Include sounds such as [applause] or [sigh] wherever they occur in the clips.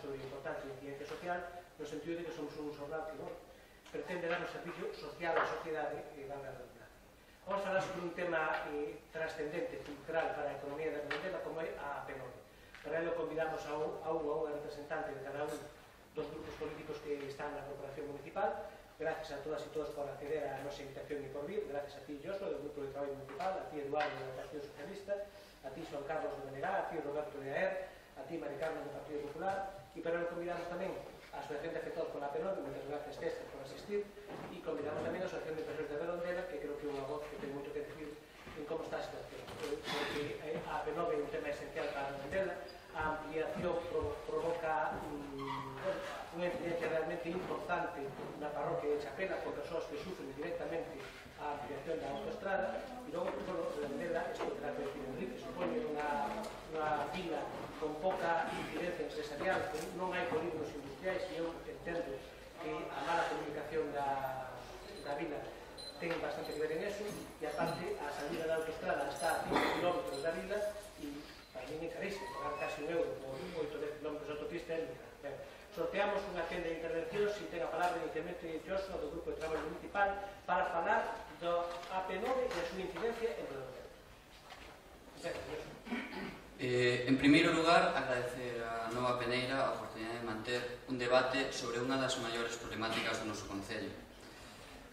sobre a importancia da incidencia social no sentido de que somos un uso que non pretende dar un servicio social á sociedade e dar a eh, eh, redundancia. Vamos falar sobre un tema eh, trascendente, cultural para a economía da redondela como é a PNOE. Para ello convidamos a un, a un a unha representante de cada un dos grupos políticos que están na Corporación Municipal gracias a todas e todos por acceder a nosa invitación e por vir, gracias a ti, Joslo, do Grupo de Traballo Municipal, a ti, Eduardo, do Partido Socialista, a ti, Juan Carlos do Benegal, a ti, Roberto de Aer, a ti, Maricarmen, do Partido Popular, E para non convidamos tamén a Asociación de Afectados pola Pelota, moitas gracias César por asistir, e convidamos tamén a Asociación de Personas de Berondela, que creo que é unha voz que ten moito que decir en como está a situación. Porque eh, a Penove é un tema esencial para a Pelondela, a ampliación provoca um, unha incidencia realmente importante na parroquia de Chapela con persoas que sufren directamente a ampliación da autostrada e logo, bueno, Pelondela, isto que la Enrique, supoñe unha pola vila con poca incidencia empresarial, que non hai polígonos industriais, e eu entendo que a mala comunicación da, da vila ten bastante que ver en eso, e aparte a salida da autostrada está a 5 km da vila, e para mí é carísimo, pagar casi un euro por 8 km de autopista, é ben, sorteamos unha tenda de intervención se ten a palabra inicialmente Joshua do Grupo de Trabalho Municipal para falar do AP9 e a súa incidencia en Redondela. Gracias, Joshua. Eh, en primeiro lugar, agradecer a Nova Peneira a oportunidade de manter un debate sobre unha das maiores problemáticas do noso Concello.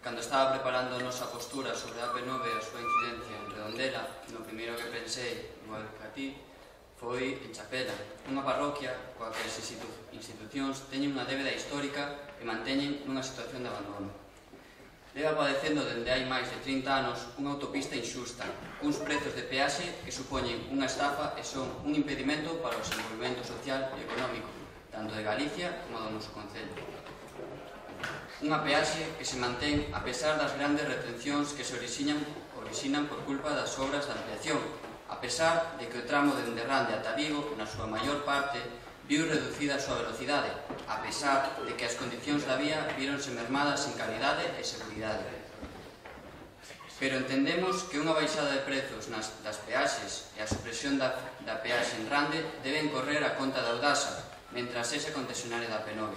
Cando estaba preparando a nosa postura sobre a AP9 e a súa incidencia en Redondela, no primeiro que pensei, igual que a ti, foi en Chapela, unha parroquia coa que as institu institucións teñen unha débeda histórica e manteñen nunha situación de abandono leva padecendo dende hai máis de 30 anos unha autopista inxusta, cuns prezos de peaxe que supoñen unha estafa e son un impedimento para o desenvolvemento social e económico, tanto de Galicia como do noso Concello. Unha peaxe que se mantén a pesar das grandes retencións que se orixinan, orixinan por culpa das obras de ampliación, a pesar de que o tramo dende Rande ata Vigo, na súa maior parte, viu reducida a súa velocidade, a pesar de que as condicións da vía vironse mermadas en calidade e seguridade. Pero entendemos que unha baixada de prezos nas, das peaxes e a supresión da, da peaxe en Rande deben correr a conta da Audasa, mentras ese concesionario da P9,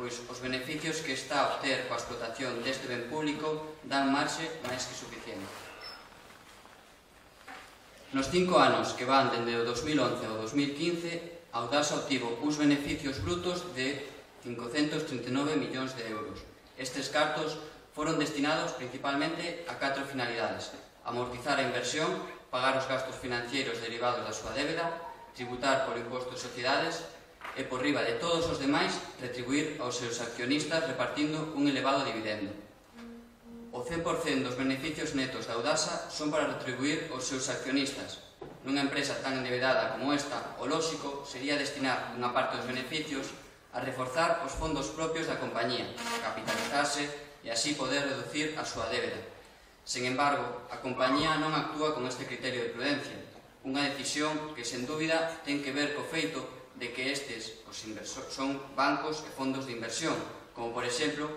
pois os beneficios que está a obter coa explotación deste ben público dan marxe máis que suficiente. Nos cinco anos que van dende o 2011 ao 2015, a Audasa obtivo uns beneficios brutos de 539 millóns de euros. Estes cartos foron destinados principalmente a catro finalidades. Amortizar a inversión, pagar os gastos financeiros derivados da súa débeda, tributar por imposto de sociedades e, por riba de todos os demais, retribuir aos seus accionistas repartindo un elevado dividendo. O 100% dos beneficios netos da Audasa son para retribuir aos seus accionistas, Nunha empresa tan endevedada como esta, o lóxico sería destinar unha parte dos beneficios a reforzar os fondos propios da compañía, capitalizarse e así poder reducir a súa débeda. Sen embargo, a compañía non actúa con este criterio de prudencia, unha decisión que, sen dúbida, ten que ver co feito de que estes os inversores son bancos e fondos de inversión, como, por exemplo,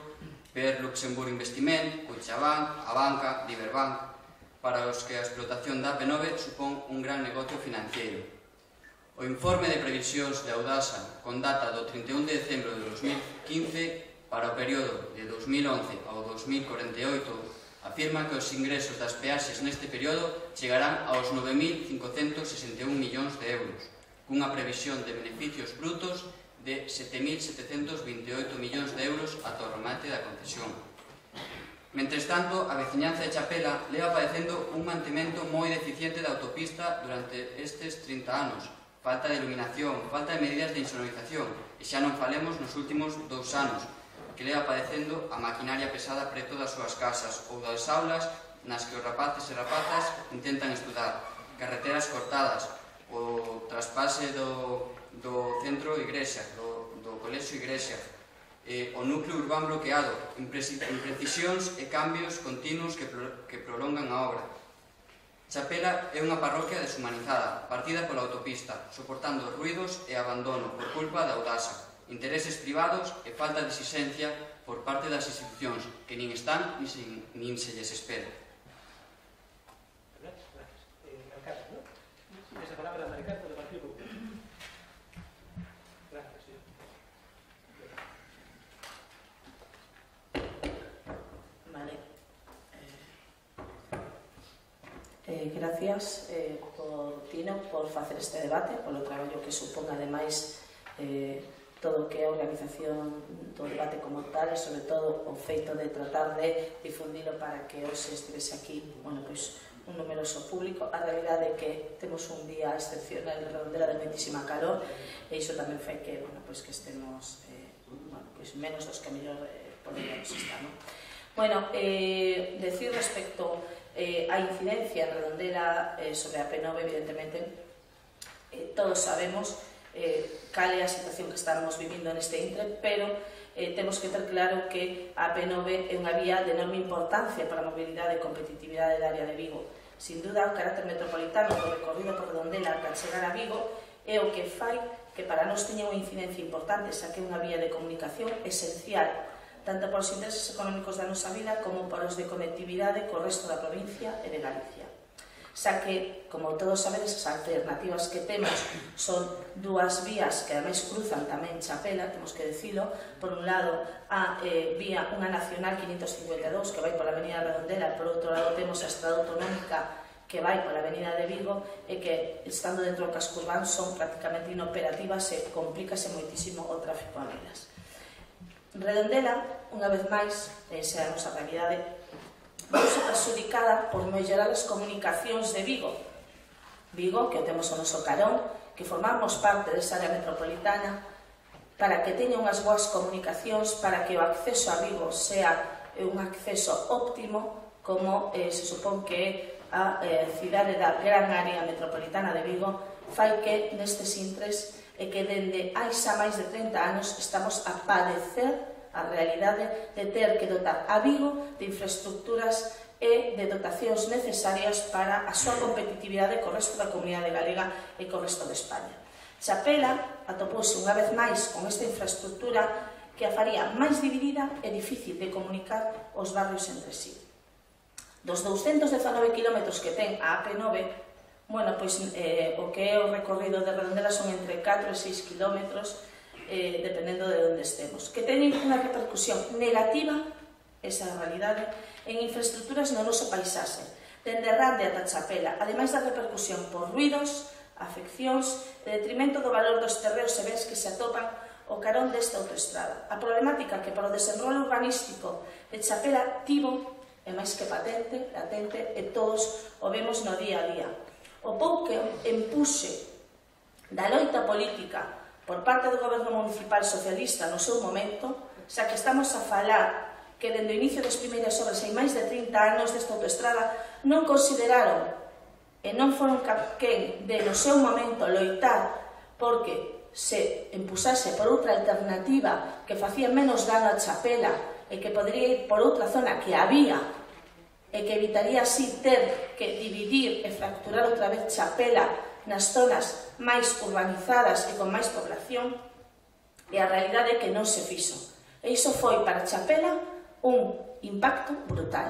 Per Luxemburg Investiment, Cuchabank, Abanca, Liberbank, para os que a explotación da P9 supón un gran negocio financiero. O informe de previsións de Audasa, con data do 31 de decembro de 2015 para o período de 2011 ao 2048, afirma que os ingresos das peaxes neste período chegarán aos 9.561 millóns de euros, cunha previsión de beneficios brutos de 7.728 millóns de euros ata o remate da concesión. Mentres tanto, a veciñanza de Chapela leva padecendo un mantemento moi deficiente da autopista durante estes 30 anos. Falta de iluminación, falta de medidas de insonorización, e xa non falemos nos últimos dous anos, que leva padecendo a maquinaria pesada preto das súas casas ou das aulas nas que os rapaces e rapazas intentan estudar, carreteras cortadas, o traspase do, do centro igrexa, do, do colexo igrexa, eh, o núcleo urbán bloqueado, imprecisións e cambios continuos que, pro, que prolongan a obra. Chapela é unha parroquia deshumanizada, partida pola autopista, soportando ruidos e abandono por culpa da audasa, intereses privados e falta de exigencia por parte das institucións que nin están nin se, nin se lles espera. Eh, gracias eh, por Tino por facer este debate, polo traballo que supón ademais eh, todo o que é a organización do debate como tal e sobre todo o feito de tratar de difundilo para que hoxe estivese aquí bueno, pois, un numeroso público a realidade é que temos un día excepcional de redondela de muitísima calor e iso tamén fai que, bueno, pois, que estemos eh, bueno, pois menos dos que mellor eh, podemos estar, non? Bueno, eh, decir respecto eh, a incidencia en Redondela eh, sobre a P9, evidentemente, eh, todos sabemos eh, cal é a situación que estamos vivindo neste intre, pero eh, temos que ter claro que a P9 é unha vía de enorme importancia para a mobilidade e competitividade da área de Vigo. Sin duda, o carácter metropolitano do recorrido por Redondela para chegar a Vigo é o que fai que para nos teña unha incidencia importante, xa que é unha vía de comunicación esencial tanto polos os intereses económicos da nosa vila como polos os de conectividade co resto da provincia e de Galicia. Xa que, como todos sabedes, as alternativas que temos son dúas vías que ademais cruzan tamén Chapela, temos que decilo, por un lado a eh, vía unha nacional 552 que vai pola avenida Redondela, por outro lado temos a estrada autonómica que vai pola avenida de Vigo e que, estando dentro do casco urbano, son prácticamente inoperativas e complícase moitísimo o tráfico a nelas. Redondela, unha vez máis, esa é a nosa realidade, vos adxudicada por mellorar as comunicacións de Vigo. Vigo, que o temos o noso carón, que formamos parte desa área metropolitana, para que teña unhas boas comunicacións, para que o acceso a Vigo sea un acceso óptimo, como eh, se supón que é a eh, cidade da gran área metropolitana de Vigo, fai que nestes intres e que dende hai xa máis de 30 anos estamos a padecer a realidade de ter que dotar a Vigo de infraestructuras e de dotacións necesarias para a súa competitividade co resto da comunidade galega e co resto de España. Chapela atopouse unha vez máis con esta infraestructura que a faría máis dividida e difícil de comunicar os barrios entre sí. Dos 219 km que ten a AP9, Bueno, pois eh, o que é o recorrido de Redondela son entre 4 e 6 kilómetros, eh, dependendo de onde estemos. Que teñen unha repercusión negativa, esa realidade, en infraestructuras no noso paisaxe, dende Rande ata Chapela, ademais da repercusión por ruidos, afeccións, de detrimento do valor dos terreos e bens que se atopan o carón desta autoestrada. A problemática que para o desenrolo urbanístico de Chapela tivo, é máis que patente, latente, e todos o vemos no día a día. O pouco empuxe da loita política por parte do goberno municipal socialista no seu momento, xa que estamos a falar que dende o inicio das primeiras obras e máis de 30 anos desta autoestrada non consideraron e non foron quen de no seu momento loitar porque se empusase por outra alternativa que facía menos dano a Chapela e que podría ir por outra zona que había e que evitaría así ter que dividir e fracturar outra vez Chapela nas zonas máis urbanizadas e con máis población, e a realidade é que non se fixo. E iso foi para Chapela un impacto brutal,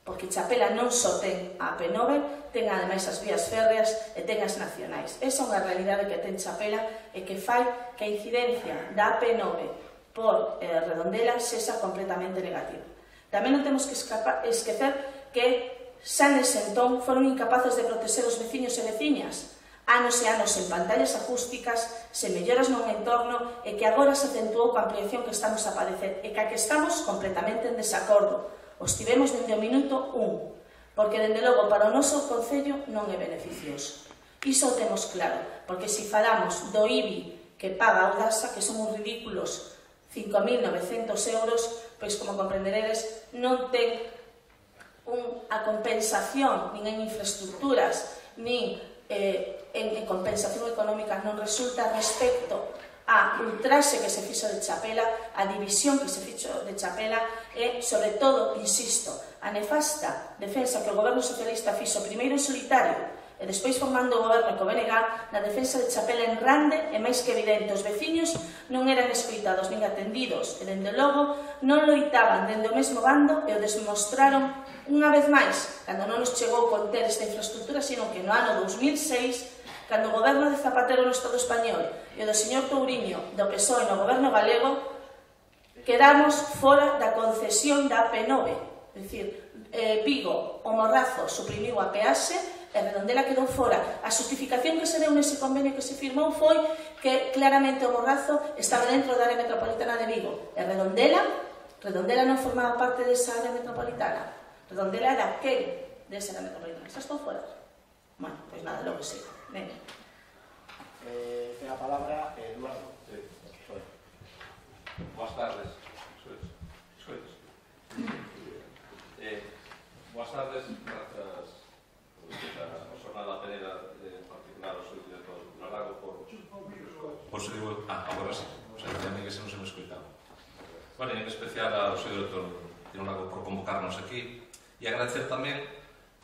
porque Chapela non só ten a AP9, ten ademais as vías férreas e ten as nacionais. Esa é unha realidade que ten Chapela e que fai que a incidencia da AP9 por eh, Redondela sexa completamente negativa. Tamén non temos que esquecer que Sanes entón foron incapaces de protexer os veciños e veciñas, anos e anos en pantallas acústicas, se melloras nun entorno e que agora se acentuou coa ampliación que estamos a padecer e ca que estamos completamente en desacordo. Os tivemos dende o minuto 1, porque dende logo para o noso Concello non é beneficioso. Iso o temos claro, porque se falamos do IBI que paga a Udasa, que son uns ridículos 5.900 euros, pois como comprenderedes, non ten un, a compensación nin en infraestructuras, nin eh, en, en compensación económica non resulta respecto a ultraxe que se fixo de Chapela, a división que se fixo de Chapela e, sobre todo, insisto, a nefasta defensa que o goberno socialista fixo primeiro en solitario e despois formando o goberno co BNG na defensa de Chapela en grande e máis que evidente os veciños non eran escoitados nin atendidos. E dende logo non loitaban dende o mesmo bando e o desmostraron unha vez máis cando non nos chegou conter esta infraestructura sino que no ano 2006 cando o goberno de Zapatero no Estado español e o do señor Touriño do PSOE no goberno galego quedamos fora da concesión da AP9 é dicir, eh, Vigo o Morrazo suprimiu a peaxe e Redondela quedou fora. A justificación que se deu nese convenio que se firmou foi que claramente o Morrazo estaba dentro da área metropolitana de Vigo. E Redondela, Redondela non formaba parte desa área metropolitana. Redondela era aquel desa área metropolitana. Xa estou fora. Bueno, pois pues nada, logo sí. Venga. Eh, ten a palabra Eduardo. Sí. Boas tardes. Sois. Sois. [laughs] Eh, boas tardes. Bueno, en especial ao señor doutor Tirolago por convocarnos aquí e agradecer tamén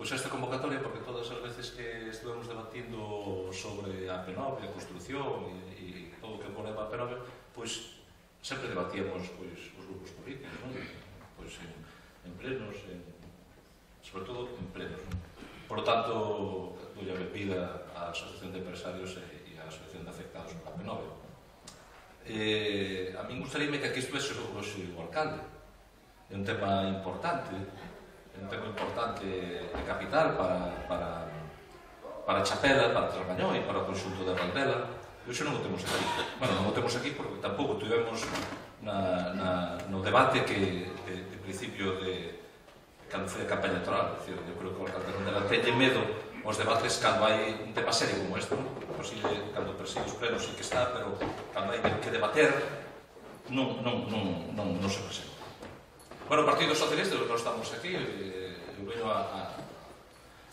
pois esta convocatoria porque todas as veces que estuvemos debatindo sobre a P9, a construción e, e todo o que pone a P9, pois sempre debatíamos pois, os grupos políticos, non? Pois en, en plenos, en, sobre todo en plenos. Non? Por tanto, doy a bebida á Asociación de Empresarios e, e á Asociación de Afectados pola P9 eh, a min gustaríame que aquí estuvese o, o alcalde. É un tema importante, é un tema importante de capital para, para, para Chapela, para Trasmañó e para o conxunto da Valdela. Eu hoxe non o temos aquí. Bueno, non o temos aquí porque tampouco tivemos na, na, no debate que de, de principio de, cando foi a campaña electoral. Decir, eu creo que o alcalde non teñe medo os debates cando hai un tema serio como este, non? Posible, cando preside os plenos sí que está, pero cando hai que debater, non, non, non, non, non se presenta. Bueno, o Partido Socialista, nós estamos aquí, eh, eu venho a, a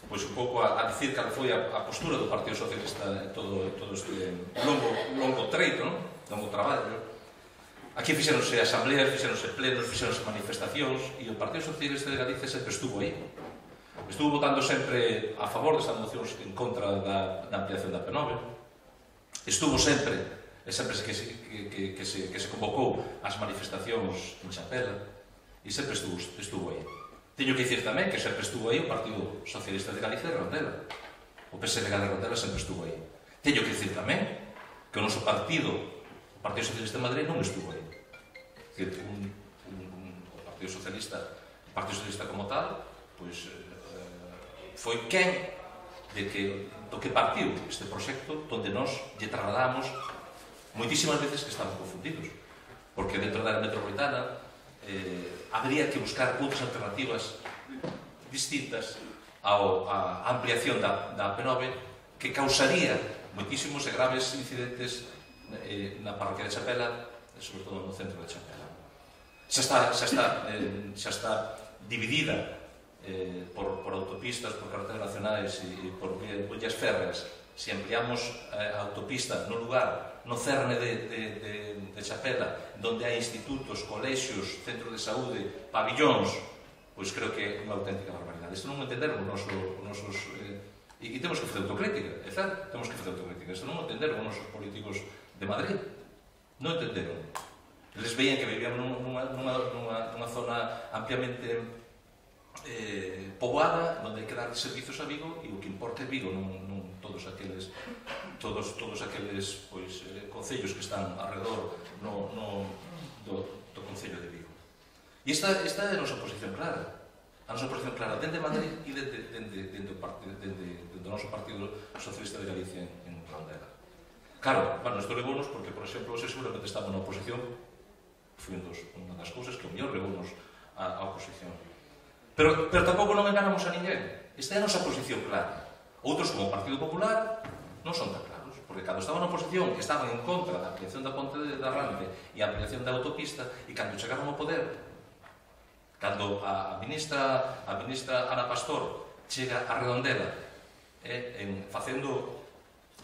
pois un pouco a, a dicir cal foi a, a postura do Partido Socialista en todo, todo este longo, longo treito, non? longo traballo. Aquí fixeronse asambleas, fixeronse plenos, fixeronse manifestacións e o Partido Socialista de Galicia sempre estuvo aí. Non? Estuvo votando sempre a favor destas mocións en contra da, da ampliación da P9. Estuvo sempre, e sempre que se, que, que, que, se, que se convocou as manifestacións en Chapela, e sempre estuvo, estuvo aí. Teño que dicir tamén que sempre estuvo aí o Partido Socialista de Galicia de Rondela. O PSDG de Rondela sempre estuvo aí. Teño que dicir tamén que o noso partido, o Partido Socialista de Madrid, non estuvo aí. Que un, un, un, o Partido Socialista, o Partido Socialista como tal, pois pues, foi quen de que, do que partiu este proxecto donde nós lle trasladamos moitísimas veces que estamos confundidos. Porque dentro da metropolitana eh, habría que buscar outras alternativas distintas ao, a ampliación da, da P9 que causaría moitísimos e graves incidentes eh, na parroquia de Chapela e sobre todo no centro de Chapela. Xa está, xa está, eh, xa está dividida eh, por, por autopistas, por carreteras nacionais e, e por vías férreas, se ampliamos eh, a autopista no lugar, no cerne de, de, de, de Chapela, donde hai institutos, colexios, centros de saúde, pabillóns, pois creo que é unha auténtica barbaridade. Isto non o entenderon os nosos... Os nosos eh, e, e temos que facer autocrítica, é certo? Temos que facer autocrítica. Isto non o entenderon os nosos políticos de Madrid. Non entenderon. Eles veían que vivíamos nunha, nunha, nunha, nunha zona ampliamente eh, poboada onde hai que dar servizos a Vigo e o que importa é Vigo non, non todos aqueles todos, todos aqueles pois, eh, concellos que están alrededor no, no, do, do concello de Vigo. E esta, esta é a nosa posición clara. A nosa posición clara dende Madrid e dende, dende, dende, dende, dende o noso Partido Socialista de Galicia en, en Rondela. Claro, bueno, isto levounos porque por exemplo, se seguramente estamos na oposición foi un dos, unha das cousas que o mellor levounos a oposición. Pero, pero tampouco non enganamos a ninguén. Esta é a nosa posición clara. Outros como o Partido Popular non son tan claros, porque cando estaban na oposición estaban en contra da ampliación da ponte de Darrante e a ampliación da autopista e cando chegaron ao poder cando a ministra, a ministra Ana Pastor chega a Redondela eh, en, facendo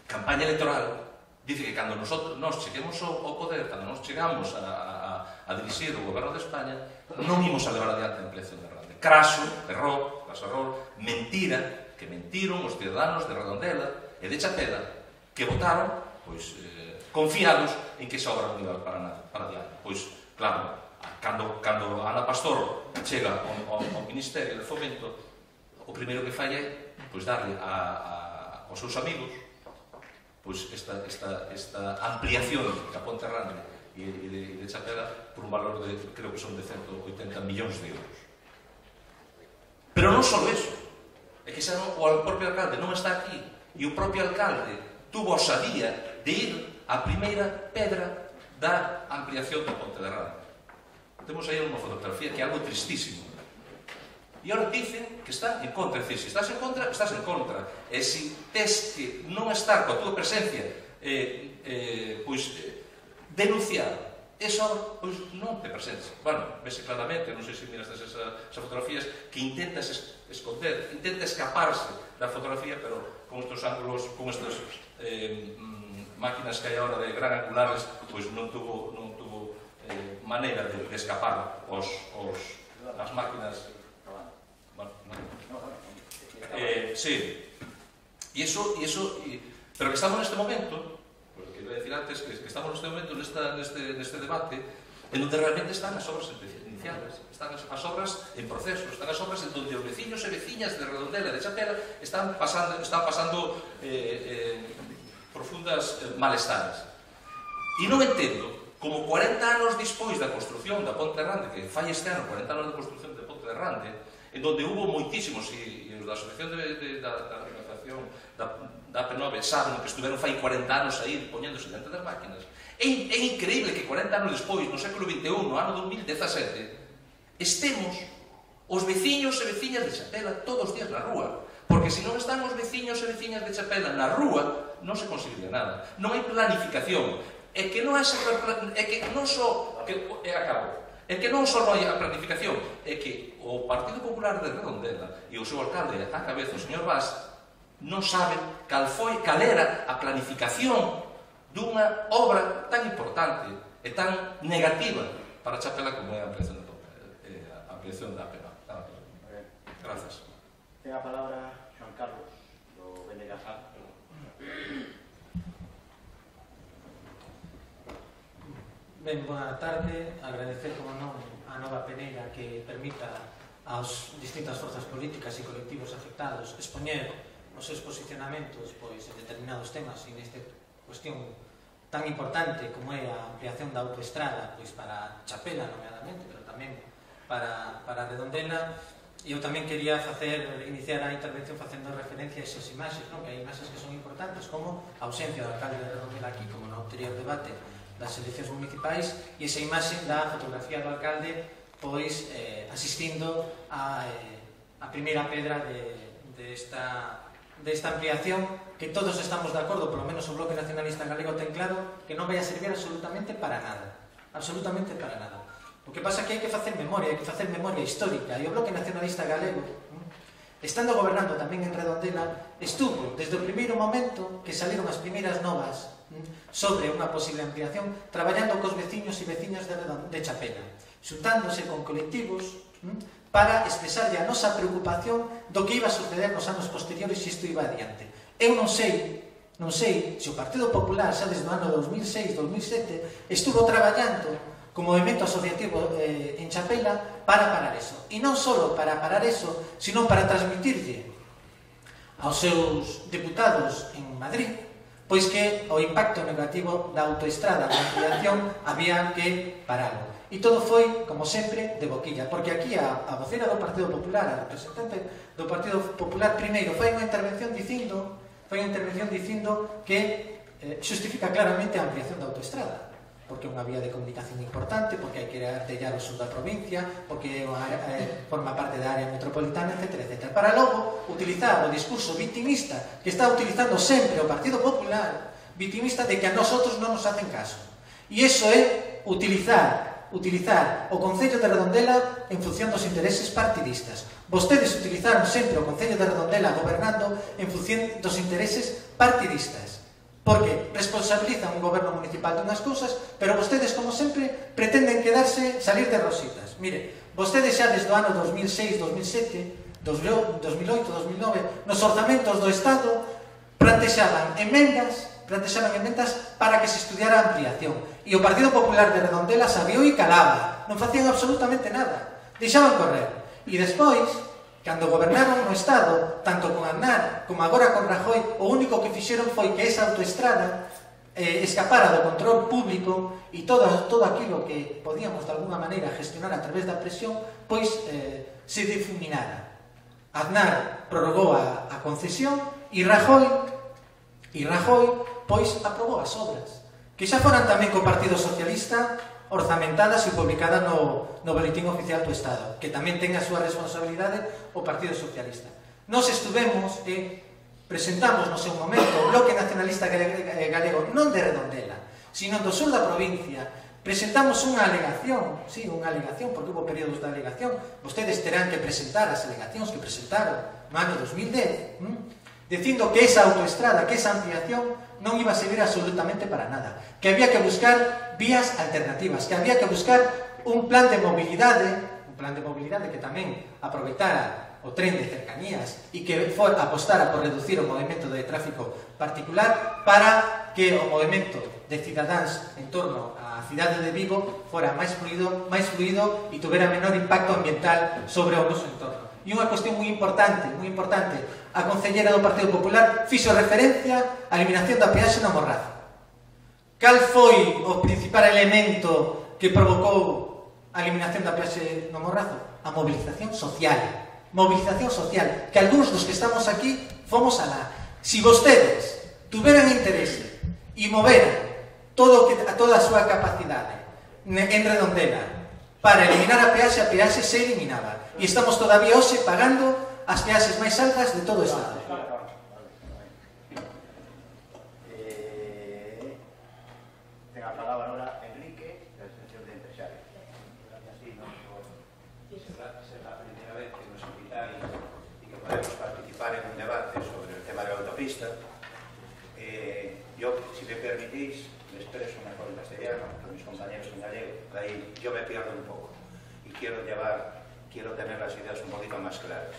campaña electoral dice que cando nosotros, nos cheguemos ao poder cando nos chegamos a, a, a dirixir o goberno de España non imos a levar adiante a ampliación da craso, error, craso error, mentira, que mentiron os ciudadanos de Redondela e de Chapela que votaron, pois, eh, confiados en que esa obra non iba para, nada, para diante. Pois, claro, cando, cando Ana Pastor chega ao, ao, ao Ministerio de Fomento, o primeiro que falla é pois, darle a, a, aos seus amigos pois, esta, esta, esta ampliación da Ponte Rande e, e de, e de Chapela por un valor de, creo que son de 180 millóns de euros. Pero non só eso, é que xa non, o propio alcalde non está aquí, e o propio alcalde tuvo osadía de ir á primeira pedra da ampliación do Ponte de Rada. Temos aí unha fotografía que é algo tristísimo. E ahora dicen que está en contra. Dicen, decir, si estás en contra, estás en contra. E se tes que non estar coa túa presencia eh, eh, pois, eh, denunciado Esa pois, non te presentes. Bueno, vese claramente, non sei se miras esas, esas fotografías, que intentas esconder, intenta escaparse da fotografía, pero con estes ángulos, con estas eh, mm, máquinas que hai ahora de gran angulares, pois non tuvo, non tuvo eh, maneira de, de escapar os, os, as máquinas. Bueno, bueno. eh, sí. E iso, e iso, y... pero que estamos neste momento, iba a decir antes que, que estamos neste momento nesta, neste, neste debate en onde realmente están as obras iniciales, están as, as obras en proceso, están as obras en donde os veciños e veciñas de Redondela e de Chapela están pasando, están pasando eh, eh, profundas eh, malestares. E non entendo como 40 anos despois da construción da Ponte Grande, que fai este ano 40 anos da construción da Ponte Grande, en donde hubo moitísimos, e, e da Asociación de, de, da, da Organización dá pena saben o que estuveron fai 40 anos aí poñéndose dentro das máquinas. É, é increíble que 40 anos despois, no século XXI, no ano 2017, estemos os veciños e veciñas de Chapela todos os días na rúa. Porque se non están os veciños e veciñas de Chapela na rúa, non se conseguiría nada. Non hai planificación. É que non, é, é que non só... Que, é acabo. É que non só hai a planificación, é que o Partido Popular de Redondela e o seu alcalde, a cabeza, o señor Vaz, non saben cal foi, cal era a planificación dunha obra tan importante e tan negativa para Chapela como é a ampliación da, eh, a ampliación da pena. Ah, grazas. Ten a palabra Juan Carlos, do BNG. Ben, boa tarde. Agradecer, como non, a nova peneira que permita aos distintas forzas políticas e colectivos afectados expoñer os seus posicionamentos pois, en determinados temas e neste cuestión tan importante como é a ampliación da autoestrada pois, para Chapela, nomeadamente, pero tamén para, para Redondela, e eu tamén quería facer iniciar a intervención facendo referencia a esas imaxes, non? que hai imaxes que son importantes, como a ausencia do alcalde de Redondela aquí, como no anterior debate das eleccións municipais, e esa imaxe da fotografía do alcalde pois eh, asistindo a, eh, a primeira pedra de, de esta desta ampliación que todos estamos de acordo, polo menos o Bloque Nacionalista Galego ten claro que non vai a servir absolutamente para nada absolutamente para nada. O que pasa é que hai que facer memoria hai que facer memoria histórica e o Bloque Nacionalista Galego mm, estando gobernando tamén en Redondela estuvo desde o primeiro momento que saliron as primeiras novas mm, sobre unha posible ampliación traballando cos veciños e veciñas de, de Chapela xuntándose con colectivos mm, para expresarlle a nosa preocupación do que iba a suceder nos anos posteriores se isto iba adiante. Eu non sei, non sei se o Partido Popular xa desde o ano 2006-2007 estuvo traballando co movimento asociativo eh, en Chapela para parar eso. E non só para parar eso, sino para transmitirlle aos seus deputados en Madrid pois que o impacto negativo da autoestrada da ampliación había que paralo. E todo foi, como sempre, de boquilla, porque aquí a, a vocera do Partido Popular, a representante do Partido Popular, primeiro, foi unha intervención dicindo, Foi unha intervención dicindo que eh, xustifica claramente a ampliación da autoestrada porque é unha vía de comunicación importante, porque hai que artellar o sur da provincia, porque eh, forma parte da área metropolitana, etc. etc. Para logo utilizar o discurso victimista que está utilizando sempre o Partido Popular, victimista de que a nosotros non nos hacen caso. E iso é utilizar utilizar o Concello de Redondela en función dos intereses partidistas. Vostedes utilizaron sempre o Concello de Redondela gobernando en función dos intereses partidistas. Porque responsabilizan un goberno municipal dunhas cousas, pero vostedes, como sempre, pretenden quedarse, salir de rositas. Mire, vostedes xa desde o ano 2006, 2007, 2008, 2009, nos orzamentos do Estado plantexaban emendas plantexaron emendas para que se estudiara a ampliación. E o Partido Popular de Redondela sabía e calaba. Non facían absolutamente nada. Deixaban correr. E despois, cando gobernaron no Estado, tanto con Aznar como agora con Rajoy, o único que fixeron foi que esa autoestrada eh, escapara do control público e todo, todo aquilo que podíamos de alguna maneira gestionar a través da presión pois eh, se difuminara Aznar prorrogou a, a concesión e Rajoy e Rajoy pois aprobou as obras, que xa foran tamén co Partido Socialista orzamentadas e publicadas no, no Boletín Oficial do Estado, que tamén ten a súa responsabilidade o Partido Socialista. Nos estuvemos e presentamos no seu momento o Bloque Nacionalista eh, Galego non de Redondela, sino do sur da provincia, presentamos unha alegación, sí, unha alegación, porque hubo períodos de alegación, vostedes terán que presentar as alegacións que presentaron no ano 2010, ¿m? Mm, dicindo que esa autoestrada, que esa ampliación non iba a servir absolutamente para nada, que había que buscar vías alternativas, que había que buscar un plan de mobilidade, un plan de mobilidade que tamén aproveitara o tren de cercanías e que for, apostara por reducir o movimento de tráfico particular para que o movimento de cidadáns en torno á cidade de Vigo fora máis fluido, máis fluido e tuvera menor impacto ambiental sobre o noso entorno. E unha cuestión moi importante, moi importante. A concellera do Partido Popular fixo referencia á eliminación da peaxe na Morraza. Cal foi o principal elemento que provocou a eliminación da peaxe no Morrazo? A movilización social. Movilización social. Que algúns dos que estamos aquí fomos alá. Si vostedes tuveran interese e moveran todo que, a toda a súa capacidade en redondela para eliminar a peaxe, a peaxe se eliminaba e estamos todavía hoxe pagando as peaxes máis altas de todo o Estado. Eh, ten a palabra ahora Enrique, da Asociación de Empresarios. Sí, no, será, será a primeira vez que nos invitáis e que podemos participar en un debate sobre o tema da autopista. Eh, yo, si me permitís, me expreso mejor en castellano, que mis compañeros en gallego, aí yo me pierdo un pouco y quiero llevar quiero tener las ideas un poquito más claras.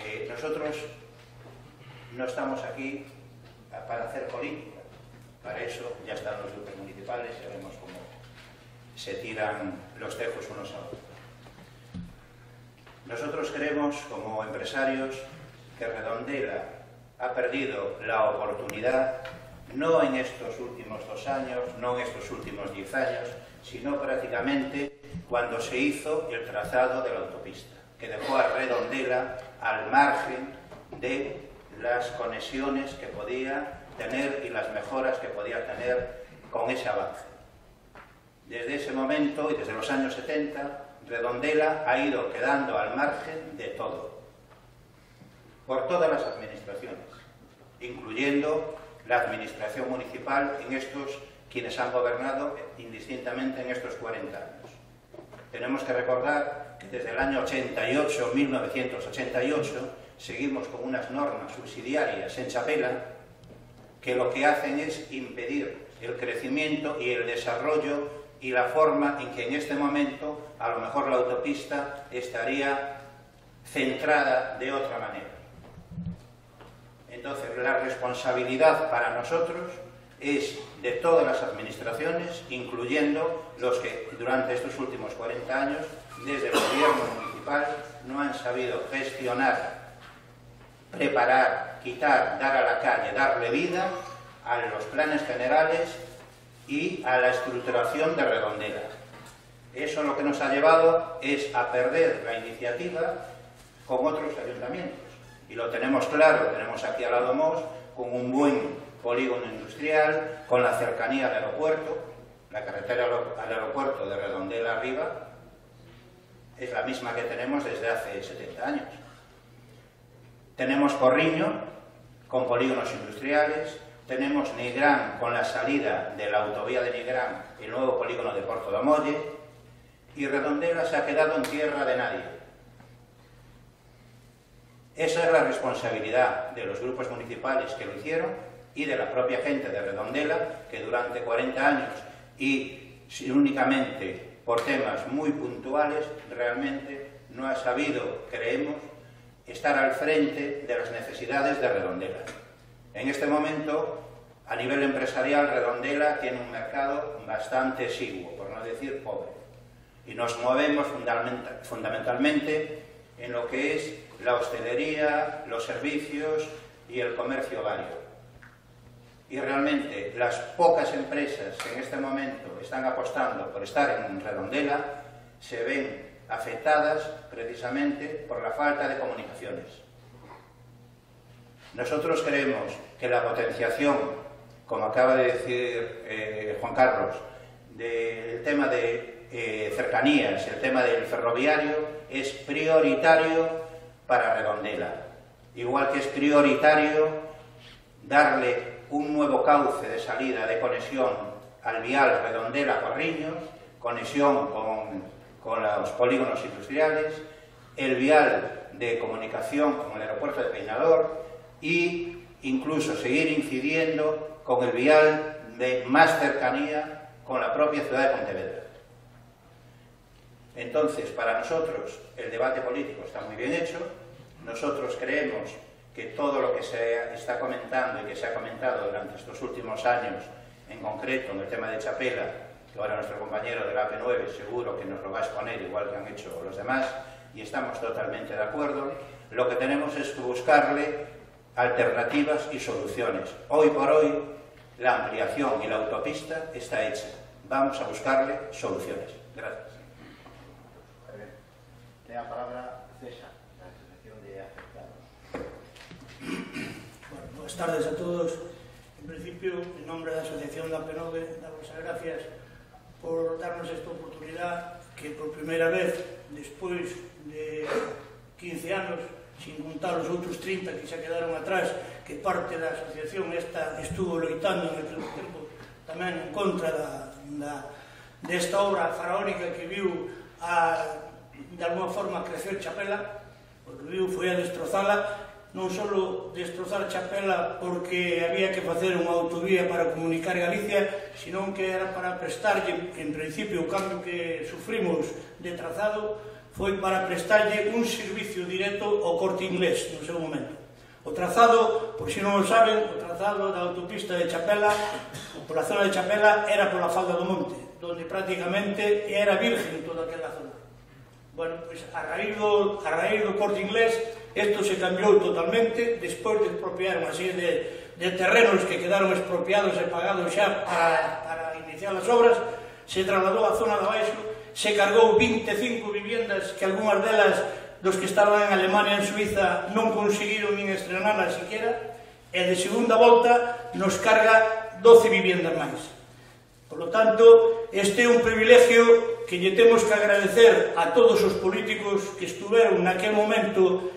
Eh, nosotros no estamos aquí para hacer política, para eso ya están los grupos municipales, ya vemos cómo se tiran los tejos unos a otros. Nosotros creemos, como empresarios, que Redondela ha perdido la oportunidad, no en estos últimos dos años, no en estos últimos diez años, sino prácticamente cuando se hizo el trazado de la autopista, que dejó a Redondela al margen de las conexiones que podía tener y las mejoras que podía tener con ese avance. Desde ese momento y desde los años 70, Redondela ha ido quedando al margen de todo, por todas las administraciones, incluyendo la administración municipal en estos quienes han gobernado indistintamente en estos 40 años. Tenemos que recordar que desde el año 88, 1988, seguimos con unas normas subsidiarias en Chapela que lo que hacen es impedir el crecimiento y el desarrollo y la forma en que en este momento a lo mejor la autopista estaría centrada de otra manera. Entonces, la responsabilidad para nosotros es de todas las administraciones, incluyendo los que durante estos últimos 40 años, desde el gobierno municipal, no han sabido gestionar, preparar, quitar, dar a la calle, darle vida a los planes generales y a la estructuración de Redondela. Eso lo que nos ha llevado es a perder la iniciativa con otros ayuntamientos. Y lo tenemos claro, tenemos aquí al lado Mos, con un buen polígono industrial, con la cercanía al aeropuerto, la carretera al aeropuerto de Redondela arriba es la misma que tenemos desde hace 70 años. Tenemos Corriño, con polígonos industriales, tenemos Nigrán con la salida de la autovía de Nigrán, el nuevo polígono de Porto de Molle, y Redondela se ha quedado en tierra de nadie. Esa es la responsabilidad de los grupos municipales que lo hicieron y de la propia gente de Redondela, que durante 40 años y únicamente por temas muy puntuales, realmente no ha sabido, creemos, estar al frente de las necesidades de Redondela. En este momento, a nivel empresarial, Redondela tiene un mercado bastante exiguo, por no decir pobre. Y nos movemos fundamentalmente en lo que es la hostelería, los servicios y el comercio vario. y realmente las pocas empresas que en este momento están apostando por estar en redondela se ven afectadas precisamente por la falta de comunicaciones. Nosotros creemos que la potenciación, como acaba de decir eh, Juan Carlos, del tema de eh, cercanías, el tema del ferroviario, es prioritario para Redondela. Igual que es prioritario darle un nuevo cauce de salida, de conexión al vial Redondela-Corriños, conexión con, los polígonos industriales, el vial de comunicación con el aeropuerto de Peñador y incluso seguir incidiendo con el vial de más cercanía con la propia ciudad de Pontevedra. Entonces, para nosotros el debate político está muy bien hecho, nosotros creemos que todo lo que se está comentando y que se ha comentado durante estos últimos años, en concreto en el tema de Chapela, que ahora nuestro compañero de la AP9 seguro que nos lo va a exponer igual que han hecho los demás, y estamos totalmente de acuerdo, lo que tenemos es que buscarle alternativas y soluciones. Hoy por hoy la ampliación y la autopista está hecha. Vamos a buscarle soluciones. Gracias. Tiene la palabra tardes a todos. En principio, en nombre da Asociación da Penove, damos as gracias por darnos esta oportunidade que por primeira vez, despois de 15 anos, sin contar os outros 30 que xa quedaron atrás, que parte da asociación esta estuvo loitando en aquel tempo tamén en contra da, da, desta obra faraónica que viu a, de alguma forma crecer Chapela, o que viu foi a destrozala non só destrozar Chapela porque había que facer unha autovía para comunicar Galicia, senón que era para prestarlle, en principio, o cambio que sufrimos de trazado, foi para prestarlle un servicio directo ao corte inglés no seu momento. O trazado, por si non o saben, o trazado da autopista de Chapela, pola zona de Chapela, era pola falda do monte, donde prácticamente era virgen toda aquela zona. Bueno, pois a raíz do, a raíz do corte inglés Isto se cambiou totalmente despois de expropiar unha serie de, de terrenos que quedaron expropiados e pagados xa para, para iniciar as obras, se trasladou a zona de abaixo, se cargou 25 viviendas que algunhas delas dos que estaban en Alemania e en Suiza non conseguiron nin estrenarlas siquiera, e de segunda volta nos carga 12 viviendas máis. Por lo tanto, este é un privilegio que lle temos que agradecer a todos os políticos que estuveron naquel momento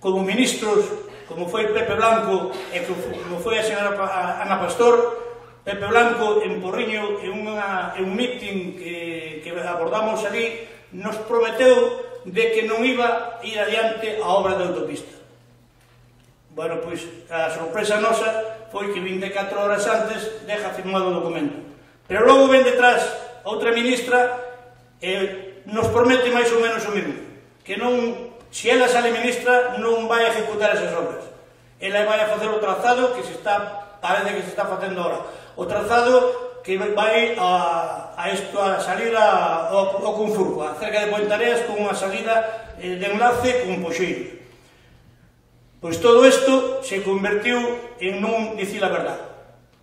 como ministros, como foi Pepe Blanco e como foi a señora Ana Pastor, Pepe Blanco en Porriño en, unha, en un meeting que, que abordamos ali nos prometeu de que non iba ir adiante a obra de autopista. Bueno, pois, a sorpresa nosa foi que 24 horas antes deja firmado o documento. Pero logo ven detrás outra ministra e nos promete máis ou menos o mesmo, que non Se ela sale ministra, non vai ejecutar esas obras. Ela vai a facer o trazado que se está, parece que se está facendo ahora. O trazado que vai a, a, esto, a salir a, ao, ao Confurco, cerca de Pontareas, con unha salida eh, de enlace con Poxeiro. Pois todo isto se convertiu en non dicir a verdade.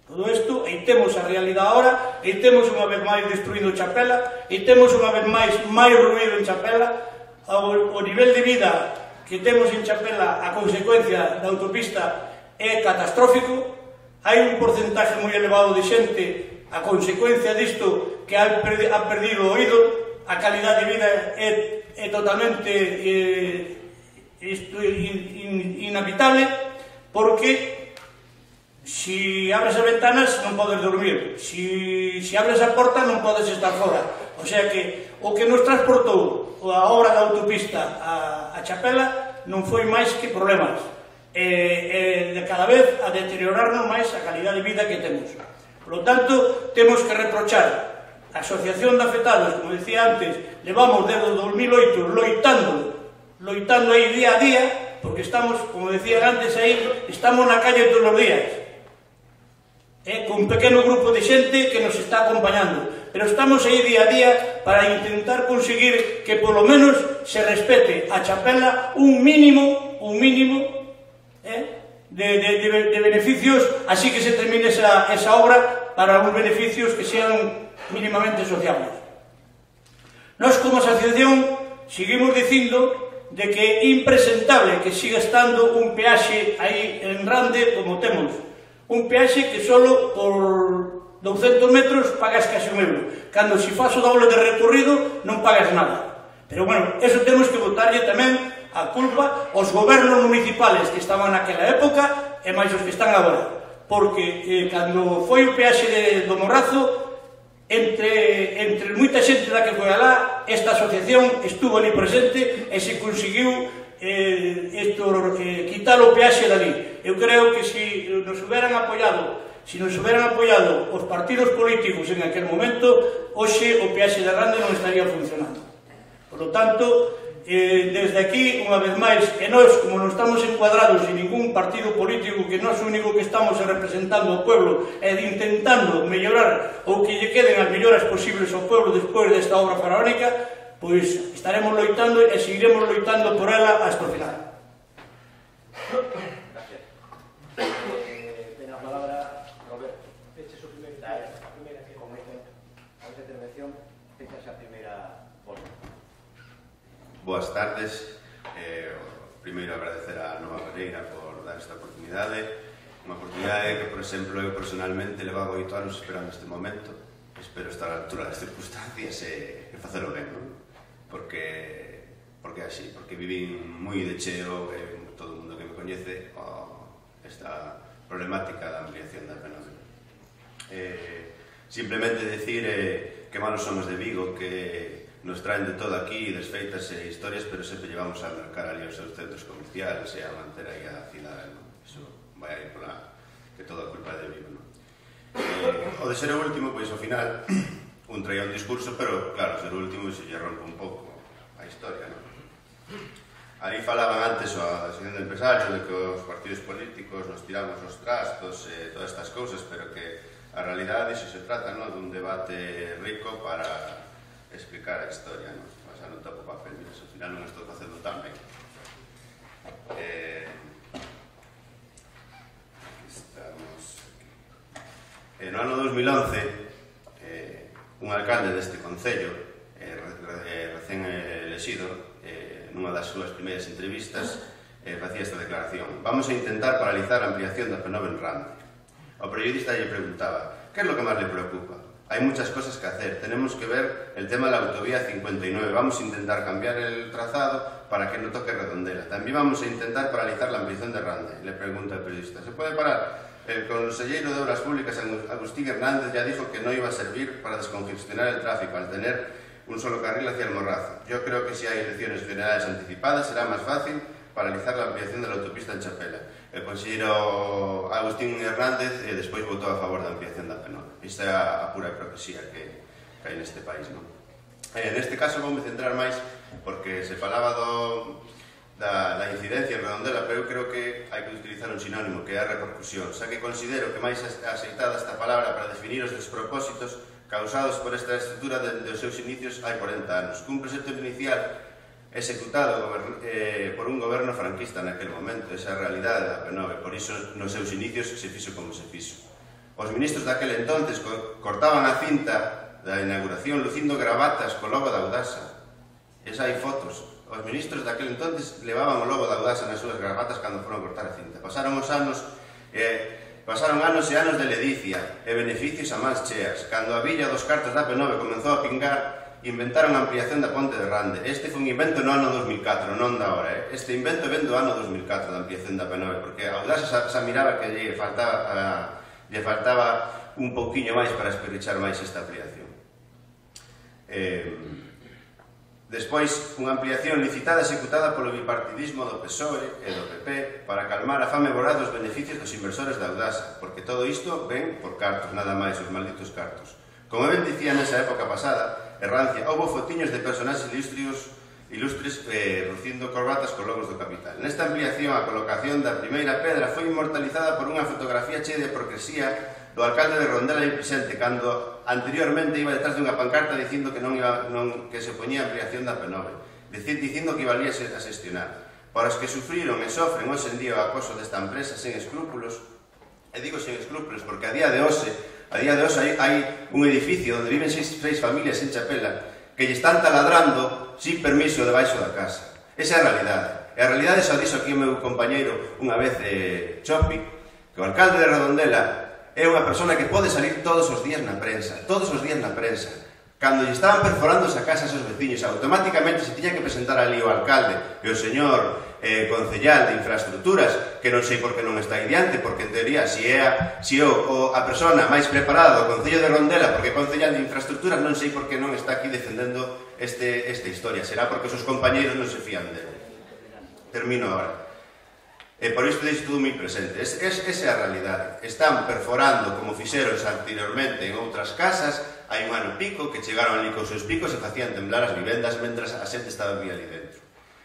Todo isto, e temos a realidade ahora, e temos unha vez máis destruído Chapela, e temos unha vez máis máis ruído en Chapela, o, o nivel de vida que temos en Chapela a consecuencia da autopista é catastrófico, hai un porcentaje moi elevado de xente a consecuencia disto que ha perdido o oído, a calidad de vida é, é totalmente eh, isto, in, in, inhabitable, porque Si abres as ventanas non podes dormir, si, si abres a porta non podes estar fora. O sea que o que nos transportou a obra da autopista a, a Chapela non foi máis que problemas. E, e de cada vez a deteriorarnos máis a calidad de vida que temos. Por lo tanto, temos que reprochar a Asociación de Afectados, como decía antes, levamos desde o 2008 loitando, loitando aí día a día, porque estamos, como decía antes aí, estamos na calle todos os días é con un pequeno grupo de xente que nos está acompañando. Pero estamos aí día a día para intentar conseguir que polo menos se respete a chapela un mínimo, un mínimo, eh, de, de, de, de beneficios, así que se termine esa, esa obra para uns beneficios que sean mínimamente sociables. Nos como asociación seguimos dicindo de que é impresentable que siga estando un peaxe aí en grande como temos un peaxe que solo por 200 metros pagas casi un euro. Cando se faz o doble de recorrido non pagas nada. Pero bueno, eso temos que votarlle tamén a culpa aos gobernos municipales que estaban naquela época e máis os que están agora. Porque eh, cando foi o peaxe de, do Morrazo, entre, entre moita xente da que foi alá, esta asociación estuvo ali presente e se conseguiu eh, esto, eh, quitar o peaxe dali. Eu creo que se si nos hubieran apoyado se si nos hubieran apoyado os partidos políticos en aquel momento, hoxe o peaxe de Rande non estaría funcionando. Por lo tanto, eh, desde aquí, unha vez máis, e nós, como non estamos encuadrados en ningún partido político que nós único que estamos representando ao pueblo e intentando mellorar ou que lle queden as melloras posibles ao pueblo despois desta obra faraónica, pois estaremos loitando e seguiremos loitando por ela hasta o final. Gracias. Eh, ten a palabra Roberto. Este o primeiro. A primeira que con esta, esta intervención, esta a primeira volta. Boas tardes. Eh, primeiro agradecer a Nova Pereira por dar esta oportunidade. Unha oportunidade que, por exemplo, eu personalmente levaba oito anos esperando este momento. Espero estar a altura das circunstancias e, e facelo ben, non? porque porque así, porque vivín moi de cheo e todo o mundo que me coñece oh, esta problemática da ampliación da penas. Eh, simplemente decir eh, que malos somos de Vigo, que nos traen de todo aquí, desfeitas e historias, pero sempre llevamos a mercar ali os seus centros comerciales e a manter aí a cidade. Non? Eso vai aí pola que toda a culpa é de Vigo. Non? Eh, o de ser o último, pois, ao final, [clears throat] contraía un discurso, pero claro, ser o último se lle rompe un pouco a historia, non? Aí falaban antes a xente empresario de que os partidos políticos nos tiramos os trastos e eh, todas estas cousas, pero que a realidade se se trata non? dun debate rico para explicar a historia, non? Pasando topo papel, mira, ao final non estou facendo tan ben. Eh, estamos... Eh, en o ano 2011, un alcalde deste Concello eh, recén elexido eh, nunha das súas primeiras entrevistas eh, facía esta declaración. Vamos a intentar paralizar a ampliación da Penoven Rande o periodista lle preguntaba que é lo que máis le preocupa? hai muchas cosas que hacer. Tenemos que ver el tema da autovía 59 vamos a intentar cambiar el trazado para que no toque redondela. También vamos a intentar paralizar la ampliación de Rande le pregunta el periodista. ¿se puede parar? El conselleiro de Obras Públicas, Agustín Hernández, ya dijo que no iba a servir para descongestionar el tráfico al tener un solo carril hacia el Morrazo. Yo creo que si hay elecciones generales anticipadas será más fácil paralizar la ampliación de la autopista en Chapela. El conselleiro Agustín Hernández eh, despois votou a favor da ampliación da Penona. Esta é a pura hipocresía que, que hai neste país. Non? Eh, neste caso vou me centrar máis porque se falaba do, da, da incidencia redondela, pero eu creo que hai que utilizar un sinónimo, que é a repercusión, xa que considero que máis aceitada esta palabra para definir os despropósitos causados por esta estrutura desde os seus inicios hai 40 anos, cun proxecto inicial executado eh, por un goberno franquista naquel momento, esa é a realidade da P9, por iso nos seus inicios se fixo como se fixo. Os ministros daquel entonces co cortaban a cinta da inauguración lucindo gravatas co logo da Audasa. Esa hai fotos, Os ministros daquel entonces levaban o lobo da audaza nas súas gravatas cando foron cortar a cinta. Pasaron os anos eh, pasaron anos e anos de ledicia e beneficios a mans cheas. Cando a villa dos cartos da P9 comenzou a pingar, inventaron a ampliación da ponte de Rande. Este foi un invento no ano 2004, non da hora. Eh? Este invento ven do ano 2004 da ampliación da P9, porque a audaza xa, xa miraba que lle faltaba, a, lle faltaba un pouquiño máis para esperrichar máis esta ampliación. Eh, Despois, unha ampliación licitada executada polo bipartidismo do PSOE e do PP para calmar a fame borá dos beneficios dos inversores da Audasa, porque todo isto ven por cartos, nada máis, os malditos cartos. Como ben dicía nesa época pasada, errancia, houbo fotiños de personaxes ilustrios ilustres eh, lucindo corbatas con logos do capital. Nesta ampliación, a colocación da primeira pedra foi inmortalizada por unha fotografía chea de hipocresía do alcalde de Rondela aí presente cando anteriormente iba detrás dunha pancarta dicindo que non iba, non, que se poñía a ampliación da P9, dicir, dicindo que valía a xestionar. Para os que sufriron e sofren hoxe en día o acoso desta empresa sen escrúpulos, e digo sen escrúpulos porque a día de hoxe, a día de hoxe hai, hai un edificio onde viven seis, seis familias en Chapela que lle están taladrando sin permiso debaixo da casa. Esa é a realidade. E a realidade xa dixo aquí o meu compañeiro unha vez de eh, Chopi, que o alcalde de Redondela é unha persona que pode salir todos os días na prensa, todos os días na prensa. Cando lle estaban perforando esa casa aos veciños, automáticamente se tiña que presentar ali o alcalde e o señor eh, concellal de infraestructuras, que non sei por que non está aí diante, porque en teoría, se si é a, si é o, o, a persona máis preparada do Concello de Rondela, porque é concellal de infraestructuras, non sei por que non está aquí defendendo este, esta historia. Será porque os seus compañeiros non se fían dele. Termino agora. E por isto deixo todo moi presente. Es, es, esa é a realidade. Están perforando, como fixeron anteriormente en outras casas, hai un ano pico que chegaron ali cos seus picos e facían temblar as vivendas mentras a xente estaba vía ali dentro.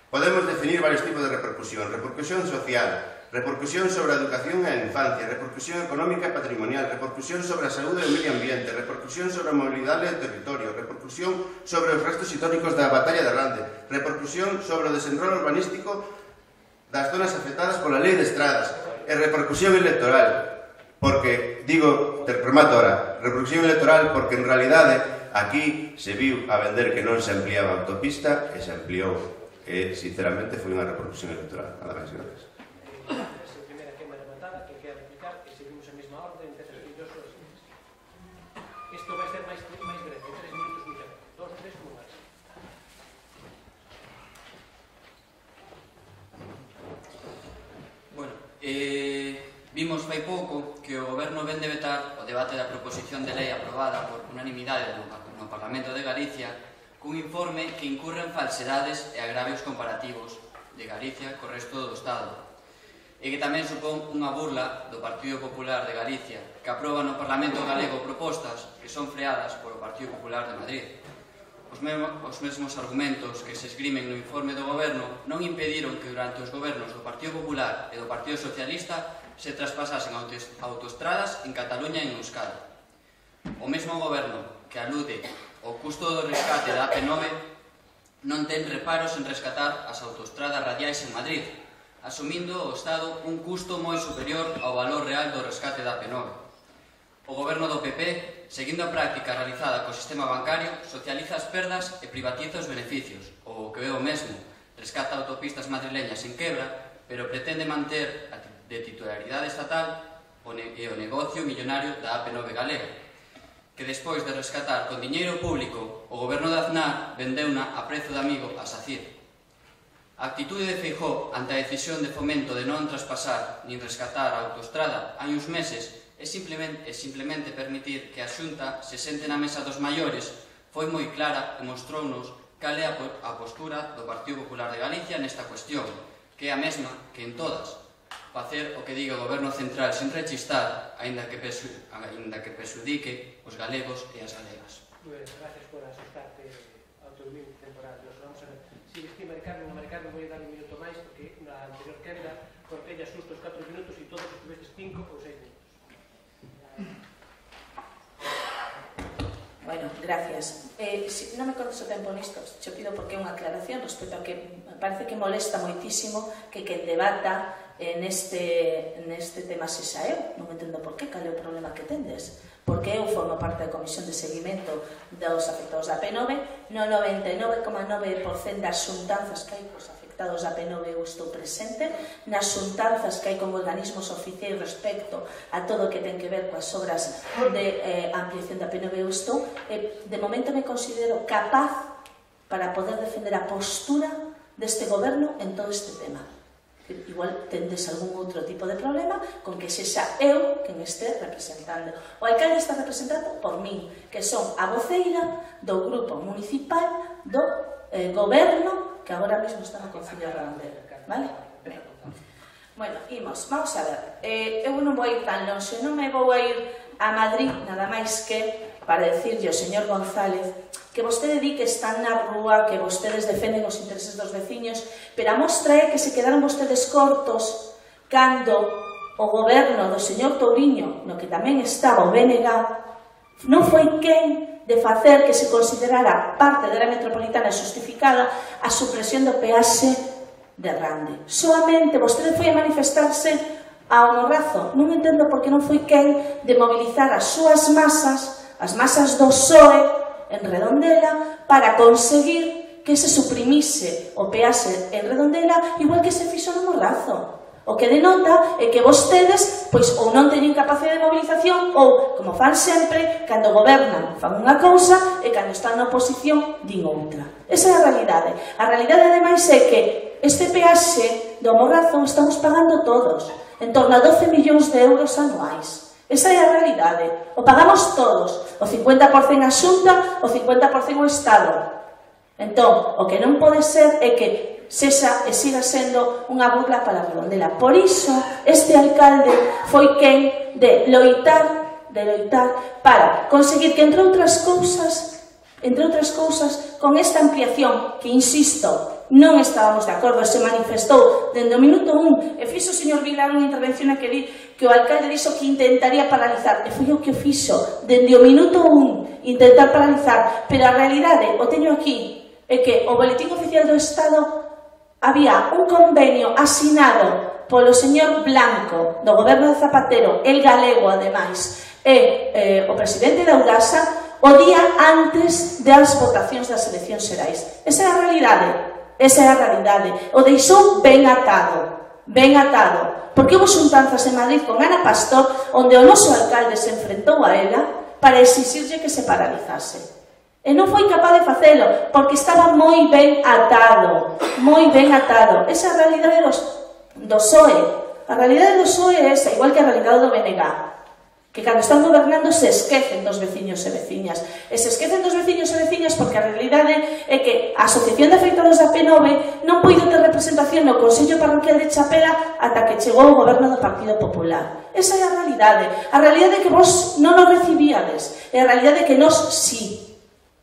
Podemos definir varios tipos de repercusión. Repercusión social, repercusión sobre a educación e a infancia, repercusión económica e patrimonial, repercusión sobre a saúde e o medio ambiente, repercusión sobre a mobilidade do territorio, repercusión sobre os restos históricos da batalla de Rande, repercusión sobre o desenrolo urbanístico das zonas afectadas pola lei de estradas e repercusión electoral porque, digo, te remato ahora repercusión electoral porque en realidade aquí se viu a vender que non se ampliaba a autopista e se ampliou que sinceramente foi unha repercusión electoral. Nada máis, gracias Vimos fai pouco que o Goberno vende vetar o debate da proposición de lei aprobada por unanimidade no Parlamento de Galicia cun informe que incurre en falsedades e agravios comparativos de Galicia co resto do Estado e que tamén supón unha burla do Partido Popular de Galicia que aproba no Parlamento Galego propostas que son freadas polo Partido Popular de Madrid. Os, os mesmos argumentos que se esgrimen no informe do Goberno non impediron que durante os gobernos do Partido Popular e do Partido Socialista se traspasasen autoestradas en Cataluña e en Euskadi. O mesmo goberno que alude o custo do rescate da AP9 non ten reparos en rescatar as autostradas radiais en Madrid, asumindo o Estado un custo moi superior ao valor real do rescate da AP9. O goberno do PP, seguindo a práctica realizada co sistema bancario, socializa as perdas e privatiza os beneficios, ou o que é o mesmo, rescata autopistas madrileñas en quebra, pero pretende manter a de titularidade estatal e o negocio millonario da AP9 Galega, que despois de rescatar con diñeiro público o goberno de Aznar vendeuna a prezo de amigo a Sacir. A actitude de Feijó ante a decisión de fomento de non traspasar nin rescatar a autostrada hai uns meses é simplemente, é simplemente permitir que a xunta se sente na mesa dos maiores foi moi clara e mostrounos cal é a postura do Partido Popular de Galicia nesta cuestión, que é a mesma que en todas, facer o que diga o goberno central sin rechistar, aínda que, pesu, aínda que pesudique os galegos e as galegas. Bueno, gracias por asustarte ao teu límite temporal. Nos vamos a ver. Si ves que mercado, no marcarme, vou dar un minuto máis, porque na anterior quenda Cortella xusto os 4 minutos e todos estuvestes 5 ou 6 minutos. Bueno, gracias. Eh, si non me contes o tempo nisto, xo pido porque é unha aclaración respecto a que parece que molesta moitísimo que quen debata en neste, neste tema se eu, non entendo por que, cal é o problema que tendes. Porque eu formo parte da Comisión de Seguimento dos afectados da P9, no 99,9% das xuntanzas que hai cos afectados da P9 eu estou presente, nas xuntanzas que hai con organismos oficiais respecto a todo o que ten que ver coas obras de eh, ampliación da P9 eu estou, e de momento me considero capaz para poder defender a postura deste goberno en todo este tema igual tendes algún outro tipo de problema con que sexa eu quen este representando. O alcalde está representado por min, que son a voceira do grupo municipal do eh, goberno que agora mesmo está no Concello de Vale? Bueno, imos, vamos a ver. Eh, eu non vou ir tan longe, non me vou a ir a Madrid nada máis que para decirlle ao señor González que vostede di que están na rúa, que vostedes defenden os intereses dos veciños, pero a mostra é que se quedaron vostedes cortos cando o goberno do señor Touriño, no que tamén estaba o BNG, non foi quen de facer que se considerara parte da área metropolitana justificada a supresión do peaxe de Rande. Soamente vostede foi a manifestarse ao Morrazo. Non entendo por que non foi quen de mobilizar as súas masas, as masas do PSOE, en Redondela para conseguir que se suprimise o peaxe en Redondela igual que se fixo no Morrazo. O que denota é que vostedes pois ou non teñen capacidade de mobilización ou, como fan sempre, cando gobernan fan unha cousa e cando están na oposición din outra. Esa é a realidade. A realidade ademais é que este peaxe do Morrazo estamos pagando todos, en torno a 12 millóns de euros anuais. Esa é a realidade. O pagamos todos. O 50% a xunta, o 50% o Estado. Entón, o que non pode ser é que sexa e siga sendo unha burla para Redondela. Por iso, este alcalde foi quen de loitar de loitar para conseguir que, entre outras cousas, entre outras cousas, con esta ampliación, que insisto, non estábamos de acordo, se manifestou dende o minuto 1 e fixo o señor Vilar unha intervención a que di que o alcalde dixo que intentaría paralizar e foi o que fixo dende o minuto 1 intentar paralizar pero a realidade o teño aquí é que o Boletín Oficial do Estado había un convenio asinado polo señor Blanco do goberno de Zapatero el galego ademais e eh, o presidente da Udasa o día antes das votacións das eleccións xerais. Esa é a realidade. Esa é a realidade. O deixou ben atado, ben atado. Porque houve xuntanzas en Madrid con Ana Pastor onde o noso alcalde se enfrentou a ela para exixirlle que se paralizase. E non foi capaz de facelo, porque estaba moi ben atado, moi ben atado. Esa é a realidade dos, do PSOE. A realidade do PSOE é esa, igual que a realidade do BNG que cando están gobernando se esquecen dos veciños e veciñas. E se esquecen dos veciños e veciñas porque a realidade é que a Asociación de Afectados da P9 non puido ter representación no Consello Parroquial de Chapela ata que chegou o goberno do Partido Popular. Esa é a realidade. A realidade é que vos non nos recibíades. É a realidade é que nós sí.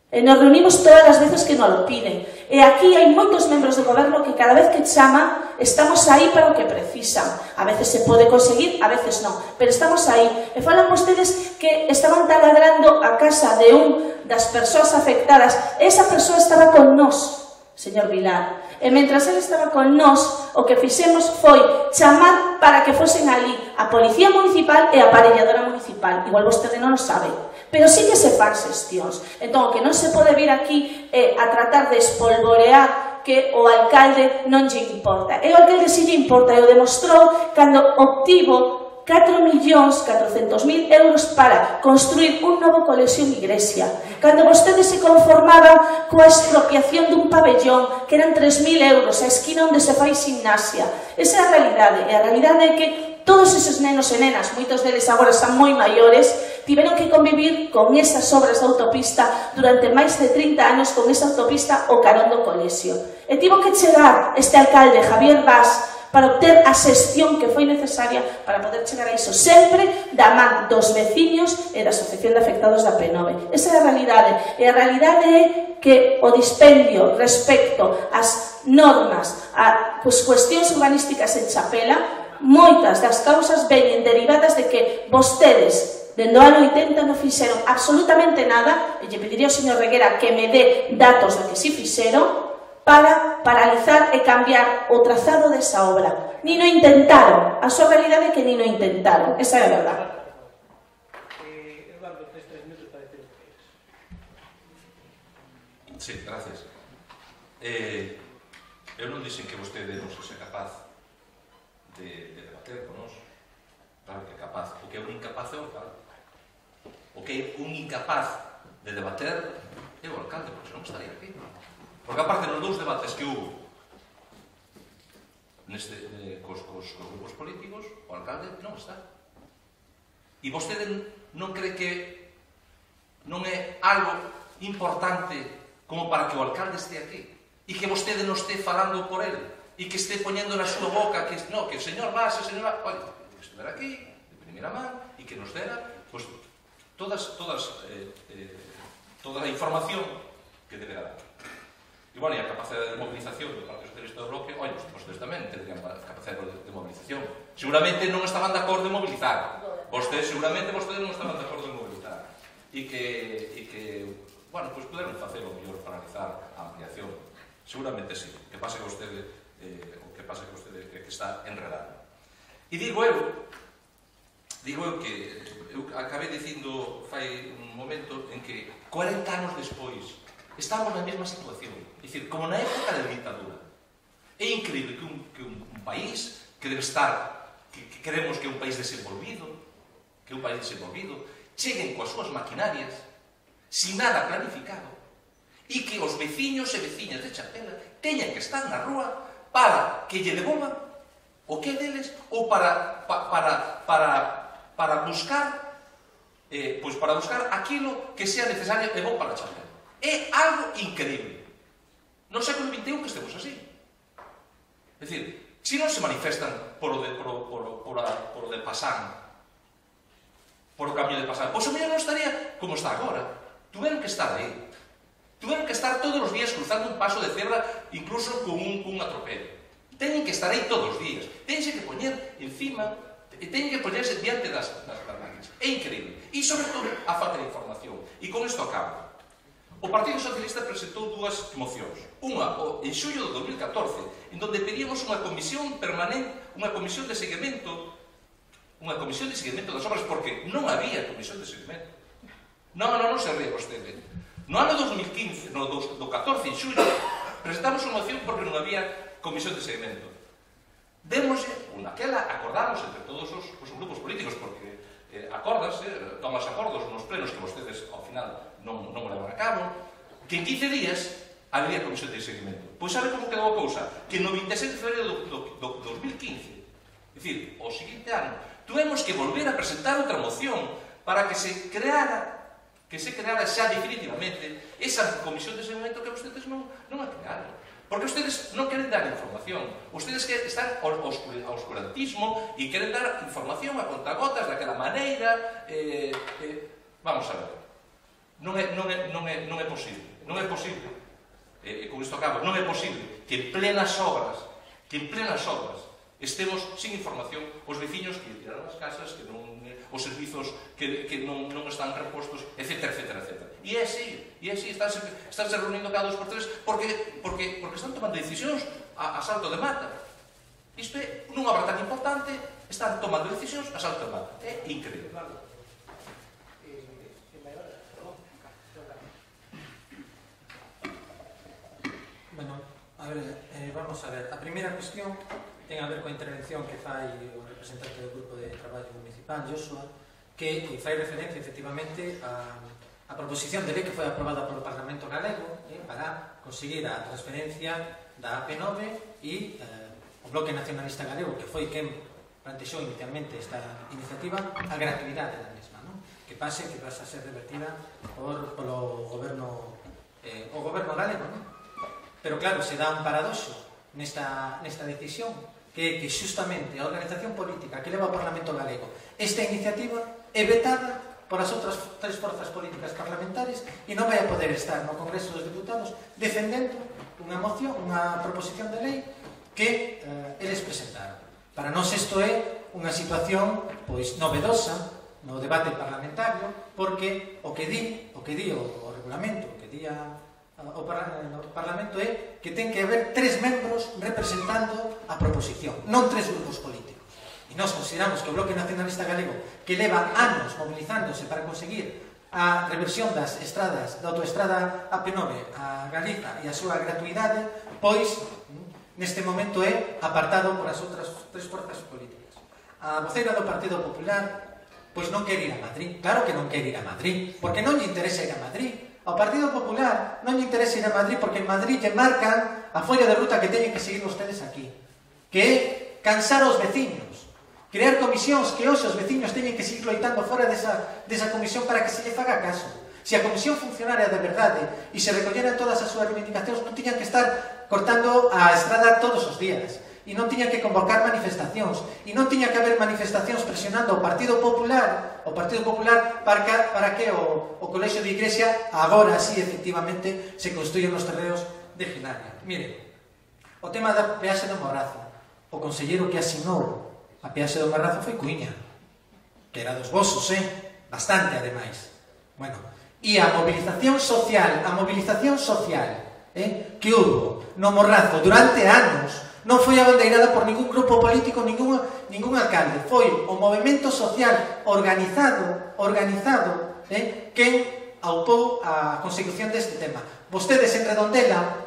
E nos reunimos todas as veces que nos lo piden. E aquí hai moitos membros do goberno que cada vez que chaman estamos aí para o que precisan. A veces se pode conseguir, a veces non, pero estamos aí. E falan vostedes que estaban taladrando a casa de un das persoas afectadas. Esa persoa estaba con nós, señor Vilar. E mentras ele estaba con nós, o que fixemos foi chamar para que fosen ali a Policía Municipal e a Parelladora Municipal. Igual vostede non o sabe. Pero sí que se fan xestións. Entón, o que non se pode vir aquí é a tratar de espolvorear que o alcalde non lle importa. E o alcalde si lle importa e o demostrou cando obtivo 4 millóns 400.000 euros para construir un novo colexio en Igresia. Cando vostedes se conformaban coa expropiación dun pabellón que eran 3.000 euros a esquina onde se fai gimnasia. Esa é a realidade. E a realidade é que Todos eses nenos e nenas, moitos deles agora están moi maiores, tiveron que convivir con esas obras de autopista durante máis de 30 anos con esa autopista o carón do colexio. E tivo que chegar este alcalde, Javier Vaz, para obter a xestión que foi necesaria para poder chegar a iso sempre da man dos veciños e da Asociación de Afectados da P9. Esa é a realidade. E a realidade é que o dispendio respecto ás normas, a pues, cuestións urbanísticas en Chapela, moitas das causas veñen derivadas de que vostedes dende o ano 80 non fixeron absolutamente nada, e lle pediría ao señor Reguera que me dé datos de que si fixeron, para paralizar e cambiar o trazado desa obra. Ni no intentaron, a súa realidade é que ni no intentaron, esa é a verdade. Sí, gracias. Eh, eu non dixen que vostede non se capaz de, de debater connosco. Claro que é capaz. O que é un incapaz é o alcalde. O que é un incapaz de debater é o alcalde, porque non estaría aquí. Porque aparte nos dous debates que hubo neste, eh, cos, cos, cos grupos políticos, o alcalde non está. E vostede non cree que non é algo importante como para que o alcalde este aquí e que vostede non este falando por ele e que este poñendo na súa boca que, no, que o señor va, o señor Mas, oito, que estuvera aquí, de primeira man, e que nos dera, pois, todas, todas, eh, eh, toda a información que deberá dar. E, bueno, e a capacidade de movilización do Partido Socialista do Bloque, oi, vostedes tamén tendrían capacidade de movilización. Seguramente non estaban de acordo en movilizar. Vostedes, seguramente, vostedes non estaban de acordo en movilizar. E que, e que bueno, pois pues, poderon facer o mellor para analizar a ampliación. Seguramente sí. Que pase que vostede eh, o que pasa que vostede cree que está enredado. E digo eu, digo eu que eu acabei dicindo fai un momento en que 40 anos despois estamos na mesma situación, é dicir, como na época da dictadura, É increíble que un, que un, un país que debe estar, que, que queremos que é un país desenvolvido, que é un país desenvolvido, cheguen coas súas maquinarias, sin nada planificado, e que os veciños e veciñas de Chapela teñan que estar na rúa para que lle devolvan o que é deles ou para, pa, para, para, para buscar eh, pois para buscar aquilo que sea necesario e bom para chamar. É algo increíble. No século XXI que estemos así. É dicir, se non se manifestan por o de, por, o, por, o, por, a, por o de pasar, por o cambio de pasar, pois o mellor non estaría como está agora. Tuveron que estar aí. Tiveron que estar todos os días cruzando un paso de cebra, incluso con un, con un atropello. Teñen que estar aí todos os días. Teñense que poñer encima, teñen que poñerse diante das, das, das máquinas. É increíble. E, sobre todo, a falta de información. E con isto acabo. O Partido Socialista presentou dúas mocións. Unha, en xullo do 2014, en donde pedíamos unha comisión permanente, unha comisión de seguimento, unha comisión de seguimento das obras, porque non había comisión de seguimento. Non, non, non se ríe vostede. No ano 2015, no do, do 14 de xullo, presentamos unha moción porque non había comisión de seguimento. Démoslle, naquela acordamos entre todos os, os grupos políticos, porque eh, acordanse, eh, tomas acordos nos plenos que vostedes ao final non, non levan a cabo, que en 15 días había comisión de seguimento. Pois sabe como quedou a cousa? Que no 27 de febrero do, do, do 2015, é dicir, o seguinte ano, tuvemos que volver a presentar outra moción para que se creara que se creara xa definitivamente esa comisión de seguimento que vostedes non, non a crearon. Porque ustedes non queren dar información. Ustedes que están ao oscurantismo e queren dar información a contagotas daquela maneira... Eh, eh, vamos a ver. Non é, non é, non é, non é posible. Non é posible. Eh, con isto acabo. Non é posible que en plenas obras, que en plenas obras, estemos sin información os veciños que tiraron as casas, que non os servizos que, que non, non están repostos, etc, etc, etc. E é así, e é así, están, están se reunindo cada dos por tres porque, porque, porque están tomando decisións a, a salto de mata. Isto é, nunha obra tan importante, están tomando decisións a salto de mata. É increíble. Bueno, a ver, eh, vamos a ver. A primeira cuestión ten a ver coa intervención que fai o representante do Grupo de Traballo Municipal, Joshua, que fai referencia efectivamente a, a proposición de lei que foi aprobada polo Parlamento Galego eh, para conseguir a transferencia da AP9 e eh, o Bloque Nacionalista Galego, que foi quen plantexou inicialmente esta iniciativa, a gratuidade da mesma, non? que pase que pasa a ser revertida por, polo goberno eh, o goberno galego, non? Pero claro, se dá un paradoxo nesta, nesta decisión, que é que xustamente a organización política que leva ao Parlamento Galego esta iniciativa é vetada por as outras tres forzas políticas parlamentares e non vai a poder estar no Congreso dos Diputados defendendo unha moción, unha proposición de lei que eh, eles presentaron. Para nós isto é unha situación pois novedosa no debate parlamentario porque o que di, o que di o, o regulamento, o que di a Eh, o eh, Parlamento é que ten que haber tres membros representando a proposición, non tres grupos políticos. E nós consideramos que o Bloque Nacionalista Galego, que leva anos movilizándose para conseguir a reversión das estradas da autoestrada AP9 a Galiza e a súa gratuidade, pois mm, neste momento é apartado por as outras tres forzas políticas. A voceira do Partido Popular pois non quer ir a Madrid, claro que non quer ir a Madrid, porque non lle interesa ir a Madrid, Ao Partido Popular non lle interesa ir a Madrid porque en Madrid lle marcan a folla de ruta que teñen que seguir vostedes aquí. Que é cansar os veciños. Crear comisións que hoxe os veciños teñen que seguir loitando fora desa, desa comisión para que se lle faga caso. Se a comisión funcionara de verdade e eh, se recolleran todas as súas reivindicacións, non tiñan que estar cortando a estrada todos os días e non tiña que convocar manifestacións e non tiña que haber manifestacións presionando o Partido Popular. O Partido Popular para que, para que o, o Colexio de Iglesia agora sí efectivamente se construyen os terreos de Ginaria mire, o tema da peaxe do Morazo o conselleiro que asinou a peaxe do Morazo foi Cuiña que era dos vosos, eh? bastante ademais bueno, e a movilización social a movilización social eh? que hubo? No Morrazo durante anos non foi abandeirada por ningún grupo político, ningún, ningún alcalde. Foi o movimento social organizado, organizado, eh, que aupou a consecución deste tema. Vostedes en Redondela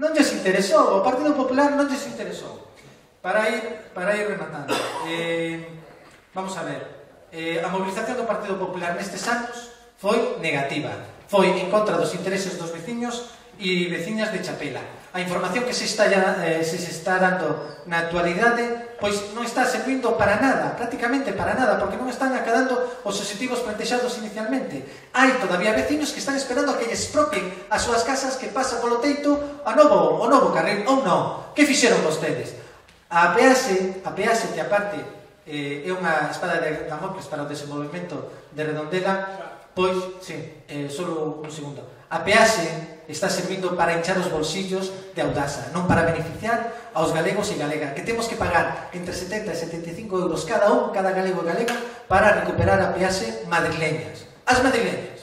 non lles interesou, o Partido Popular non lles interesou. Para ir, para ir rematando, eh, vamos a ver, eh, a movilización do Partido Popular nestes anos foi negativa. Foi en contra dos intereses dos veciños e veciñas de Chapela. A información que se está, ya, eh, se, se está dando na actualidade pois non está servindo para nada, prácticamente para nada, porque non están acadando os objetivos plantexados inicialmente. Hai todavía veciños que están esperando a que lles propien as súas casas que pasa polo teito a novo, o novo carril, ou non. Que fixeron vostedes? A peaxe, a peaxe que aparte eh, é unha espada de Damocles para o desenvolvemento de Redondela, pois, sí, eh, solo un segundo. A peaxe está servindo para hinchar os bolsillos de Audasa, non para beneficiar aos galegos e galega, que temos que pagar entre 70 e 75 euros cada un, cada galego e galega, para recuperar a peaxe madrileñas. As madrileñas.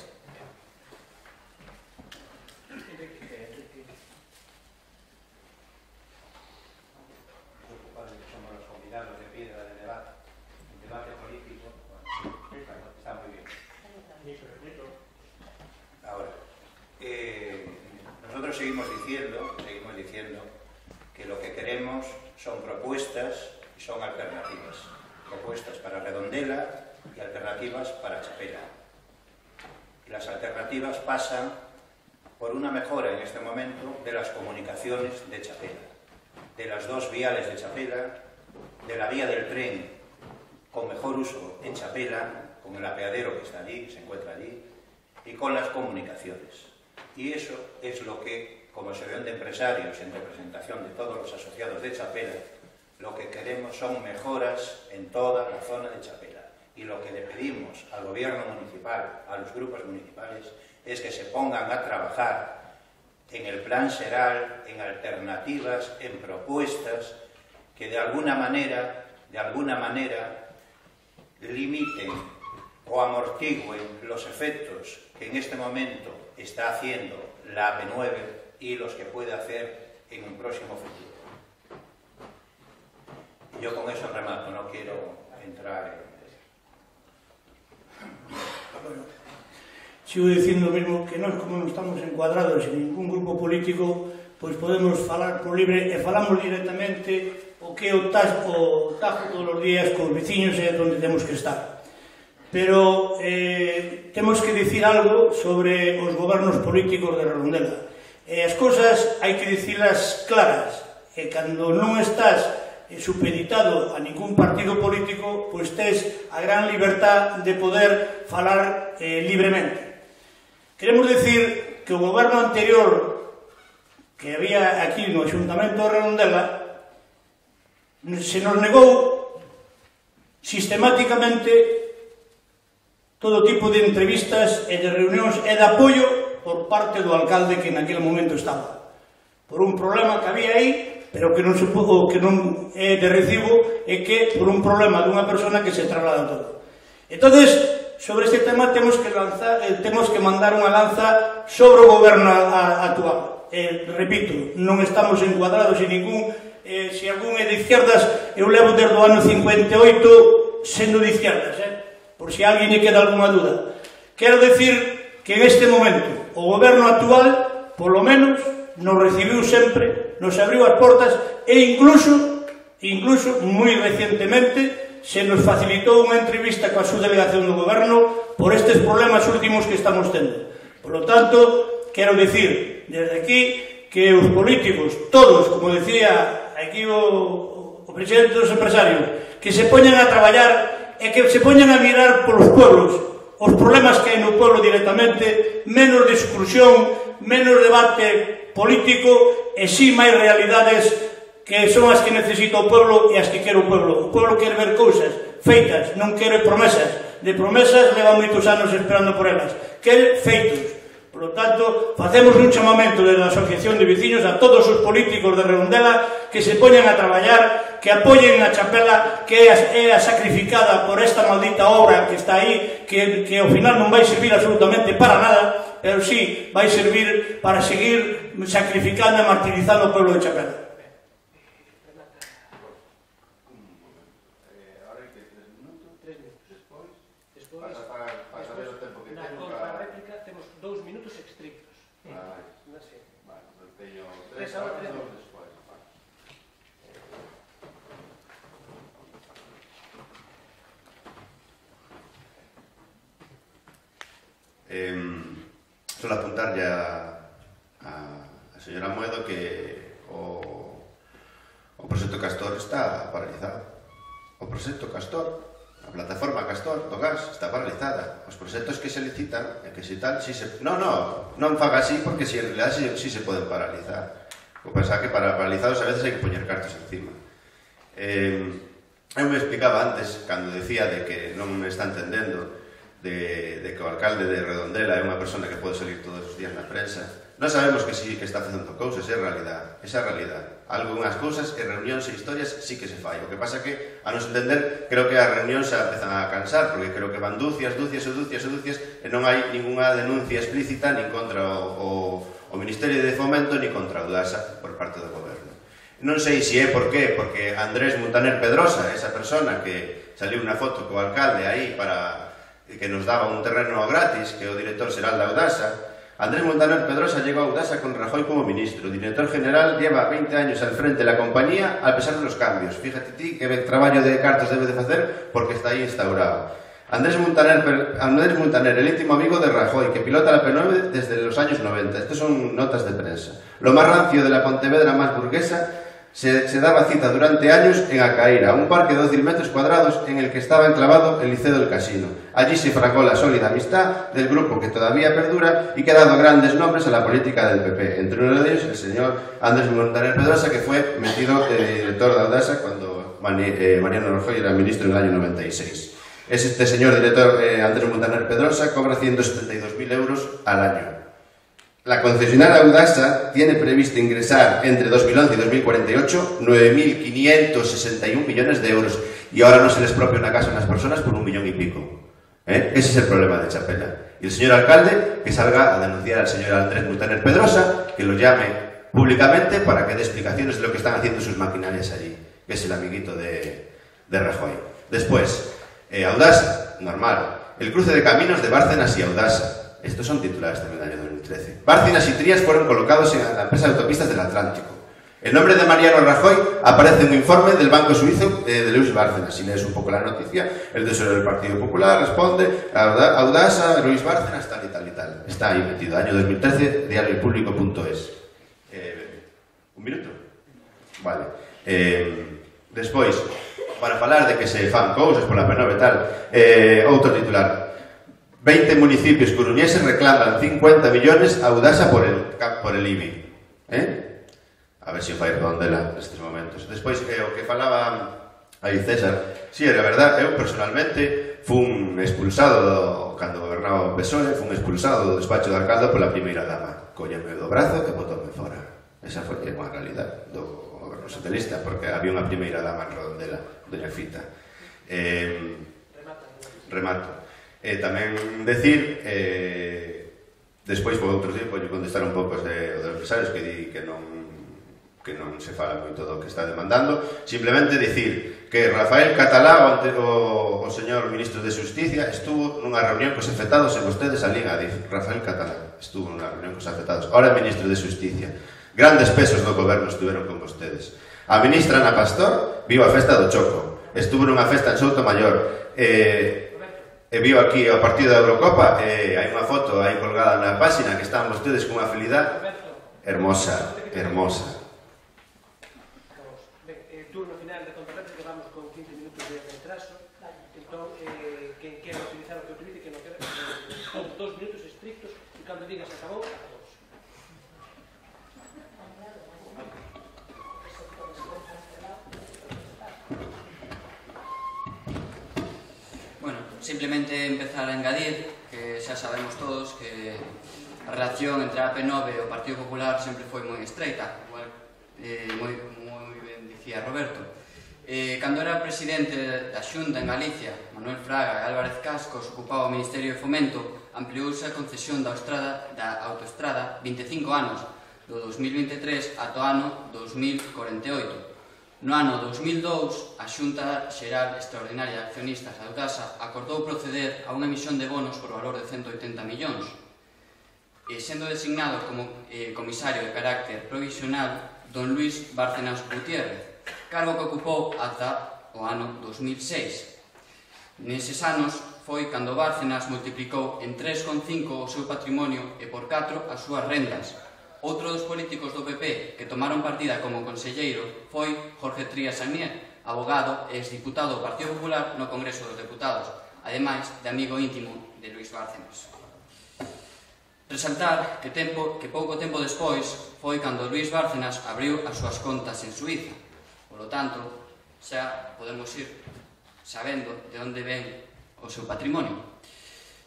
Alternativas para Chapela. Y las alternativas pasan por una mejora en este momento de las comunicaciones de Chapela, de las dos viales de Chapela, de la vía del tren con mejor uso en Chapela, con el apeadero que está allí, se encuentra allí, y con las comunicaciones. Y eso es lo que, como asociación de empresarios en representación de todos los asociados de Chapela, lo que queremos son mejoras en toda la zona de Chapela. Y lo que le pedimos al gobierno municipal, a los grupos municipales, es que se pongan a trabajar en el plan Seral, en alternativas, en propuestas que de alguna manera, de alguna manera, limiten o amortiguen los efectos que en este momento está haciendo la AP9 y los que puede hacer en un próximo futuro. Yo con eso remato, no quiero entrar en... Bueno, sigo dicindo mesmo que nós como non estamos encuadrados en ningún grupo político, pois podemos falar por libre e falamos directamente o que é o tajo, o tajo todos os días cos veciños e onde temos que estar. Pero eh, temos que dicir algo sobre os gobernos políticos de Redondela. E as cousas hai que dicilas claras. E cando non estás supeditado a ningún partido político, pois tes a gran libertad de poder falar eh, libremente. Queremos decir que o goberno anterior que había aquí no Xuntamento de Redondela se nos negou sistemáticamente todo tipo de entrevistas e de reunións e de apoio por parte do alcalde que naquele momento estaba. Por un problema que había aí, Pero o que non, supo, o que non é de recibo é que por un problema dunha persona que se traslada todo. Entonces, sobre este tema temos que lanzar, eh, temos que mandar unha lanza sobre o goberno actual. Eh, repito, non estamos encuadrados en ningún eh, se algún é de izquierdas, eu levo desde o ano 58 sendo de izquierdas, eh? por se si alguén lle queda alguna duda. Quero decir que en este momento o goberno actual, polo menos, nos recibiu sempre nos abriu as portas e incluso, incluso moi recentemente, se nos facilitou unha entrevista coa súa delegación do goberno por estes problemas últimos que estamos tendo. Por lo tanto, quero dicir desde aquí que os políticos, todos, como decía aquí o, o presidente dos empresarios, que se poñan a traballar e que se poñan a mirar polos pueblos, os problemas que hai no pueblo directamente, menos discusión, menos debate político e si máis realidades que son as que necesita o pueblo e as que quero o pueblo. O pueblo quer ver cousas feitas, non quere promesas. De promesas leva moitos anos esperando por elas. Quer feitos. Por lo tanto, facemos un chamamento desde a Asociación de Veciños a todos os políticos de Redondela que se poñan a traballar, que apoyen a chapela que é a sacrificada por esta maldita obra que está aí, que, que ao final non vai servir absolutamente para nada, pero sí vai servir para seguir sacrificando e martirizando o pueblo de Chapela. Eh, solo apuntarlle a, a, a señora Moedo que o, o proxecto Castor está paralizado. O proxecto Castor A plataforma Castor do gas está paralizada. Os proxectos que se licitan e que se tal, si se... No, no, non faga así porque si en realidad si, si se poden paralizar. O pensar que para paralizados a veces hai que poñer cartas encima. Eh, eu me explicaba antes, cando decía de que non me está entendendo, de, de que o alcalde de Redondela é unha persona que pode salir todos os días na prensa. Non sabemos que sí que está facendo cousas, é realidad, esa é realidad. Algunhas cousas e reunións e historias sí que se fai. O que pasa que, a nos entender, creo que as reunións xa empezan a cansar, porque creo que van dúcias, dúcias, e dúcias, e e non hai ninguna denuncia explícita nin contra o, o, o Ministerio de Fomento ni contra o DASA por parte do goberno. Non sei se si é por qué, porque Andrés Montaner Pedrosa, esa persona que saliu unha foto co alcalde aí para que nos daba un terreno gratis, que o director será da Audasa, Andrés Montaner Pedrosa llegó a Audasa con Rajoy como ministro. O director general lleva 20 años al frente de la compañía a pesar de los cambios. Fíjate ti que traballo de cartos debe de facer porque está aí instaurado. Andrés Montaner, Andrés Montaner, el íntimo amigo de Rajoy, que pilota la P9 desde los años 90. Estas son notas de prensa. Lo más rancio de la Pontevedra más burguesa se, se, daba cita durante años en Acaíra, un parque de 12 metros cuadrados en el que estaba enclavado el liceo del casino. Allí se fragó la sólida amistad del grupo que todavía perdura y que ha dado grandes nombres a la política del PP. Entre uno de ellos, el señor Andrés Montaner Pedrosa, que fue metido eh, director de Audasa cuando eh, Mariano Rajoy era ministro en el año 96. Es este señor director eh, Andrés Montaner Pedrosa, cobra 172.000 euros al año. La concesionaria Audasa tiene previsto ingresar entre 2011 y 2048 9.561 millones de euros y ahora no se les propia una casa a unas personas por un millón y pico. ¿Eh? Ese es el problema de Chapela. Y el señor alcalde que salga a denunciar al señor Andrés Montaner Pedrosa, que lo llame públicamente para que dé explicaciones de lo que están haciendo sus maquinarias allí, que es el amiguito de, de Rajoy. Después, eh, Audasa, normal. El cruce de caminos de Bárcenas y Audasa. Estos son titulares también del año 2013. Bárcenas y Trías fueron colocados en la empresa de autopistas del Atlántico. El nombre de Mariano Rajoy aparece en un informe del Banco Suizo eh, de Luis Bárcenas. Si lees un poco la noticia, el tesoro del Partido Popular responde a Audasa, Luis Bárcenas, tal y tal y tal. Está ahí metido, año 2013, diariopublico.es. Eh, un minuto? Vale. Eh, despois, para falar de que se fan cousas pola P9 e tal, eh, outro titular. 20 municipios coruñeses reclaman 50 millóns a Udasa por el, por el IBI. Eh? A ver se si fai redondela nestes momentos. Despois, eh, o que falaba aí César, si, sí, era verdad, eu personalmente fun expulsado do, cando gobernaba o PSOE, fun expulsado do despacho do alcalde pola primeira dama. Collame do brazo e botome fora. Esa foi a realidade do goberno socialista, porque había unha primeira dama en redondela, doña Fita. Eh, remato. E tamén decir, eh, despois por outro día, poño contestar un pouco de, de empresarios que di que non que non se fala moito do que está demandando, simplemente dicir que Rafael Catalá, o, o, o señor ministro de Justicia, estuvo nunha reunión cos afectados e vostedes alín a dif, Rafael Catalá estuvo nunha reunión cos afectados, ahora é ministro de Justicia. Grandes pesos do goberno estuveron con vostedes. A ministra Ana Pastor viu a festa do Choco, estuvo nunha festa en Souto Mayor, eh, e viu aquí o partido da Eurocopa e hai unha foto aí colgada na páxina que están vostedes cunha felicidade hermosa, hermosa. Simplemente empezar a engadir que xa sabemos todos que a relación entre a AP9 e o Partido Popular sempre foi moi estreita, igual eh, moi, moi ben dicía Roberto. Eh, cando era presidente da Xunta en Galicia, Manuel Fraga e Álvarez Cascos ocupaba o Ministerio de Fomento, ampliouse a concesión da, Austrada, da autoestrada 25 anos, do 2023 ata o ano 2048 No ano 2002, a Xunta Xeral Extraordinaria de Accionistas da Eudasa acordou proceder a unha emisión de bonos por valor de 180 millóns. E sendo designado como eh, comisario de carácter provisional don Luis Bárcenas Gutiérrez, cargo que ocupou ata o ano 2006. Neses anos foi cando Bárcenas multiplicou en 3,5 o seu patrimonio e por 4 as súas rendas, Outro dos políticos do PP que tomaron partida como conselleiro foi Jorge Trías Sagnier, abogado e exdiputado do Partido Popular no Congreso dos Deputados, ademais de amigo íntimo de Luis Bárcenas. Resaltar que, tempo, que pouco tempo despois foi cando Luis Bárcenas abriu as súas contas en Suiza. Por lo tanto, xa podemos ir sabendo de onde ven o seu patrimonio.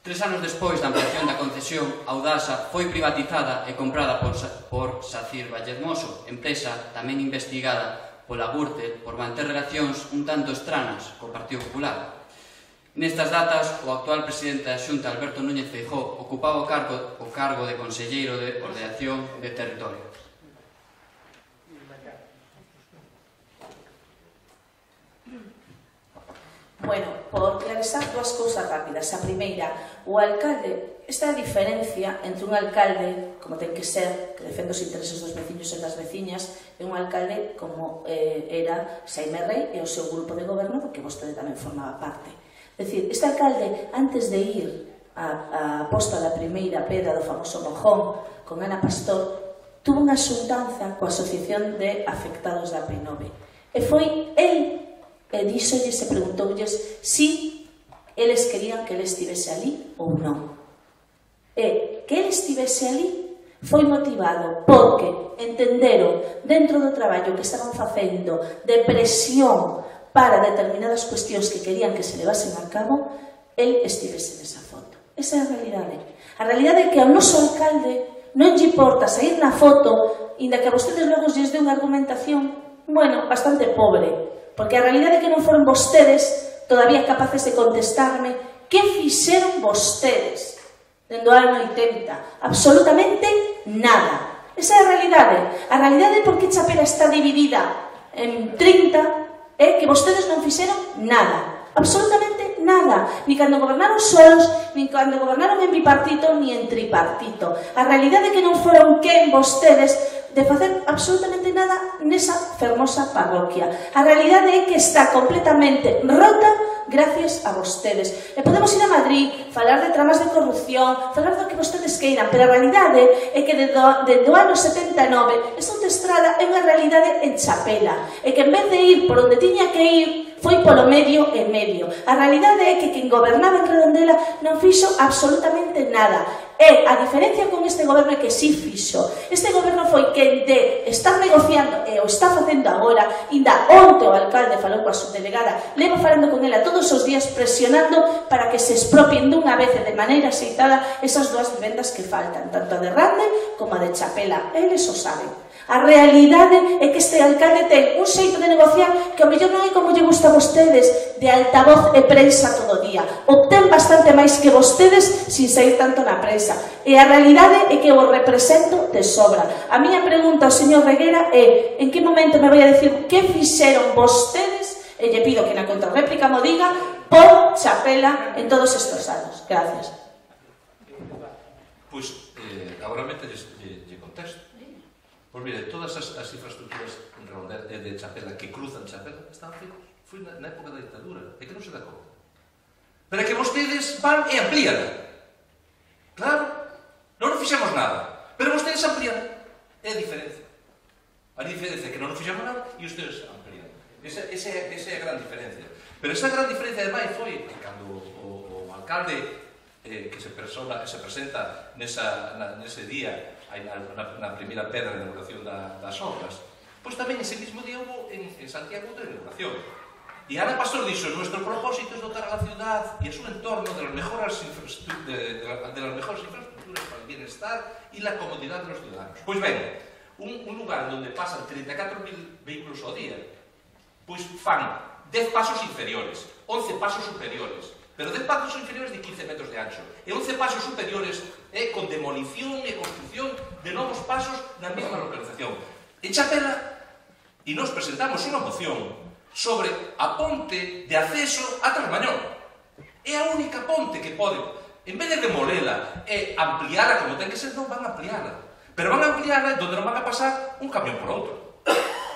Tres anos despois da ampliación da concesión, Audasa foi privatizada e comprada por, por Sacir Vallesmoso, empresa tamén investigada pola Gürtel por manter relacións un tanto estranas co Partido Popular. Nestas datas, o actual presidente da Xunta, Alberto Núñez Feijó, ocupaba o cargo, o cargo de Conselleiro de Ordenación de Territorio. Bueno, por realizar dúas cousas rápidas. A primeira, o alcalde, esta é a diferencia entre un alcalde, como ten que ser, que defende os intereses dos veciños e das veciñas, e un alcalde como eh, era Saime Rey e o seu grupo de goberno, porque vostede tamén formaba parte. É dicir, este alcalde, antes de ir a, a posta da primeira pedra do famoso mojón con Ana Pastor, tuvo unha xuntanza coa Asociación de Afectados da P9. E foi el e díxolles e preguntoulles si eles querían que ele estivese ali ou non. E que ele estivese ali foi motivado porque entenderon dentro do traballo que estaban facendo de presión para determinadas cuestións que querían que se levasen a cabo, el estivese nesa foto. Esa é a realidade. A realidade é que ao noso alcalde non lle importa sair na foto, inda que a vostedes logo lles dé unha argumentación, bueno, bastante pobre, Porque a realidade é que non foron vostedes todavía capaces de contestarme que fixeron vostedes dentro do ano 80. Absolutamente nada. Esa é a realidade. A realidade é porque Chapela está dividida en 30 é que vostedes non fixeron nada. Absolutamente nada. Ni cando gobernaron solos, ni cando gobernaron en bipartito, ni en tripartito. A realidade é que non foron quen vostedes de facer absolutamente nada nesa fermosa parroquia. A realidade é que está completamente rota gracias a vostedes. E podemos ir a Madrid, falar de tramas de corrupción, falar do que vostedes queiran, pero a realidade é que desde o, ano 79 esta autoestrada é unha realidade en chapela, e que en vez de ir por onde tiña que ir, foi polo medio e medio. A realidade é que quen gobernaba en Redondela non fixo absolutamente nada. E a diferencia con este goberno é que sí fixo. Este goberno foi quen de estar negociando e o está facendo agora. Inda onte o alcalde falou coa subdelegada. Levo falando con ela todos os días presionando para que se expropien dunha vez e de maneira aceitada esas dúas vivendas que faltan, tanto a de Rande como a de Chapela. Eles o saben. A realidade é que este alcalde ten un xeito de negociar que o mellor non é como lle gusta a vostedes, de altavoz e prensa todo o día. Obtén bastante máis que vostedes sin sair tanto na prensa. E a realidade é que o represento de sobra. A miña pregunta ao señor Reguera é en que momento me vai a decir que fixeron vostedes e lle pido que na contrarréplica mo diga por chapela en todos estes anos. Gracias. Pois, pues, eh, agora mete lle, lle, lle contexto. Pois mire, todas as, as infraestructuras de, eh, de Chapela que cruzan Chapela están feitas foi na, na época da dictadura. é que non se dá conta. Pero é que vostedes van e amplían. Claro, non fixemos nada, pero vostedes amplían. É a diferencia. A diferencia é que non fixemos nada e vostedes amplían. Esa, esa, esa é a gran diferencia. Pero esa gran diferencia, ademais, foi cando o, o, o alcalde eh, que se, persona, se presenta nesa, na, nese día na, na primeira pedra de inauguración da, das obras, pois tamén ese mismo día hubo en, en Santiago outra inauguración. E Ana Pastor dixo, nuestro propósito es dotar a la ciudad y a su entorno de las mejores, infraestructuras, de, de, de las mejores infraestructuras para el bienestar y la comodidad de los ciudadanos. Pois ben, un, un lugar onde pasan 34.000 vehículos ao día, pois fan 10 pasos inferiores, 11 pasos superiores, pero 10 pasos inferiores de 15 metros de ancho e 11 pasos superiores eh, con demolición e construcción de novos pasos na mesma localización. En Chapela, e nos presentamos unha moción sobre a ponte de acceso a Trasmañón. É a única ponte que pode, en vez de demolela e ampliarla como ten que ser, non van a ampliarla. Pero van a ampliarla donde non van a pasar un camión por outro. [coughs]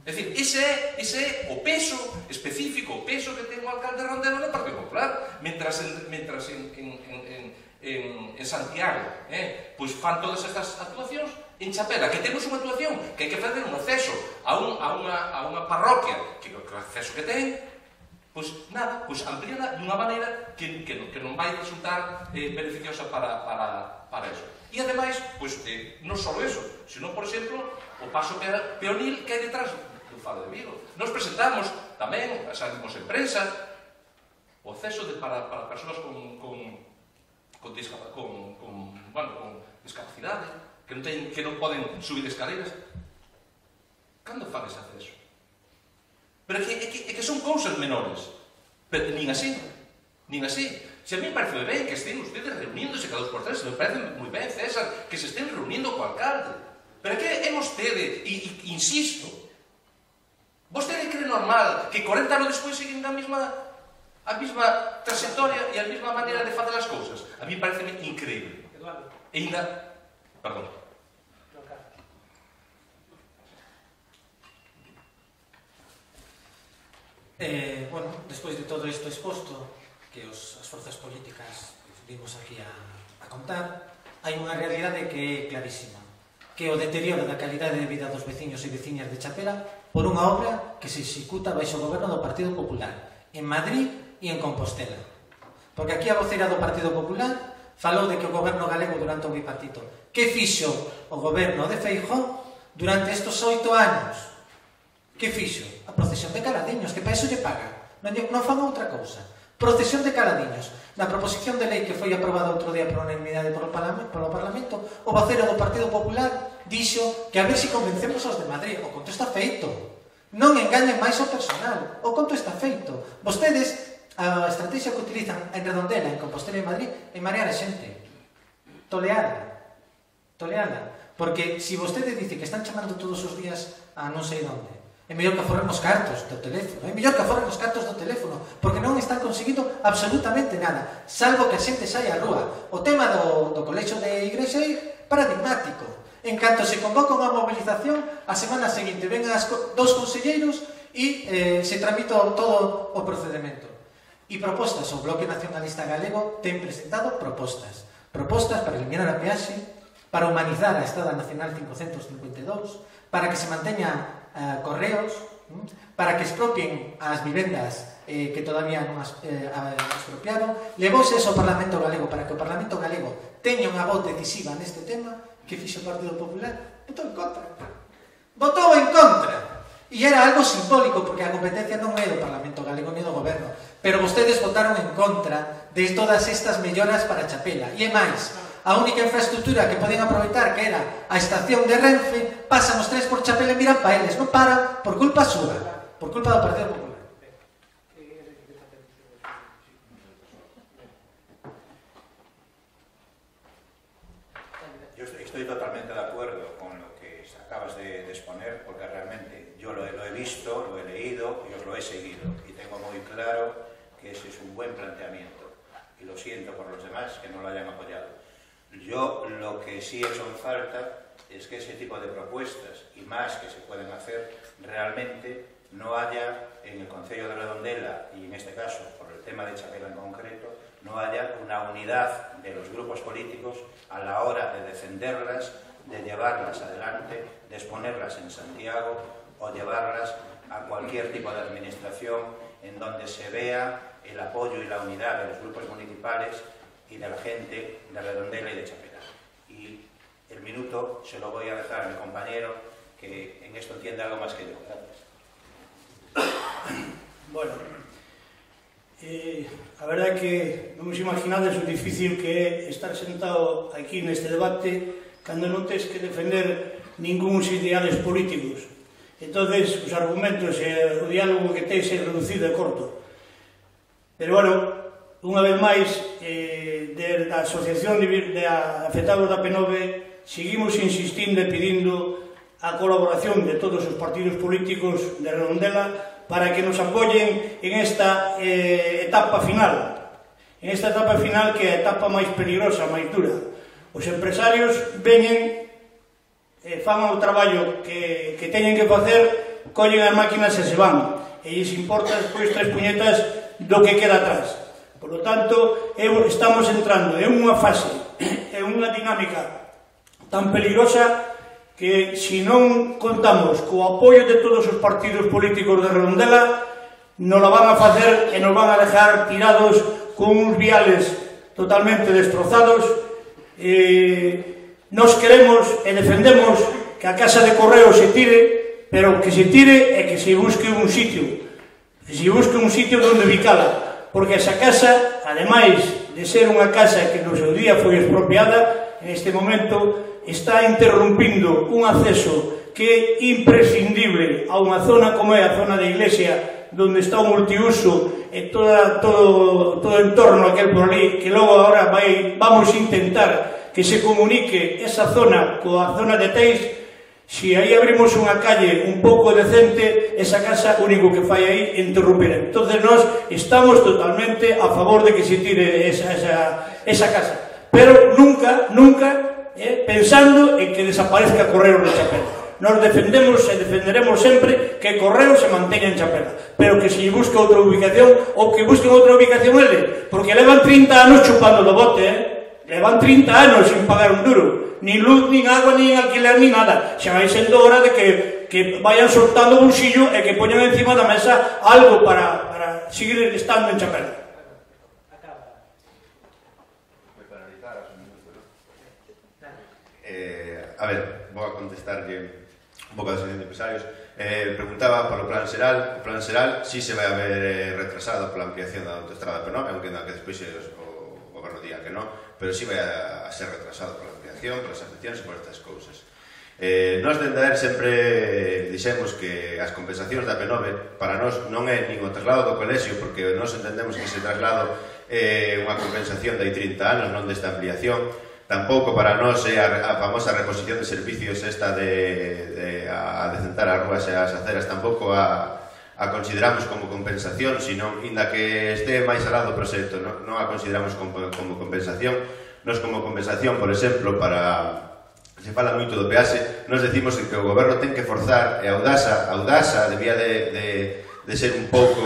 É dicir, ese é, ese é o peso específico, o peso que ten o alcalde Rondelo no Partido Popular. Mentras, en, mentras en, en, en, en, en Santiago. Eh? Pois fan todas estas actuacións en Chapela, que temos unha actuación que hai que fazer un acceso a, un, a, unha, a unha parroquia que o acceso que ten pois nada, pois ampliada dunha maneira que, que, que non vai resultar eh, beneficiosa para, para, para eso. E ademais, pois, eh, non só eso, sino, por exemplo, o paso peonil que hai detrás do Fado de Vigo. Nos presentamos tamén, salimos en prensa, o acceso de, para, para persoas con, con con, con, con, bueno, con discapacidade, que non, ten, que non poden subir escaleras. Cando fan ese acceso? Pero é que, é que, é que son cousas menores. Pero nin así, nin así. Se a mí me parece ben que estén ustedes reuníndose cada dos por tres, me parece moi ben, César, que se estén reunindo co alcalde. Pero que é vostede, e, e insisto, vostede cree normal que 40 anos despois siguen na mesma a mesma trayectoria e a mesma maneira de facer as cousas. A mí parece increíble. Eduardo. E ainda... Perdón. Eh, bueno, despois de todo isto exposto que os, as forzas políticas vimos aquí a, a contar, hai unha realidade que é clarísima, que o deterioro da calidade de vida dos veciños e veciñas de Chapela por unha obra que se executa baixo o goberno do Partido Popular en Madrid e en Compostela. Porque aquí a voceira do Partido Popular falou de que o goberno galego durante o bipartito. Que fixo o goberno de Feijó durante estes oito anos? Que fixo? A procesión de caladiños, que para iso lle paga. Non, non fan outra cousa. Procesión de caladiños. Na proposición de lei que foi aprobada outro día por unanimidade polo Parlamento, polo Parlamento o vocero do Partido Popular dixo que a ver se si convencemos os de Madrid. O conto está feito. Non engañen máis ao personal. O conto está feito. Vostedes a estrategia que utilizan en Redondela, en Compostela e Madrid é marear a xente. Toleada. Toleada. Porque se si vostede dice que están chamando todos os días a non sei onde, é mellor que aforren os cartos do teléfono, é mellor que aforren os cartos do teléfono, porque non están conseguindo absolutamente nada, salvo que a xente sai á rúa. O tema do, do colexo de igrexa é paradigmático. En canto se convoca unha movilización, a semana seguinte ven as dos conselleiros e eh, se tramita todo o procedimento e propostas o Bloque Nacionalista Galego ten presentado propostas. Propostas para eliminar a peaxe, para humanizar a Estrada Nacional 552, para que se manteña uh, eh, correos, para que expropien as vivendas eh, que todavía non as, eh, expropiaron. Levouse eso ao Parlamento Galego para que o Parlamento Galego teña unha voz decisiva neste tema que fixo o Partido Popular. Votou en contra. Votou en contra. E era algo simbólico, porque a competencia non é do Parlamento Galego ni do Goberno. Pero vostedes votaron en contra de todas estas melloras para Chapela. E é máis, a única infraestructura que poden aproveitar que era a estación de Renfe, pasan os tres por Chapela e miran pa eles, non paran por culpa súa, por culpa do Partido Popular. Lo que sí he hecho en falta es que ese tipo de propuestas y más que se pueden hacer realmente no haya en el Consejo de Redondela y en este caso por el tema de Chapela en concreto no haya una unidad de los grupos políticos a la hora de defenderlas, de llevarlas adelante, de exponerlas en Santiago o llevarlas a cualquier tipo de administración en donde se vea el apoyo y la unidad de los grupos municipales y de la gente de Redondela y de Chapela. el minuto se lo voy a dejar a mi compañero, que en esto entiende algo más que yo. Gracias. Bueno, eh, a verdade é que non vos imaginades o difícil que é estar sentado aquí neste debate cando non tens que defender ningúns ideales políticos. entonces os argumentos e o diálogo que tens é reducido e corto. Pero, bueno, unha vez máis, eh, da Asociación de, de Afetados da P9 seguimos insistindo e pedindo a colaboración de todos os partidos políticos de Redondela para que nos apoyen en esta eh, etapa final. En esta etapa final que é a etapa máis peligrosa, máis dura. Os empresarios veñen, eh, fan o traballo que, que teñen que facer, collen as máquinas e se van. E lles importa despois tres puñetas do que queda atrás. Por lo tanto, estamos entrando en unha fase, [coughs] en unha dinámica tan peligrosa que se si non contamos co apoio de todos os partidos políticos de Redondela nos la van a facer e nos van a dejar tirados con uns viales totalmente destrozados. Eh, nos queremos e defendemos que a casa de correo se tire pero que se tire e que se busque un sitio. Que se busque un sitio donde ubicala porque esa casa, ademais de ser unha casa que no seu día foi expropiada en este momento está interrumpindo un acceso que é imprescindible a unha zona como é a zona de Iglesia, donde está o multiuso e toda, todo, todo o entorno aquel por ali, que logo agora vai, vamos intentar que se comunique esa zona coa zona de Teix, Si aí abrimos unha calle un pouco decente, esa casa único que fai aí interrumpir Entonces nós estamos totalmente a favor de que se tire esa, esa, esa casa. Pero nunca, nunca eh, pensando en que desaparezca Correo de chapela. Nos defendemos e defenderemos sempre que Correo se manteña en chapela, pero que se busque outra ubicación ou que busquen outra ubicación ele, porque levan 30 anos chupando do bote, eh? levan 30 anos sin pagar un duro, ni luz, ni agua, ni alquiler, ni nada. Xa vai sendo hora de que, que vayan soltando bolsillo e que poñan encima da mesa algo para, para seguir estando en chapela. a ver, vou a contestarlle un pouco a asociación de empresarios. Eh, preguntaba polo plan xeral, o plan xeral si se vai a ver eh, retrasado pola ampliación da autostrada, pero non, aunque entendo que despois eh, o goberno diga que non, pero si vai a, a ser retrasado pola ampliación, polas afeccións e por estas cousas. Eh, nós dende AER sempre dixemos que as compensacións da P9 para nós non é nin o traslado do colexio porque nós entendemos que ese traslado é eh, unha compensación de 30 anos, non desta ampliación Tampouco para nós é a, a famosa reposición de servicios esta de, de a, a decentar as rúas e as aceras, tampouco a, a consideramos como compensación, sino, inda que este máis alado do proxecto, non, non a consideramos como, como compensación. Nos como compensación, por exemplo, para se fala moito do peaxe, nos decimos que o goberno ten que forzar e a Audasa, a Audasa debía de, de, de ser un pouco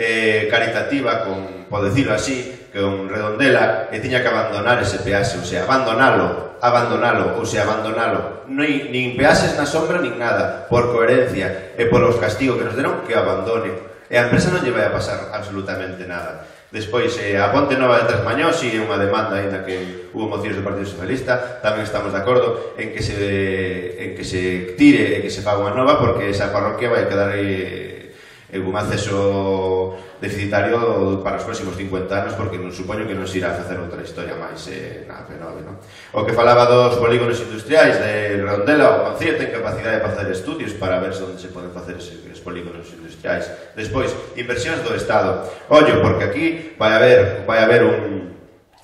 eh, caritativa, con, por decirlo así, con Redondela e tiña que abandonar ese peaxe, ou sea, abandonalo, abandonalo, ou sea, abandonalo. Nin, nin peaxes na sombra, nin nada, por coherencia e polos castigos que nos deron que abandone. E a empresa non lle vai a pasar absolutamente nada. Despois, eh, a Ponte Nova de Trasmañó si é unha demanda, aínda que hubo mocións do Partido Socialista, tamén estamos de acordo en que se, en que se tire e que se faga unha nova, porque esa parroquia vai quedar eh, e un acceso deficitario para os próximos 50 anos porque non supoño que non se irá facer outra historia máis eh, na P9 non? o que falaba dos polígonos industriais de Rondela o Concía ten capacidade de facer estudios para ver onde se poden facer esos polígonos industriais despois, inversións do Estado ollo, porque aquí vai haber, vai haber un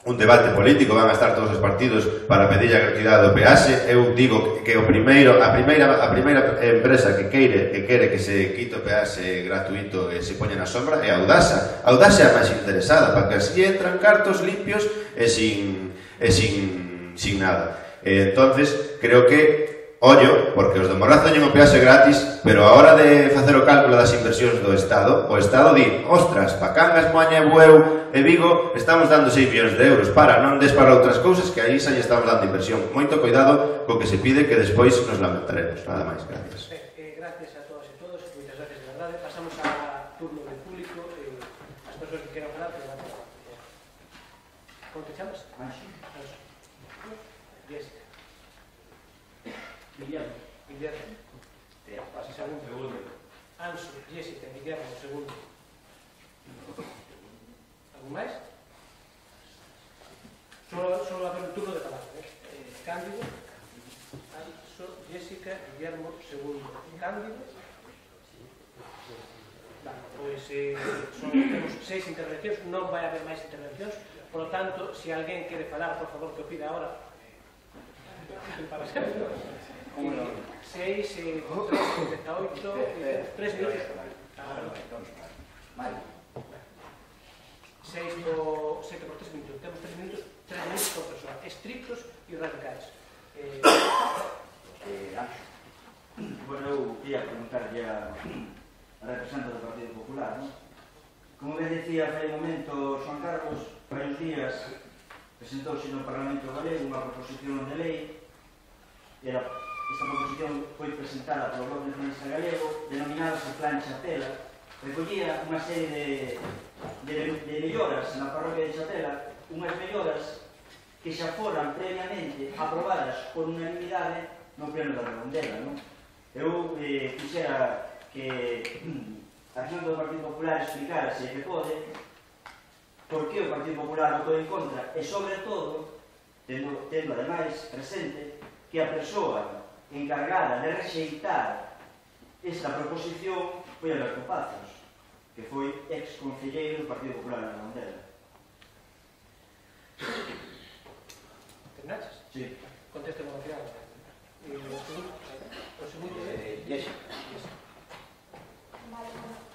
un debate político, van a estar todos os partidos para pedir a gratuidade do peaxe. Eu digo que o primeiro, a primeira a primeira empresa que queire que quere que se quite o peaxe gratuito e se poña na sombra é a Audasa. A Audasa é a máis interesada, porque así entran cartos limpios e sin, e sin, sin nada. E, entonces, creo que Ollo, porque os do Morrazo non peaxe gratis, pero a hora de facer o cálculo das inversións do Estado, o Estado di, ostras, pa Cangas, Moaña e Bueu e Vigo estamos dando 6 millóns de euros para non des para outras cousas que aí xa lle estamos dando inversión. Moito cuidado co que se pide que despois nos lamentaremos. Nada máis, gracias. Eh, eh, gracias a todas e todos, moitas gracias de verdade. Pasamos a turno de público, eh, as persoas que queran falar, pero... Como te chamas? Manxi. Guillermo. Guillermo. Pase segundo. Segundo. Anso, Jessica, Guillermo, segundo. Algún máis? Solo, solo haber un turno de palabra. Eh? Eh, Cándido. Anso, Jessica, Guillermo, segundo. Cándido. Vale, pois eh, son, temos seis intervencións, non vai haber máis intervencións, Por lo tanto, si alguén quere falar, por favor, que o pida ahora. [laughs] Para sempre. 6, 3, 78, 3 minutos. Vale. 6 por 7 por 3 minutos. Temos 3 minutos, 3 minutos por persoa. Estrictos e radicais. Eh, eh, acho. Bueno, eu quería preguntarlle a, a representante do Partido Popular, ¿no? Como ben decía fai momento Juan Carlos, varios días presentouse no Parlamento Galego unha proposición de lei era Esta proposición foi presentada polo Bloco Nacionalista Galego, denominada o Plan Chatela, recollía unha serie de, de, de melloras na parroquia de Chatela, unhas melloras que xa foran previamente aprobadas por unanimidade no pleno da Redondela. Non? Eu eh, quixera que mm, a xunta do Partido Popular explicara se que pode por que o Partido Popular votou en contra e, sobre todo, tendo, tendo ademais presente que a persoa encargada de rexeitar esta proposición foi Alberto Pazos, que foi ex-concelleiro do Partido Popular na Mandela. Fernández? Sí. Conteste con fiado. E o segundo? O segundo? Eh. Vale,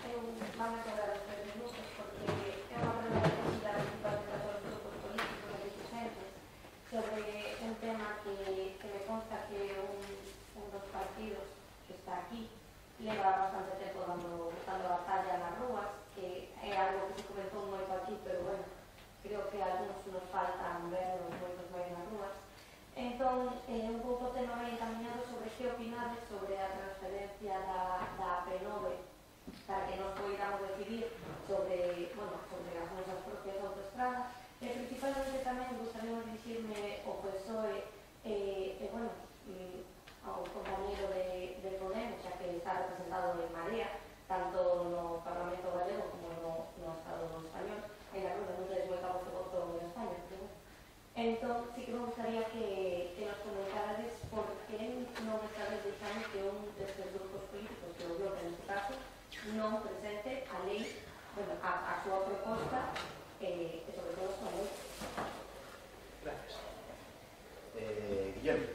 eu eh, vamos a quedar leva bastante tempo dando, dando batalla nas rúas, que é algo que se comenzou moito aquí, pero bueno, creo que algúns nos faltan vernos moitos máis nas rúas. Entón, eh, un pouco tema ben encaminado sobre que opinades sobre a transferencia da, da AP9 para que nos poidamos decidir sobre, bueno, sobre as nosas propias autostradas e principalmente tamén gustaría dirigirme ao PSOE e, eh, e eh, bueno, mm, ao compañero de, de Podemos está representado en Marea, tanto no Parlamento Galego como no, no Estado Español, e verdade non tedes moita voz de voto en España, pero. Entón, sí que me gustaría que, que nos comentades por que non estades deixando que un destes grupos políticos, que o Bloque neste caso, non presente a lei, bueno, a, a súa proposta eh, e sobre todo lei. Gracias. Eh, Guillermo.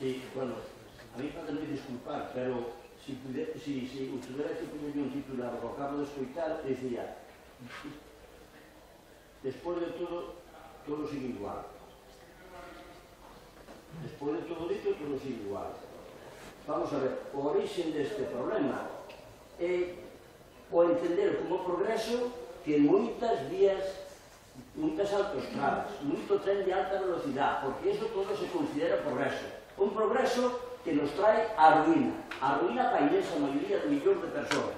Sí, bueno, A mí pátame disculpar, pero si, pude, si, si o que poner un titular o acabo de escoitar, decía despois de todo, todo sigue igual. Despois de todo dicho, todo sigue igual. Vamos a ver, o orixen deste problema é o entender como progreso que moitas vías, moitas autostradas, moito tren de alta velocidade, porque iso todo se considera progreso. Un progreso que nos trae a ruína. A ruína para a inmensa maioría de millóns de persoas.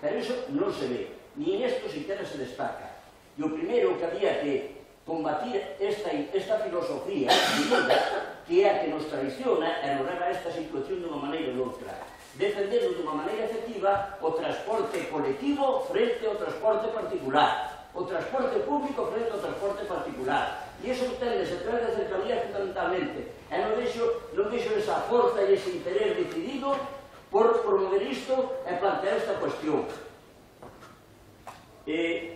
Pero iso non se ve, ni en esto siquiera se destaca. E o primeiro que había que combatir esta, esta filosofía de vida, que é a que nos traiciona e nos leva a esta situación de unha maneira ou outra. Defendendo de unha maneira efectiva o transporte colectivo frente ao transporte particular o transporte público frente ao transporte particular. E iso entende, se de cercanías fundamentalmente. E non deixo, non deixo esa forza e ese interés decidido por promover isto e plantear esta cuestión. E,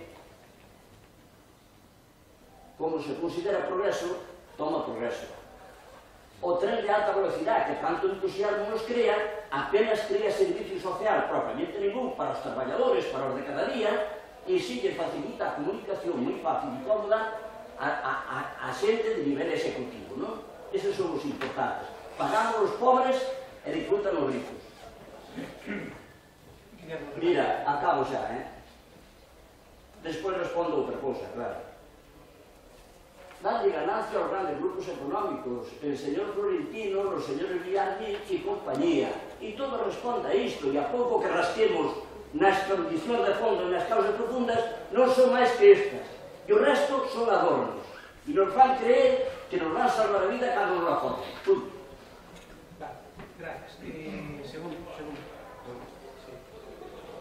como se considera progreso, toma progreso. O tren de alta velocidade, que tanto entusiasmo nos crea, apenas crea servicio social propiamente ningún para os traballadores, para os de cada día, e si que facilita a comunicación moi fácil e cómoda a, a, a, a xente de nivel executivo, non? Esos son os importantes. Pagamos os pobres e disfrutan os ricos. Mira, acabo xa, eh? Despois respondo outra cousa, claro. Darlle ganancia aos grandes grupos económicos, el señor Florentino, o señores Eliardi e compañía. E todo responde a isto, e a pouco que rasquemos nas condicións de fondo e nas causas profundas, non son máis que estas. E o resto son adornos. E nos fan creer que nos van a salvar a vida cando nos la foten. Punto. Gracias. Eh, segundo, segundo.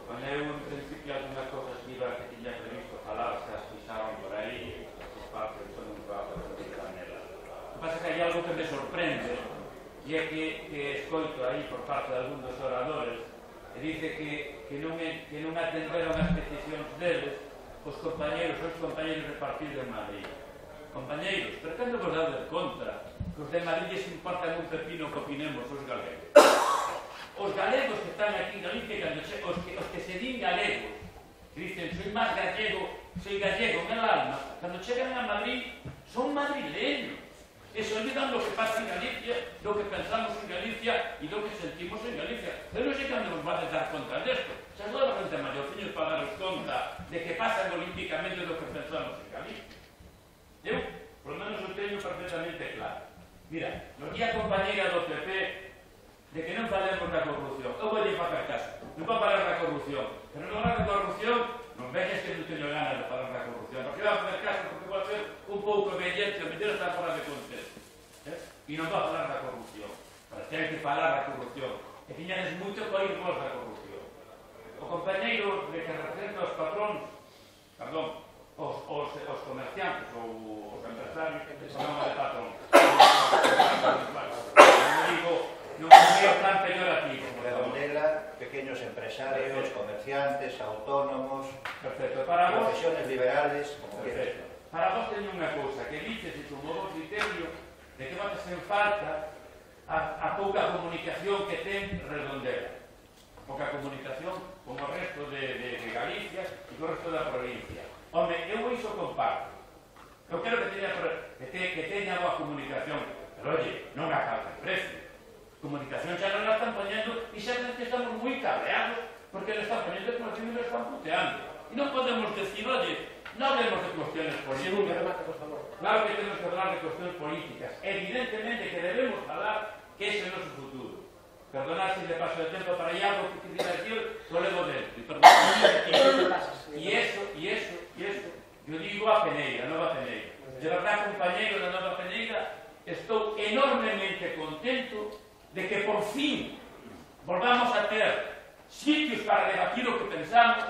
Cando eu, en principio, alguna cosas vivas que tiña previsto falar, se as pisaron por aí, parte de todo un trabajo de manera. O que pasa que hai algo que me sorprende, e é que, que escoito aí por parte de algún dos oradores, e dice que, que, non, é, que non atenderon as peticións deles os compañeros, os compañeros de partido en Madrid. Compañeiros, pero cando vos dades conta que os de Madrid lles importan un pepino que opinemos os galegos? Os galegos que están aquí en Galicia, cando che, os, que, os que se din galegos, que dicen, soy máis gallego, soy gallego en el alma, cando chegan a Madrid, son madrileños. E se olvidan lo que pasa en Galicia, lo que pensamos en Galicia e lo que sentimos en Galicia. Pero non sei cando nos vades dar conta desto. Se toda a gente maior para daros conta de que pasa olímpicamente lo que pensamos en Galicia. Eu, por lo menos, o teño perfectamente claro. Mira, non é a compañera do PP de que non falemos da corrupción. Eu vou facer caso. Non vou falar da corrupción. Pero non falar da corrupción, non veñas que non teño ganas de falar da corrupción. Porque vou facer caso, porque vou ser un pouco obediente, o mellor está fora de contexto. Eh? E non vou falar da corrupción. Para ten que falar da corrupción. E tiñades moito para ir vos da corrupción. O compañeiro de que representa os patróns, perdón, os, os, os comerciantes ou os empresarios chamamos de patrón. non digo, non é tan peyorativo. Redondela, pequeños empresarios, Perfecto. comerciantes, autónomos, Perfecto. Para profesiones vos, liberales, como quieras. Para vos teño unha cousa, que dices e como vos criterio de que vas en ser falta a, a pouca comunicación que ten Redondela. Pouca comunicación como o resto de, de, de Galicia e co resto da provincia. Home, eu iso comparto. Eu quero que teña, que, te, que teña boa comunicación. Pero, oye, non a falta precio. Comunicación xa non la están poñendo e xa que estamos moi cabreados porque le están poñendo como si nos están puteando. E non podemos decir, oye, non hablemos de cuestiones políticas. Claro que temos que hablar de cuestiones políticas. Evidentemente que debemos falar que ese é o noso futuro. Perdonad si le paso el tiempo para allá, porque quisiera decir, lo leo dentro. Y, perdonad, y, eso, y eso y eso. Yo digo a Peneira, Nova Peneira. De verdad, compañero da Nova Peneira, estou enormemente contento de que por fin volvamos a ter sitios para debatir o que pensamos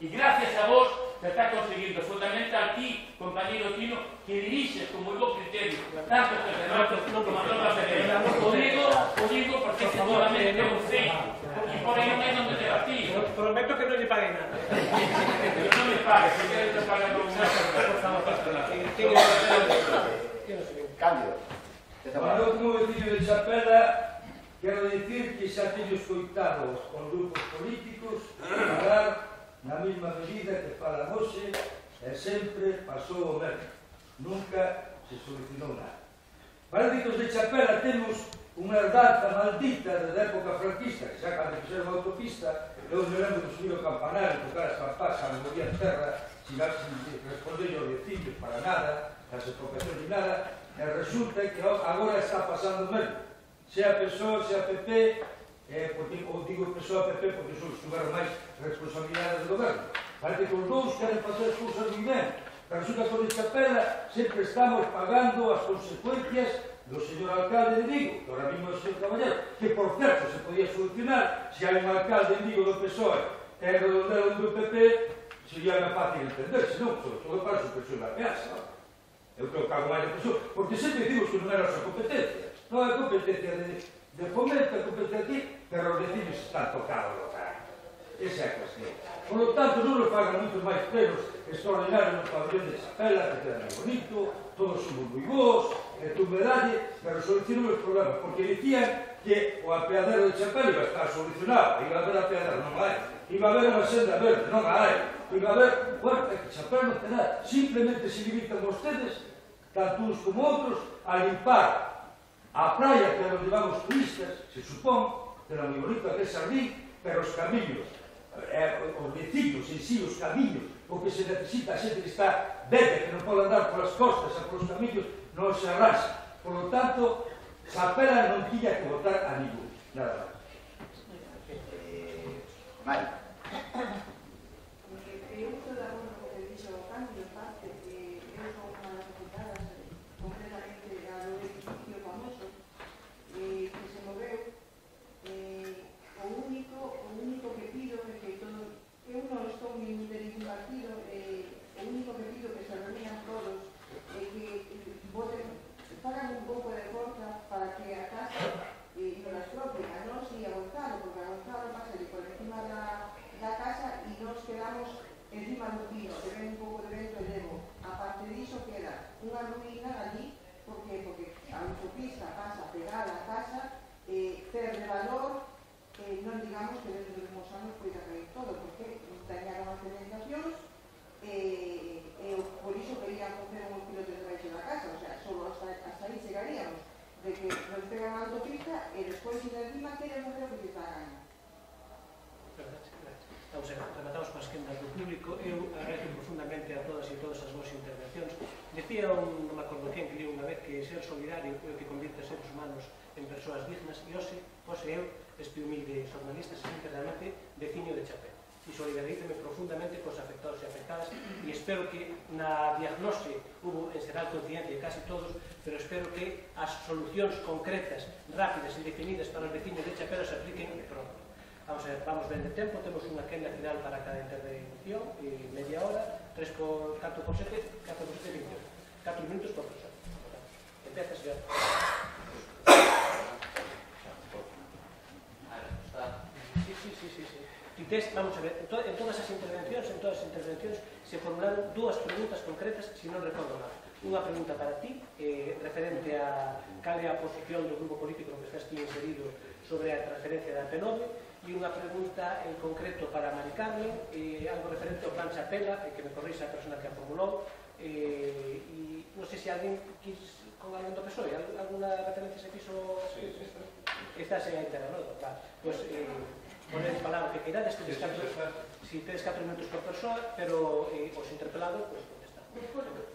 e gracias a vos se está conseguindo fundamental ti, compañero Tino, que diriges con moi bo criterio tanto este como a Nova Peneira. O digo, o digo porque efectivamente é un feito Porque por aí non hai onde te a. Prometo que non lle pague nada. Que non me pague, se eu te pagando unha por favor, pastoral. Cambio. Con o último vecino de Chapela, quero dicir que xa teño escoitado os grupos políticos falar na mesma medida que fala hoxe e sempre pasou o mesmo. Nunca se solucionou nada. Parece que os de Chapela temos unha data maldita da época franquista, que xa cando fixeron a autopista, eu me lembro de subir o campanario, tocar as campás, a memoria en terra, sin responder o vecinos para nada, as expropiacións ni nada, e resulta que agora está pasando o mesmo. Sea PSOE, sea PP, eh, porque, ou digo PSOE PP porque son os estuveron máis responsabilidades do goberno. Parece que os dous queren facer as cousas moi ben, pero resulta que con esta pela sempre estamos pagando as consecuencias do señor alcalde de Vigo, que ahora mismo é o caballero, que por certo se podía solucionar se hai un alcalde en Vigo do PSOE e redondelo do PP, sería máis fácil entender, senón, sobre todo para a supresión da peaxa. Eu creo que algo máis impresión, porque sempre decimos que non era a súa competencia, non é competencia de, de fomento, é competencia aquí, pero os vecinos están tocados do caralho. Esa é a cuestión. Por lo tanto, non nos fagan moitos máis plenos extraordinarios nos pabellón de Chapela, que queda moi bonito, todos somos moi bons, e tú medalles, pero solucionamos os problemas, porque dicían que o apeadero de Chapel iba a estar solucionado, iba a haber apeadero, non hai, iba a haber unha senda verde, non hai, iba a haber, bueno, é que Chapel non terá, simplemente se limitan vostedes, tanto uns como outros, a limpar a praia que onde van turistas, se supón, pero moi bonito aquel sardín, pero os camiños, eh, os vecinos en sí, os camiños, o que se necesita a xente que está verde, que non pode andar polas costas e polos camiños, non se arrasa. Por lo tanto, Sapela non tiña que votar a ningún. Nada máis. Eh, Mari. anos e eu este humilde xornalista se sente realmente veciño de Chapé e solidarízame profundamente cos afectados e afectadas e espero que na diagnose hubo en xeral coincidencia de casi todos pero espero que as solucións concretas rápidas e definidas para os veciños de Chapé se apliquen pronto. Vamos, a, ver, vamos ben de tempo temos unha quenda final para cada intervención e media hora 3 por 4 por 7 4 por 7 28 4 minutos por persona. Empeza señor. sí, sí, sí, sí. Tités, vamos a ver, en, to en todas as intervencións, en todas as intervencións se formularon dúas preguntas concretas, se si non recordo mal. Unha pregunta para ti, eh, referente a cal é a posición do grupo político no que estás ti inserido sobre a transferencia da P9, e unha pregunta en concreto para Mari Carmen, eh, algo referente ao plan Chapela, eh, que me corrixa a persona que a formulou, eh, e non sei se alguén quis con alguén do PSOE, alguna referencia se quiso... Sí, sí, está. Esta é a interna, non? Vale. Pois, pues, eh, poner el falar o que queirades, tedes catro, si tedes catro minutos por persoa, pero eh, os interpelados, pois, pues, contestan.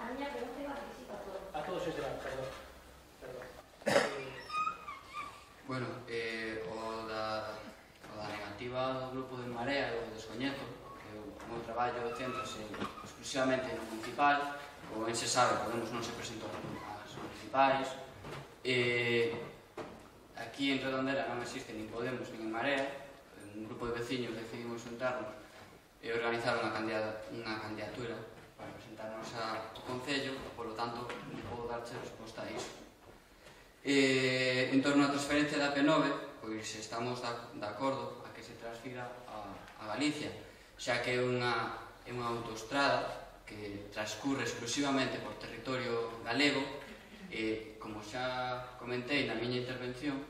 A miña pregunta iba a todos. A todos es de la, perdón. perdón. Eh... Bueno, eh, o, da, o da negativa do grupo de Marea, do descoñezo, que o meu traballo centrase exclusivamente no municipal, como ben se sabe, Podemos non se presentou as municipais, eh, Aquí en Redondela non existe nin Podemos nin en Marea, un grupo de veciños decidimos juntarnos e organizar unha, candidata, unha candidatura para presentarnos ao Concello, polo tanto, non podo darche resposta a iso. E, en torno á transferencia da P9, pois estamos de acordo a que se transfira a, a Galicia, xa que é unha, é unha autostrada que transcurre exclusivamente por territorio galego e como xa comentei na miña intervención,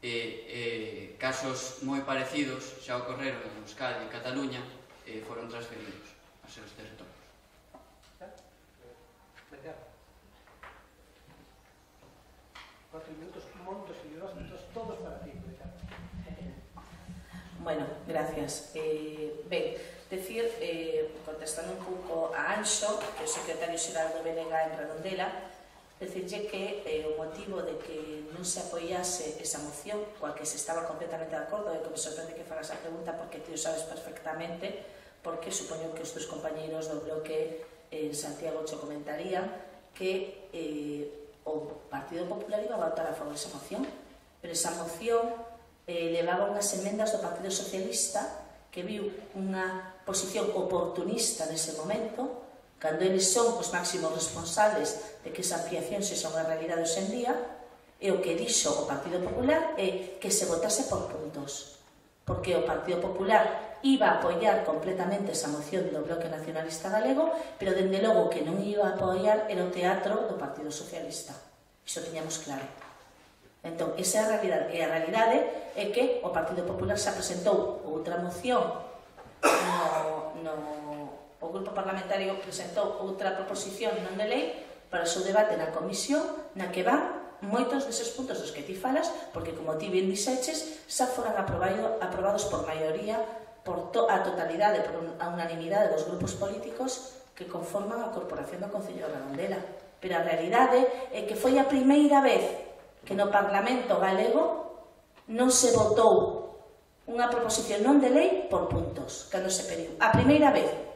eh, eh, casos moi parecidos xa ocorreron en Euskadi e Cataluña eh, foron transferidos a seus territorios. Cuatro minutos, montos y minutos, todos para ti. Bueno, gracias. Eh, ben, decir, eh, contestando un pouco a Anxo, que é o secretario xeral do BNG en Redondela, Decirlle que eh, o motivo de que non se apoiase esa moción, coa que se estaba completamente de acordo, e que me sorprende que fagas a pregunta porque ti o sabes perfectamente, porque supoño que os teus compañeiros do bloque en eh, Santiago cho comentarían que eh, o Partido Popular iba a votar a favor desa moción, pero esa moción eh, levaba unhas emendas do Partido Socialista que viu unha posición oportunista nese momento cando eles son os máximos responsables de que esa ampliación se son a realidade hoxendía, e o que dixo o Partido Popular é que se votase por puntos, porque o Partido Popular iba a apoiar completamente esa moción do Bloque Nacionalista Galego, pero dende logo que non iba a apoiar era o teatro do Partido Socialista. Iso tiñamos claro. Entón, esa é a realidade. E a realidade é que o Partido Popular xa presentou outra moción no, no o Grupo Parlamentario presentou outra proposición non de lei para o seu debate na comisión na que van moitos deses puntos dos que ti falas, porque como ti ben dixeches, xa foran aprobado, aprobados por maioría por to, a totalidade, por a unanimidade dos grupos políticos que conforman a Corporación do Concello de Redondela. Pero a realidade é que foi a primeira vez que no Parlamento galego non se votou unha proposición non de lei por puntos, cando se pediu. A primeira vez,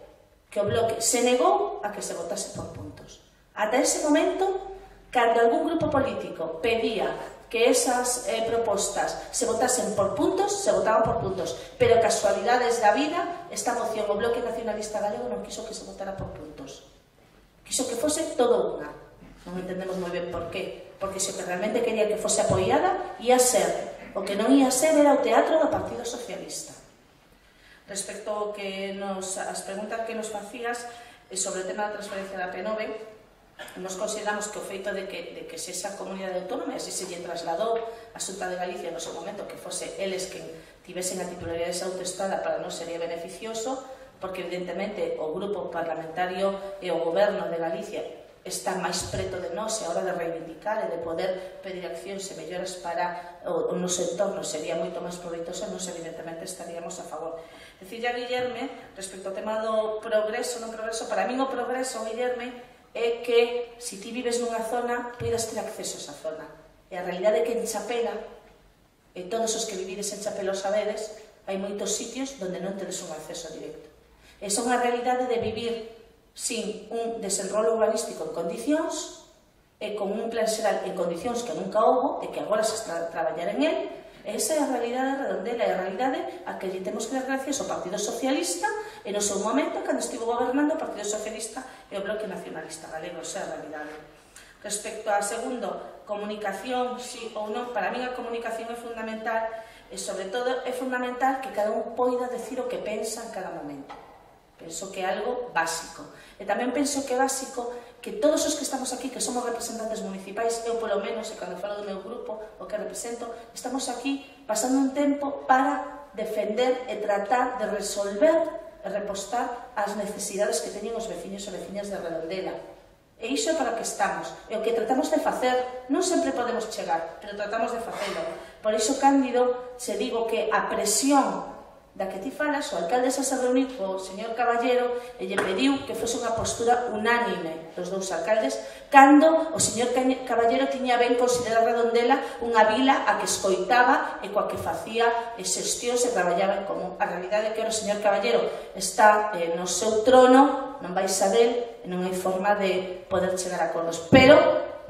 que o Bloque se negou a que se votase por puntos. Ata ese momento, cando algún grupo político pedía que esas eh, propostas se votasen por puntos, se votaban por puntos. Pero casualidades da vida, esta moción o Bloque Nacionalista Galego non quiso que se votara por puntos. Quiso que fose todo unha. Non entendemos moi ben por qué. Porque se que realmente quería que fose apoiada, ia ser. O que non ia ser era o teatro do Partido Socialista respecto ao que nos, as preguntas que nos facías eh, sobre o tema da transferencia da P9, Nos consideramos que o feito de que, de que sexa comunidade autónoma, así se lle trasladou a Xunta de Galicia no seu momento, que fose eles que tivesen a titularidade desa autoestrada para non sería beneficioso, porque evidentemente o grupo parlamentario e o goberno de Galicia está máis preto de nós e a hora de reivindicar e de poder pedir accións e melloras para o, o noso entorno sería moito máis proveitoso e nos evidentemente estaríamos a favor. Dicía Guillerme, respecto ao tema do progreso, non progreso, para min o progreso, Guillerme, é que se ti vives nunha zona, podes ter acceso a esa zona. E a realidade é que en Chapela, e todos os que vivides en Chapela os sabedes, hai moitos sitios onde non tedes un acceso directo. Esa é unha realidade de vivir sin un desenrolo urbanístico en condicións, e con un plan xeral en condicións que nunca houbo e que agora se está a traballar en el, esa é a realidade redondela, é a realidade a que lle temos que dar gracias ao Partido Socialista e no seu momento, cando estivo gobernando o Partido Socialista e o Bloque Nacionalista Galego, esa é a realidade. Respecto a segundo, comunicación, sí ou non, para mí a comunicación é fundamental e sobre todo é fundamental que cada un poida decir o que pensa en cada momento. Penso que é algo básico. E tamén penso que é básico que todos os que estamos aquí, que somos representantes municipais, eu polo menos, e cando falo do meu grupo, o que represento, estamos aquí pasando un tempo para defender e tratar de resolver e repostar as necesidades que teñen os veciños e veciñas de Redondela. E iso é para que estamos, e o que tratamos de facer, non sempre podemos chegar, pero tratamos de facelo. Por iso, Cándido, se digo que a presión da que ti falas, o alcalde xa se reuniu co señor Caballero e lle pediu que fose unha postura unánime dos dous alcaldes cando o señor Caballero tiña ben considerar Redondela unha vila a que escoitaba e coa que facía xestións e traballaba en común. A realidade é que o señor Caballero está eh, no seu trono, non vai saber, non hai forma de poder chegar a acordos. Pero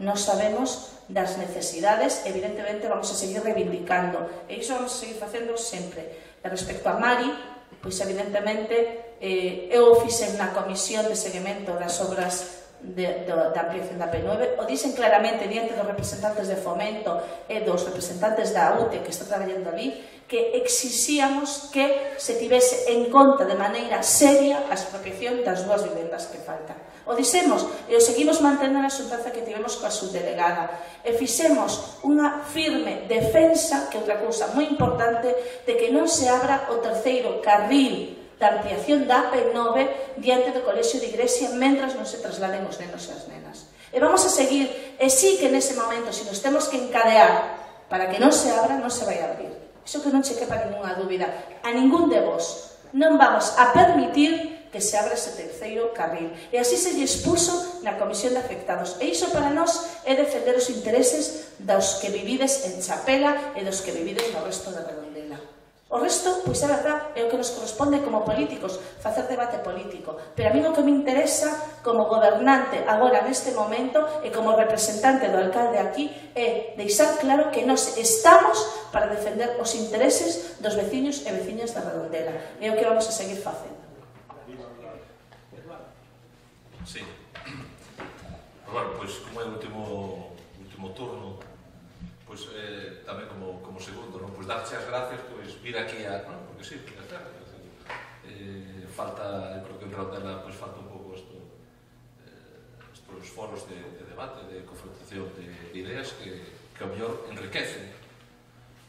non sabemos das necesidades, evidentemente vamos a seguir reivindicando. E iso vamos a seguir facendo sempre E respecto a Mari, pois evidentemente eh, eu fixen na comisión de seguimento das obras de, do, da ampliación da P9 o dicen claramente diante dos representantes de Fomento e dos representantes da UTE que está traballando ali que exixíamos que se tivese en conta de maneira seria a expropiación das dúas vivendas que faltan o dixemos e o seguimos mantendo na xuntanza que tivemos coa subdelegada e fixemos unha firme defensa que outra cousa moi importante de que non se abra o terceiro carril da ampliación da AP9 diante do Colexio de Igrexa mentras non se trasladen os nenos e as nenas. E vamos a seguir, e sí que nese momento, se si nos temos que encadear para que non se abra, non se vai abrir. Iso que non che quepa ninguna dúbida. A ningún de vos non vamos a permitir que se abra ese terceiro carril. E así se lle expuso na Comisión de Afectados. E iso para nós é defender os intereses dos que vivides en Chapela e dos que vivides no resto da Redondela. O resto, pois a verdad, é o que nos corresponde como políticos, facer debate político. Pero a mí o que me interesa como gobernante agora neste momento e como representante do alcalde aquí é deixar claro que nos estamos para defender os intereses dos veciños e veciñas da Redondela. É o que vamos a seguir facendo. Sí. Bueno, pois, pues, como é o último, último turno, pois, pues, eh, tamén como, como segundo, non? Pois, pues, darche as gracias, pois, vir aquí a... Non? Porque sí, porque está, eh, falta, eu creo que en Rautela, pois, falta un pouco isto, eh, estos foros de, de debate, de confrontación de, de ideas que, que ao mellor enriquecen,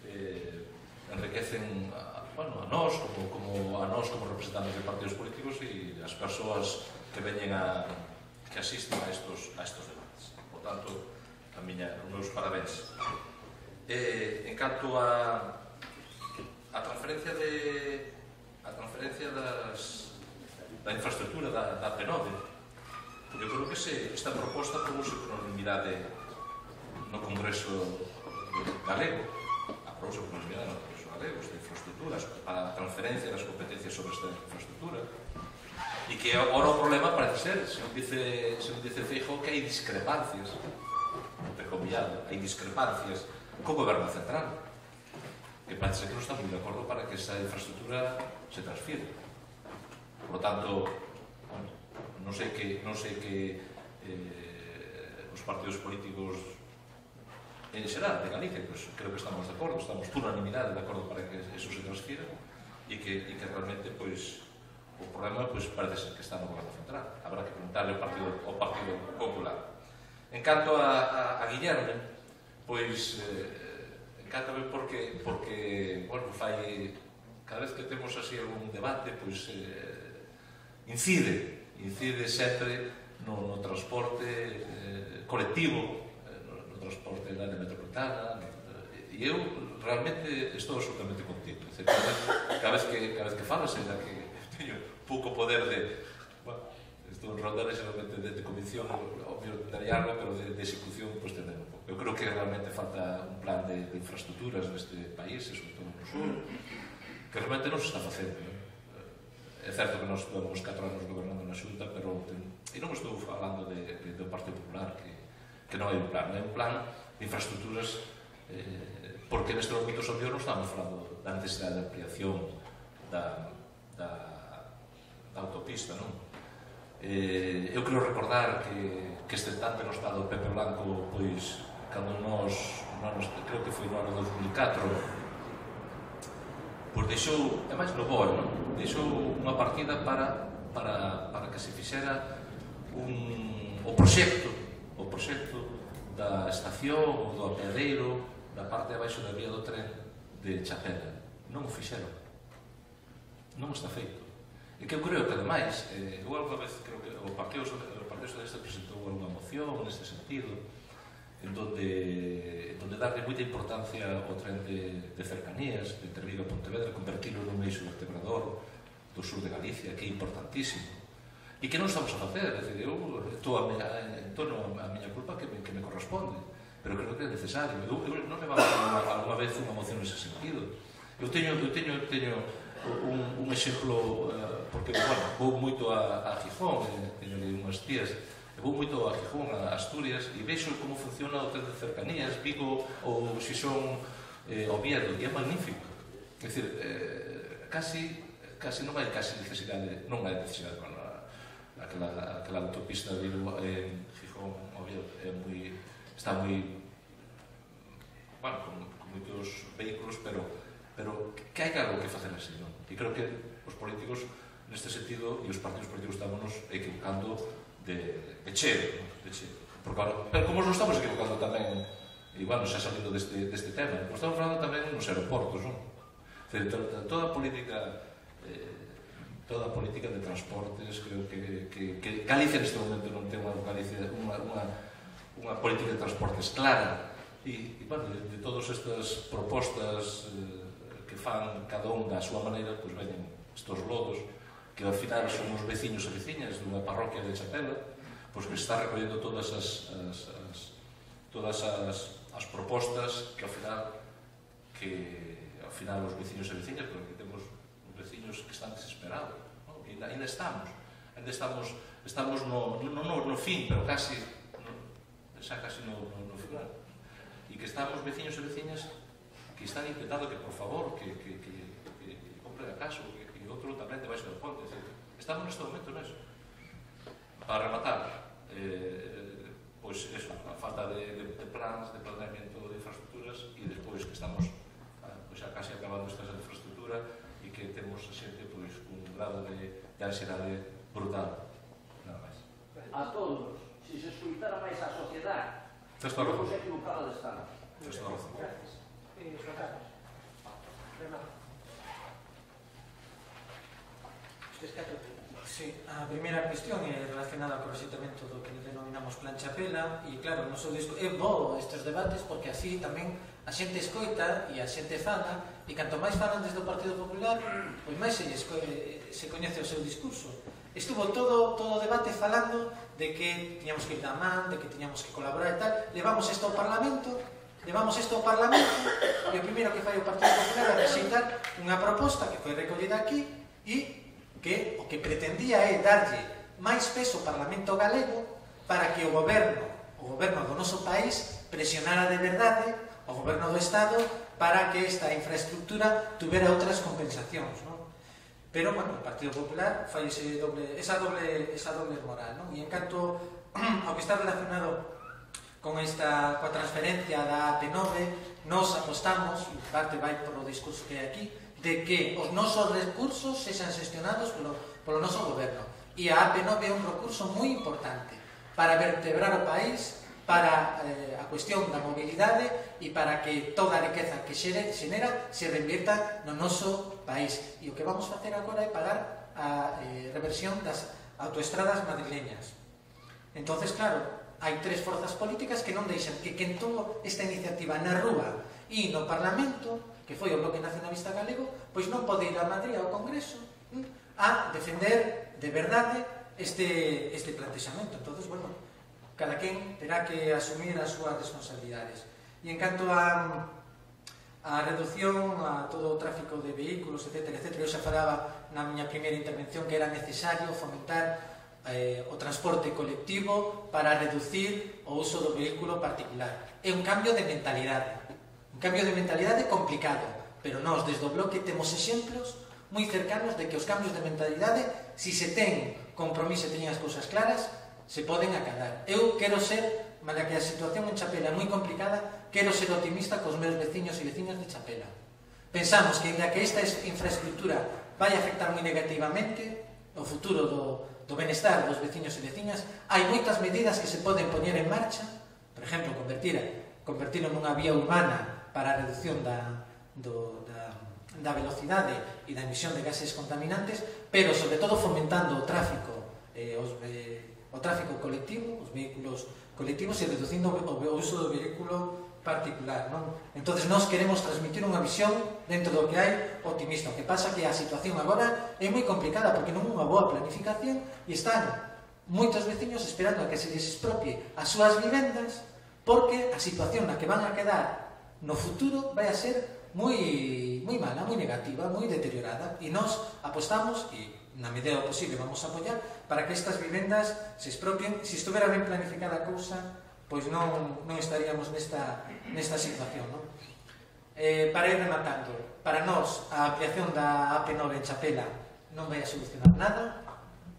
eh, enriquecen a, bueno, a nós, como, como a nós como representantes de partidos políticos e as persoas que veñen a que asisten a estos, a estos debates. Por tanto, a miña, os meus parabéns. Eh, en canto a a transferencia de a transferencia das, da infraestructura da, da P9 eu creo que se, esta proposta aprobouse por unanimidade no Congreso Galego aprobouse por unanimidade no Congreso Galego esta infraestructura para a transferencia das competencias sobre esta infraestructura E que agora o problema parece ser, se un dice, se un dice Feijo, que hai discrepancias, entrecomillado, hai discrepancias co goberno central, que parece que non está moi de acordo para que esa infraestructura se transfira. Por lo tanto, bueno, non sei que, non sei que eh, os partidos políticos en xeral de Galicia, pues, creo que estamos de acordo, estamos por unanimidade de acordo para que eso se transfira e que, e que realmente pois, pues, O problema, pois, parece ser que está no goberno central. Habrá que preguntarle ao Partido, ao partido Popular. En canto a, a, a Guillerme, pois, eh, encantame porque, porque bueno, fai, cada vez que temos así algún debate, pois, eh, incide, incide sempre no, no transporte eh, colectivo, eh, no, no transporte da área metropolitana, e eu realmente estou absolutamente contigo. Cada vez, cada vez que, cada vez que falo, sei que pouco poder de... Bueno, isto en Ronda xeralmente de, de comisión, obvio, darlle pero de, de execución, pois pues, un pouco. Eu creo que realmente falta un plan de, de infraestructuras neste país, e sobre todo no sur, que realmente non se está facendo. eh? É certo que nós estuvemos 4 anos gobernando na Xunta, pero ten... e non estou falando de, de, do Partido Popular, que, que non é un plan, é un plan de infraestructuras eh, porque neste momento sobre non estamos falando da necesidade de ampliación da, da da autopista, non? Eh, eu quero recordar que, que este tanto no estado Pepe Blanco, pois, cando nos, nos creo que foi no ano 2004, pois deixou, é máis no boi, non? Deixou unha partida para, para, para que se fixera un, o proxecto, o proxecto da estación ou do apeadeiro da parte de abaixo da vía do tren de Chapela. Non o fixeron. Non está feito. E que ocorreu que, ademais, eh, eu algo vez creo que o Partido, o Partido Socialista presentou unha moción neste sentido, en donde, en donde darle moita importancia ao tren de, de cercanías de Intervigo a Pontevedra, convertirlo nun eixo vertebrador do sur de Galicia, que é importantísimo. E que non estamos a facer, é dicir, eu estou a, a, torno a miña culpa que me, que me corresponde, pero creo que é necesario. Eu, eu non levaba [coughs] alguna, alguna vez unha moción nese sentido. Eu teño, eu teño, teño un, un exemplo eh, porque, bueno, vou moito a, a Gijón eh, teño ali unhas tías vou moito a Gijón, a Asturias e vexo como funciona o tren de cercanías Vigo ou Xixón eh, Oviedo e é magnífico. É dicir, eh, casi casi non hai casi necesidade non hai necesidade bueno, aquela, aquela autopista de Vigo en Gijón, Oviedo é moi, está moi, bueno, con, con moitos vehículos, pero Pero que hai algo que facer así, non? E creo que os políticos neste sentido e os partidos políticos estámonos equivocando de, de cheo, non? de cheo. Porque, claro, pero como nos estamos equivocando tamén, e bueno, xa salindo deste, deste tema, nos estamos falando tamén nos aeroportos, non? Dizer, toda a política eh, toda a política de transportes creo que, que, que Galicia neste momento non ten unha, Galicia, unha, unha, unha política de transportes clara e, e bueno, de, de todas estas propostas eh, que fan cada un da súa maneira, pois veñen estos lodos, que ao final son os veciños e veciñas dunha parroquia de Chapela, pois que está recollendo todas as, as, as todas as, as propostas que ao final que ao final os veciños e veciñas, porque temos veciños que están desesperados, non? E ainda estamos, ainda estamos estamos no, no, no, no fin, pero casi no, xa casi no, no, no final. E que estamos veciños e veciñas que están intentando que por favor que, que, que, que, que compre a caso que, que outro tamén debaixo do ponte decir, ¿eh? estamos neste momento neso para rematar eh, pois eso, a falta de, de, de plans de planeamento de infraestructuras e despois que estamos pois, pues, a casi acabando esta infraestructura e que temos xente pois, un cun grado de, de ansiedade brutal nada máis a todos, se se escuitara máis a sociedade Tes toda a razón. Estás toda razón. Gracias e soldados. Remate. Sí, a primeira cuestión é relacionada co proxeitamento do que denominamos plan chapela e claro, non sou disco, é bo estes debates porque así tamén a xente escoita e a xente fala e canto máis falan desde o Partido Popular pois máis se, eh, se coñece o seu discurso estuvo todo, todo o debate falando de que tiñamos que ir da man, de que tiñamos que colaborar e tal levamos isto ao Parlamento Levamos isto ao Parlamento e o primeiro que fai o Partido Popular é rexeitar unha proposta que foi recollida aquí e que o que pretendía é darlle máis peso ao Parlamento galego para que o goberno, o goberno do noso país presionara de verdade o goberno do Estado para que esta infraestructura tuvera outras compensacións, non? Pero, bueno, o Partido Popular fai ese doble, esa, doble, esa doble moral, non? E en canto [clears throat] ao que está relacionado con esta coa transferencia da AP9 nos apostamos, en parte vai polo discurso que hai aquí, de que os nosos recursos sexan gestionados polo, polo noso goberno. E a AP9 é un recurso moi importante para vertebrar o país, para eh, a cuestión da mobilidade e para que toda a riqueza que xere, xenera se reinvierta no noso país. E o que vamos facer agora é pagar a eh, reversión das autoestradas madrileñas. Entonces, claro, hai tres forzas políticas que non deixan que quen todo esta iniciativa na rúa e no Parlamento, que foi o Bloque Nacionalista Galego, pois non pode ir a Madrid ao Congreso hm, a defender de verdade este, este plantexamento. Entón, bueno, cada quen terá que asumir as súas responsabilidades. E en canto a, a reducción a todo o tráfico de vehículos, etc., etc., eu xa falaba na miña primeira intervención que era necesario fomentar eh, o transporte colectivo para reducir o uso do vehículo particular. É un cambio de mentalidade, un cambio de mentalidade complicado, pero nós desde o bloque temos exemplos moi cercanos de que os cambios de mentalidade, se si se ten compromiso e teñen as cousas claras, se poden acadar. Eu quero ser, mala que a situación en Chapela é moi complicada, quero ser optimista cos meus veciños e veciñas de Chapela. Pensamos que, inda que esta infraestructura vai afectar moi negativamente o futuro do, do benestar dos veciños e veciñas, hai moitas medidas que se poden poñer en marcha, por exemplo, convertir, convertirlo nunha vía humana para a reducción da, do, da, da velocidade e da emisión de gases contaminantes, pero sobre todo fomentando o tráfico eh, os, eh, o tráfico colectivo, os vehículos colectivos e reducindo o, o uso do vehículo particular, non? Entonces nós queremos transmitir unha visión dentro do que hai optimista. O que pasa que a situación agora é moi complicada porque non unha boa planificación e están moitos veciños esperando a que se les expropie as súas vivendas porque a situación na que van a quedar no futuro vai a ser moi, moi mala, moi negativa, moi deteriorada e nós apostamos e na medida do posible vamos a apoiar para que estas vivendas se expropien se estuvera ben planificada a cousa pois non, non estaríamos nesta, nesta situación. Non? Eh, para ir rematando, para nós a ampliación da AP9 en Chapela non vai a solucionar nada,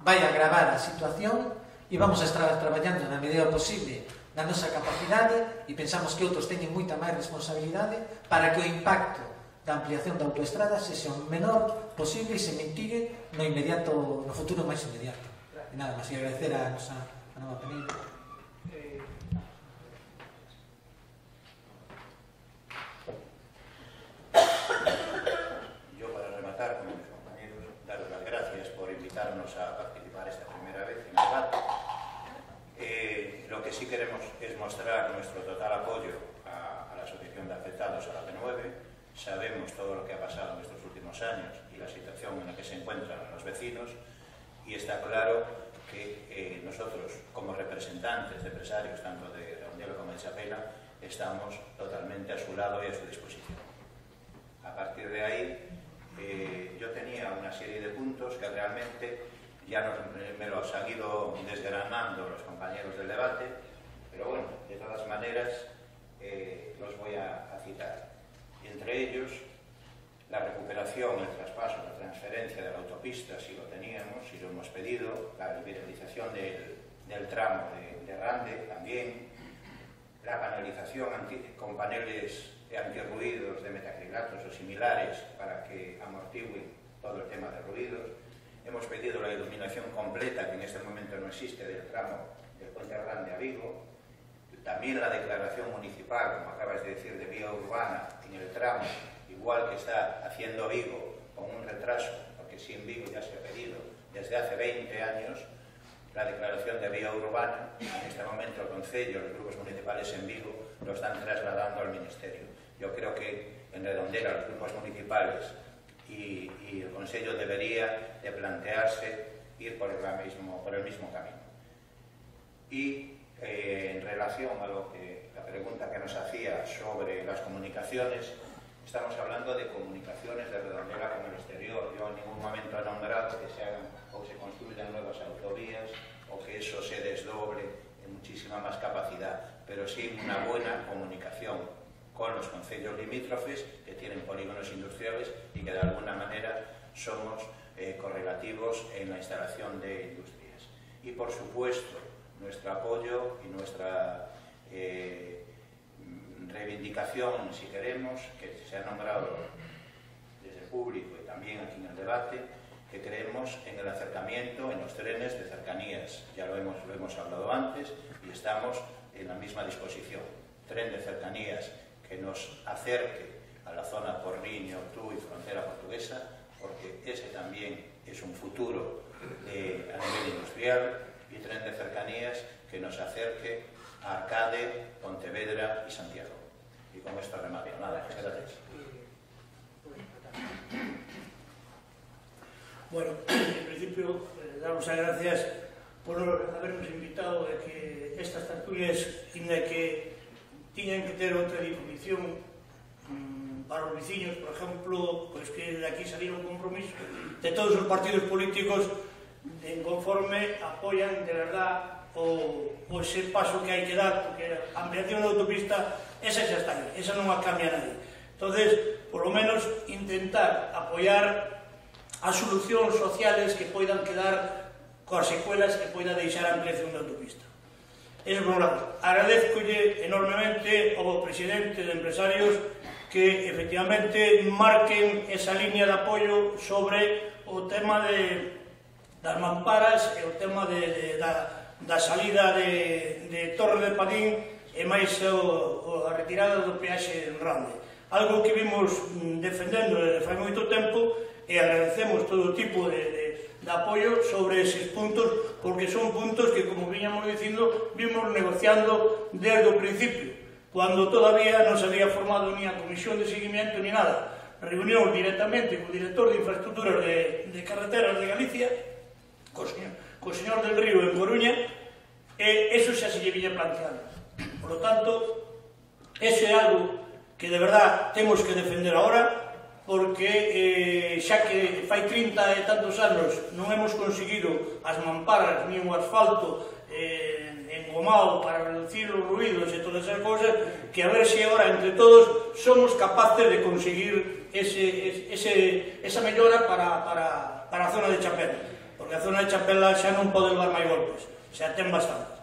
vai a agravar a situación e vamos a estar traballando na medida posible da nosa capacidade e pensamos que outros teñen moita máis responsabilidade para que o impacto da ampliación da autoestrada sexa o menor posible e se mitigue no inmediato, no futuro máis inmediato. E nada máis, e agradecer a nosa a nova peneira. Invitarnos a participar esta primera vez en el debate. Eh, lo que sí queremos es mostrar nuestro total apoyo a, a la Asociación de Afectados a la P9. Sabemos todo lo que ha pasado en estos últimos años y la situación en la que se encuentran los vecinos y está claro que eh, nosotros, como representantes de empresarios, tanto de Redondela como de Chapela, estamos totalmente a su lado y a su disposición. A partir de ahí, eh, yo tenía una serie de puntos que realmente ya nos, me los han ido desgranando los compañeros del debate, pero bueno, de todas maneras eh, los voy a, a citar. Entre ellos, la recuperación, el traspaso, la transferencia de la autopista, si lo teníamos, si lo hemos pedido, la liberalización del, del tramo de, de, Rande también, la canalización anti, con paneles antirruidos de metacrilatos o similares para que amortiguen todo el tema de ruidos. Hemos pedido la iluminación completa, que en este momento no existe, del tramo del Puente Grande a Vigo. También la declaración municipal, como acabas de decir, de vía urbana en el tramo, igual que está haciendo Vigo, con un retraso, porque sí en Vigo ya se ha pedido desde hace 20 años, la declaración de vía urbana. En este momento el Concello, los grupos municipales en Vigo, lo están trasladando al Ministerio. Yo creo que en Redondela los grupos municipales y, y el Consejo debería de plantearse ir por el mismo, por el mismo camino. Y eh, en relación a lo que la pregunta que nos hacía sobre las comunicaciones, estamos hablando de comunicaciones de Redondela con el exterior. Yo en ningún momento he nombrado que se hagan o se construyan nuevas autovías o que eso se desdoble en muchísima más capacidad, pero sí una buena comunicación con los concellos limítrofes que tienen polígonos industriales y que de alguna manera somos eh, correlativos en la instalación de industrias. Y por supuesto, nuestro apoyo y nuestra eh, reivindicación, si queremos, que se ha nombrado desde el público y también aquí en el debate que creemos en el acercamiento en los trenes de cercanías. Ya lo hemos, lo hemos hablado antes y estamos en la misma disposición. Tren de cercanías que nos acerque a la zona Porriño, Tú y frontera portuguesa, porque ese también es un futuro de, a nivel industrial, y tren de cercanías que nos acerque a Arcade, Pontevedra y Santiago. Y con esto remato. Nada, gracias. Bueno, en principio, eh, damos las gracias por habernos invitado a que estas tertulias, inda que tiñan que ter outra disposición um, para os veciños, por exemplo, pois que de aquí salía un compromiso de todos os partidos políticos en conforme apoian de verdad o, o ese paso que hai que dar, porque a ampliación da autopista esa xa está aí, esa non a cambia nadie. Entonces, por lo menos intentar apoiar as solucións sociales que poidan quedar coas secuelas que poida deixar a ampliación da autopista e rural. Agradezcolle enormemente ao presidente de empresarios que efectivamente marquen esa línea de apoio sobre o tema de, das mamparas e o tema de, de, da, da salida de, de Torre de Padín e máis o, o, a retirada do peaxe en Rande. Algo que vimos defendendo desde fai moito tempo e agradecemos todo tipo de, de de apoio sobre eses puntos, porque son puntos que, como viñamos dicindo, vimos negociando desde o principio, cuando todavía non se había formado ni a comisión de seguimiento ni nada. Reunión directamente co director de infraestructuras de, de carreteras de Galicia, co señor, co señor del Río en Coruña, e eso xa se lle viña planteando. Por lo tanto, eso é algo que de verdad temos que defender ahora, porque eh, xa que fai 30 e tantos anos non hemos conseguido as mamparas ni o asfalto eh, engomado para reducir os ruidos e todas esas cousas que a ver se agora entre todos somos capaces de conseguir ese, ese, esa mellora para, para, para a zona de Chapela. Porque a zona de Chapela xa non pode levar máis golpes xa ten bastante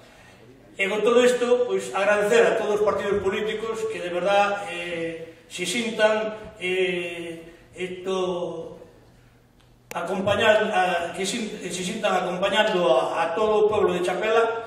e con todo isto, pois agradecer a todos os partidos políticos que de verdad eh, se sintan eh, esto, acompañar, a, que se, se sintan acompañando a, a todo o pueblo de Chapela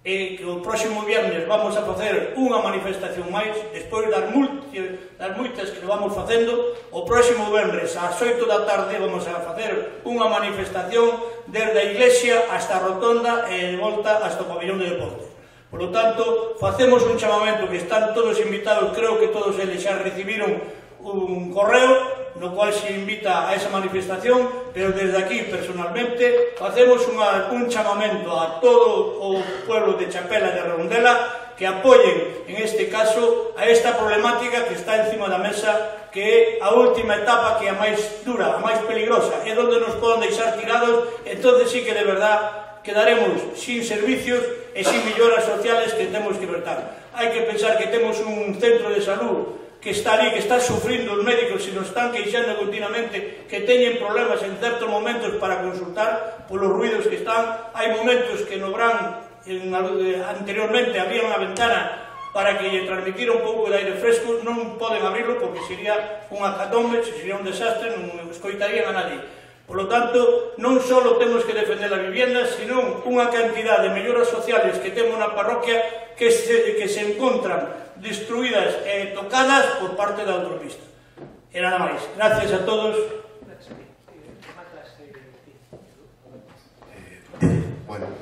e que o próximo viernes vamos a facer unha manifestación máis despois das, multi, das multas que vamos facendo o próximo viernes ás 8 da tarde vamos a facer unha manifestación desde a iglesia hasta a rotonda e de volta hasta o pabellón de deportes. Por lo tanto, facemos un chamamento que están todos invitados, creo que todos eles xa recibiron un correo no cual se invita a esa manifestación, pero desde aquí personalmente facemos unha, un chamamento a todo o pueblo de Chapela de Redondela que apoyen en este caso a esta problemática que está encima da mesa que é a última etapa que é a máis dura, a máis peligrosa, é donde nos poden deixar tirados, entonces sí que de verdad quedaremos sin servicios e sin melloras sociales que temos que vertar. Hai que pensar que temos un centro de salud que está ali, que está sufrindo os médicos e nos están queixando continuamente que teñen problemas en certos momentos para consultar polos ruidos que están. Hai momentos que no Gran en, eh, anteriormente había unha ventana para que lle transmitira un pouco de aire fresco, non poden abrirlo porque sería unha catombe, sería un desastre, non escoitarían a nadie Por lo tanto, non só temos que defender a vivienda, senón unha cantidad de melloras sociales que temos na parroquia que se, que se encontran destruídas e tocadas por parte da autopista. E nada máis. Gracias a todos. Eh, bueno,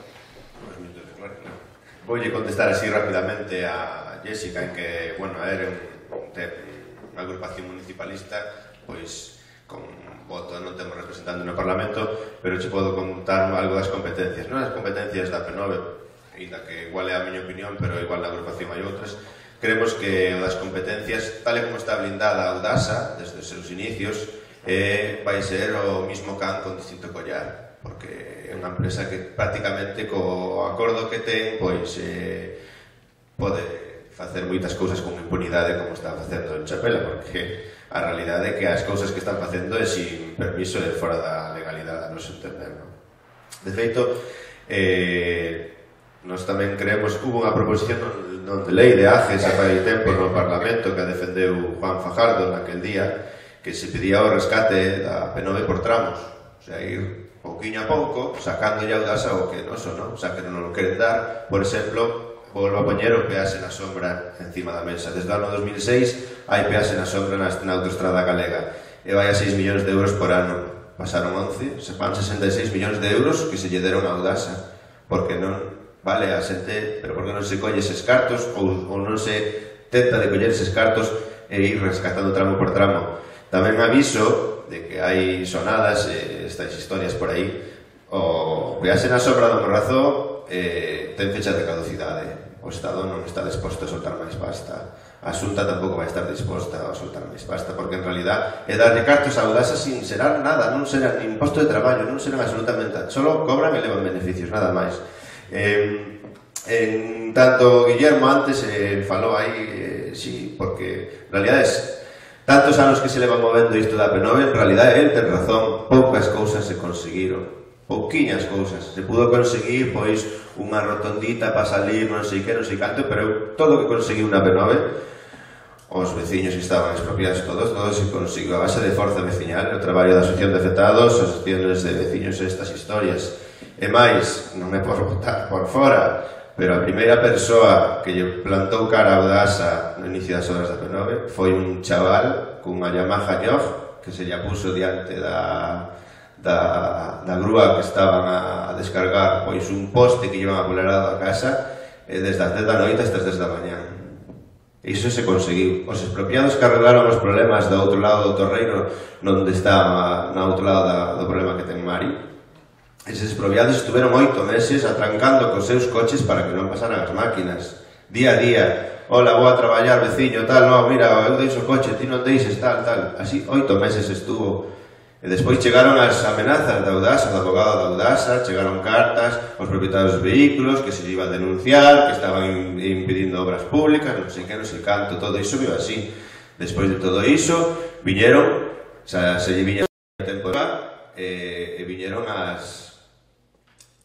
voy a contestar así rápidamente a Jessica en que, bueno, era un, unha agrupación municipalista, pois, con voto non temos representante no Parlamento, pero che podo contar algo das competencias. Non as competencias da P9, inda que igual é a miña opinión, pero igual na agrupación hai outras, creemos que o das competencias, tal como está blindada a Udasa desde os seus inicios, eh, vai ser o mismo can con distinto collar, porque é unha empresa que prácticamente co acordo que ten, pois eh, pode facer moitas cousas con impunidade como está facendo en Chapela, porque a realidade é que as cousas que están facendo é sin permiso e fora da legalidade, a noso entender. Non? De feito, eh, Nos tamén creemos que hubo unha proposición non de lei de AGES a fai tempo no Parlamento que defendeu Juan Fajardo naquel día que se pedía o rescate da P9 por tramos o sea, ir pouquinho a pouco sacando ya o das ao que non son, non? o sea, que non o queren dar por exemplo, volvo a poñer o peaxe na sombra encima da mesa desde o ano 2006 hai peaxe na sombra na, na autostrada galega e vai a 6 millóns de euros por ano. Pasaron 11, se pan 66 millóns de euros que se lle deron a Audasa. porque non vale a xente, pero porque non se colle eses cartos ou, ou non se tenta de coller eses cartos e ir rescatando tramo por tramo. Tamén aviso de que hai sonadas e estas historias por aí o viaxe na sobra do morrazo eh, ten fecha de caducidade o Estado non está disposto a soltar máis pasta a Xunta tampouco vai estar disposta a soltar máis. Pasta, porque en realidad é darlle cartos a Udasa sin serán nada, non serán nin imposto de traballo, non serán absolutamente nada, solo cobran e levan beneficios, nada máis. Eh, en tanto Guillermo antes eh, falou aí, eh, sí, porque en realidad es Tantos anos que se leva movendo isto da P9, en realidad el ten razón, poucas cousas se conseguiron, pouquiñas cousas. Se pudo conseguir, pois, unha rotondita para salir, non sei que, non sei canto, pero todo o que conseguiu na P9 os veciños que estaban expropiados todos, todos se conseguiu a base de forza veciñal, o traballo da asociación de afectados, asociaciones de veciños estas historias. E máis, non é por votar por fora, pero a primeira persoa que lle plantou cara ao Audasa no inicio das horas da P9 foi un chaval cunha Yamaha Yog que se lle puso diante da, da, da grúa que estaban a descargar pois un poste que llevan a polerado a casa e desde as 10 da noite hasta as 10 da mañan Iso se conseguiu. Os expropiados que arreglaron os problemas do outro lado do torreiro, onde está na outro lado da, do problema que ten Mari, eses expropiados estuveron oito meses atrancando cos seus coches para que non pasaran as máquinas. Día a día, hola, vou a traballar, veciño, tal, non, mira, eu deixo o coche, ti non deixes, tal, tal. Así, oito meses estuvo E despois chegaron as amenazas da Audasa, do abogado da Audasa, chegaron cartas aos propietarios dos vehículos que se iba a denunciar, que estaban impedindo obras públicas, non sei que, non sei canto, todo iso viva así. Despois de todo iso, viñeron, xa se lle viñeron temporada, e, e viñeron as,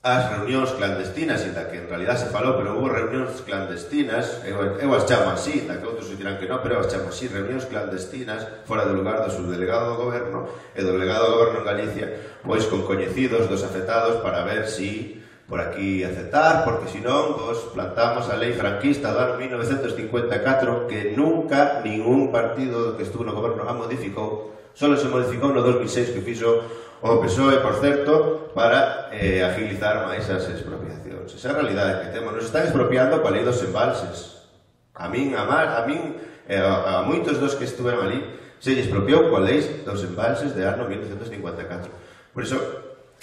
as reunións clandestinas, e da que en realidad se falou, pero houve reunións clandestinas, eu, eu as chamo así, da que outros dirán que non, pero eu as chamo así, reunións clandestinas, fora do lugar do subdelegado do goberno e do delegado do goberno en Galicia, pois con coñecidos dos afectados para ver si por aquí aceptar, porque senón pois, plantamos a lei franquista do ano 1954 que nunca ningún partido que estuvo no goberno a modificou, só se modificou no 2006 que fixo o PSOE, por certo, para eh, agilizar máis as expropiacións. Esa é a realidade que temos. Nos están expropiando coa lei dos embalses. A min, a, mar, a min, eh, a, a moitos dos que estuveron ali, se lle expropiou coa lei dos embalses de ano 1954. Por iso,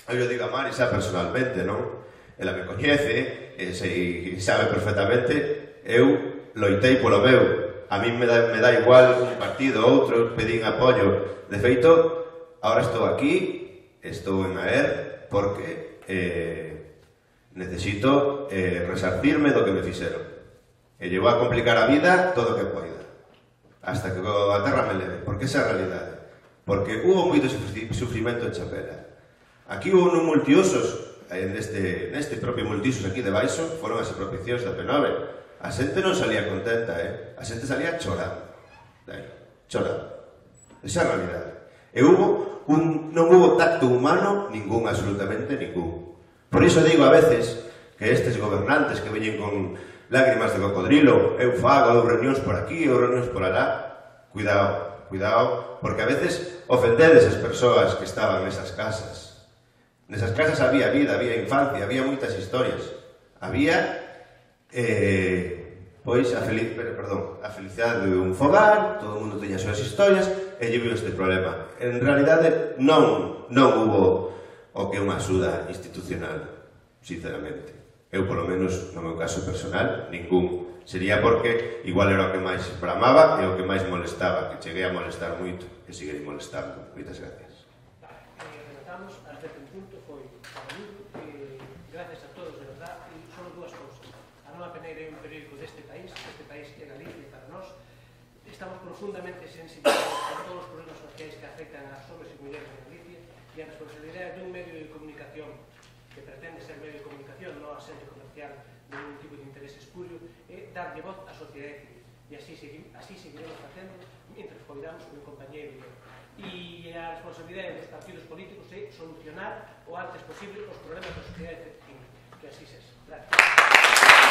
eu lo digo a Marisa personalmente, non? Ela me coñece, e eh, sabe perfectamente, eu loitei polo meu, a mí me da, me da igual un partido, ou outro, pedín apoio. De feito, ahora estou aquí estou en AER porque eh, necesito eh, resarcirme do que me fixeron. E llevo a complicar a vida todo o que poida. Hasta que a terra me leve, porque esa é a realidade. Porque hubo moito sufrimento en Chapela. Aquí hubo un multiusos, eh, neste, neste propio multiusos aquí de Baixo, foron as apropiacións da P9. A xente non salía contenta, eh? A xente salía chorando. Dai, chorando. Esa é a realidade. E hubo un, non hubo tacto humano ningún, absolutamente ningún. Por iso digo a veces que estes gobernantes que veñen con lágrimas de cocodrilo, eu fago, eu reunións por aquí, eu reunións por alá, cuidado, cuidado, porque a veces ofendedes as persoas que estaban nesas casas. Nesas casas había vida, había infancia, había moitas historias. Había eh, Pois a feliz, perdón, a felicidade de un fogar, todo o mundo teña as súas historias, e lle viu este problema. En realidade non non hubo o que unha axuda institucional, sinceramente. Eu, polo menos, no meu caso personal, ningún. Sería porque igual era o que máis bramaba e o que máis molestaba, que cheguei a molestar moito, e seguirei molestando. Moitas gracias. profundamente sensibilizados a todos os problemas sociais que afectan ás homens e mulleres en Galicia e a responsabilidade dun medio de comunicación que pretende ser medio de comunicación, non a xente comercial de ningún tipo de interés espurio, é darlle voz á sociedade civil. E así, segui así seguiremos facendo mentre coidamos con compañía e E a responsabilidade dos partidos políticos é solucionar o antes posible os problemas da sociedade civil. Que así sexa. Gracias.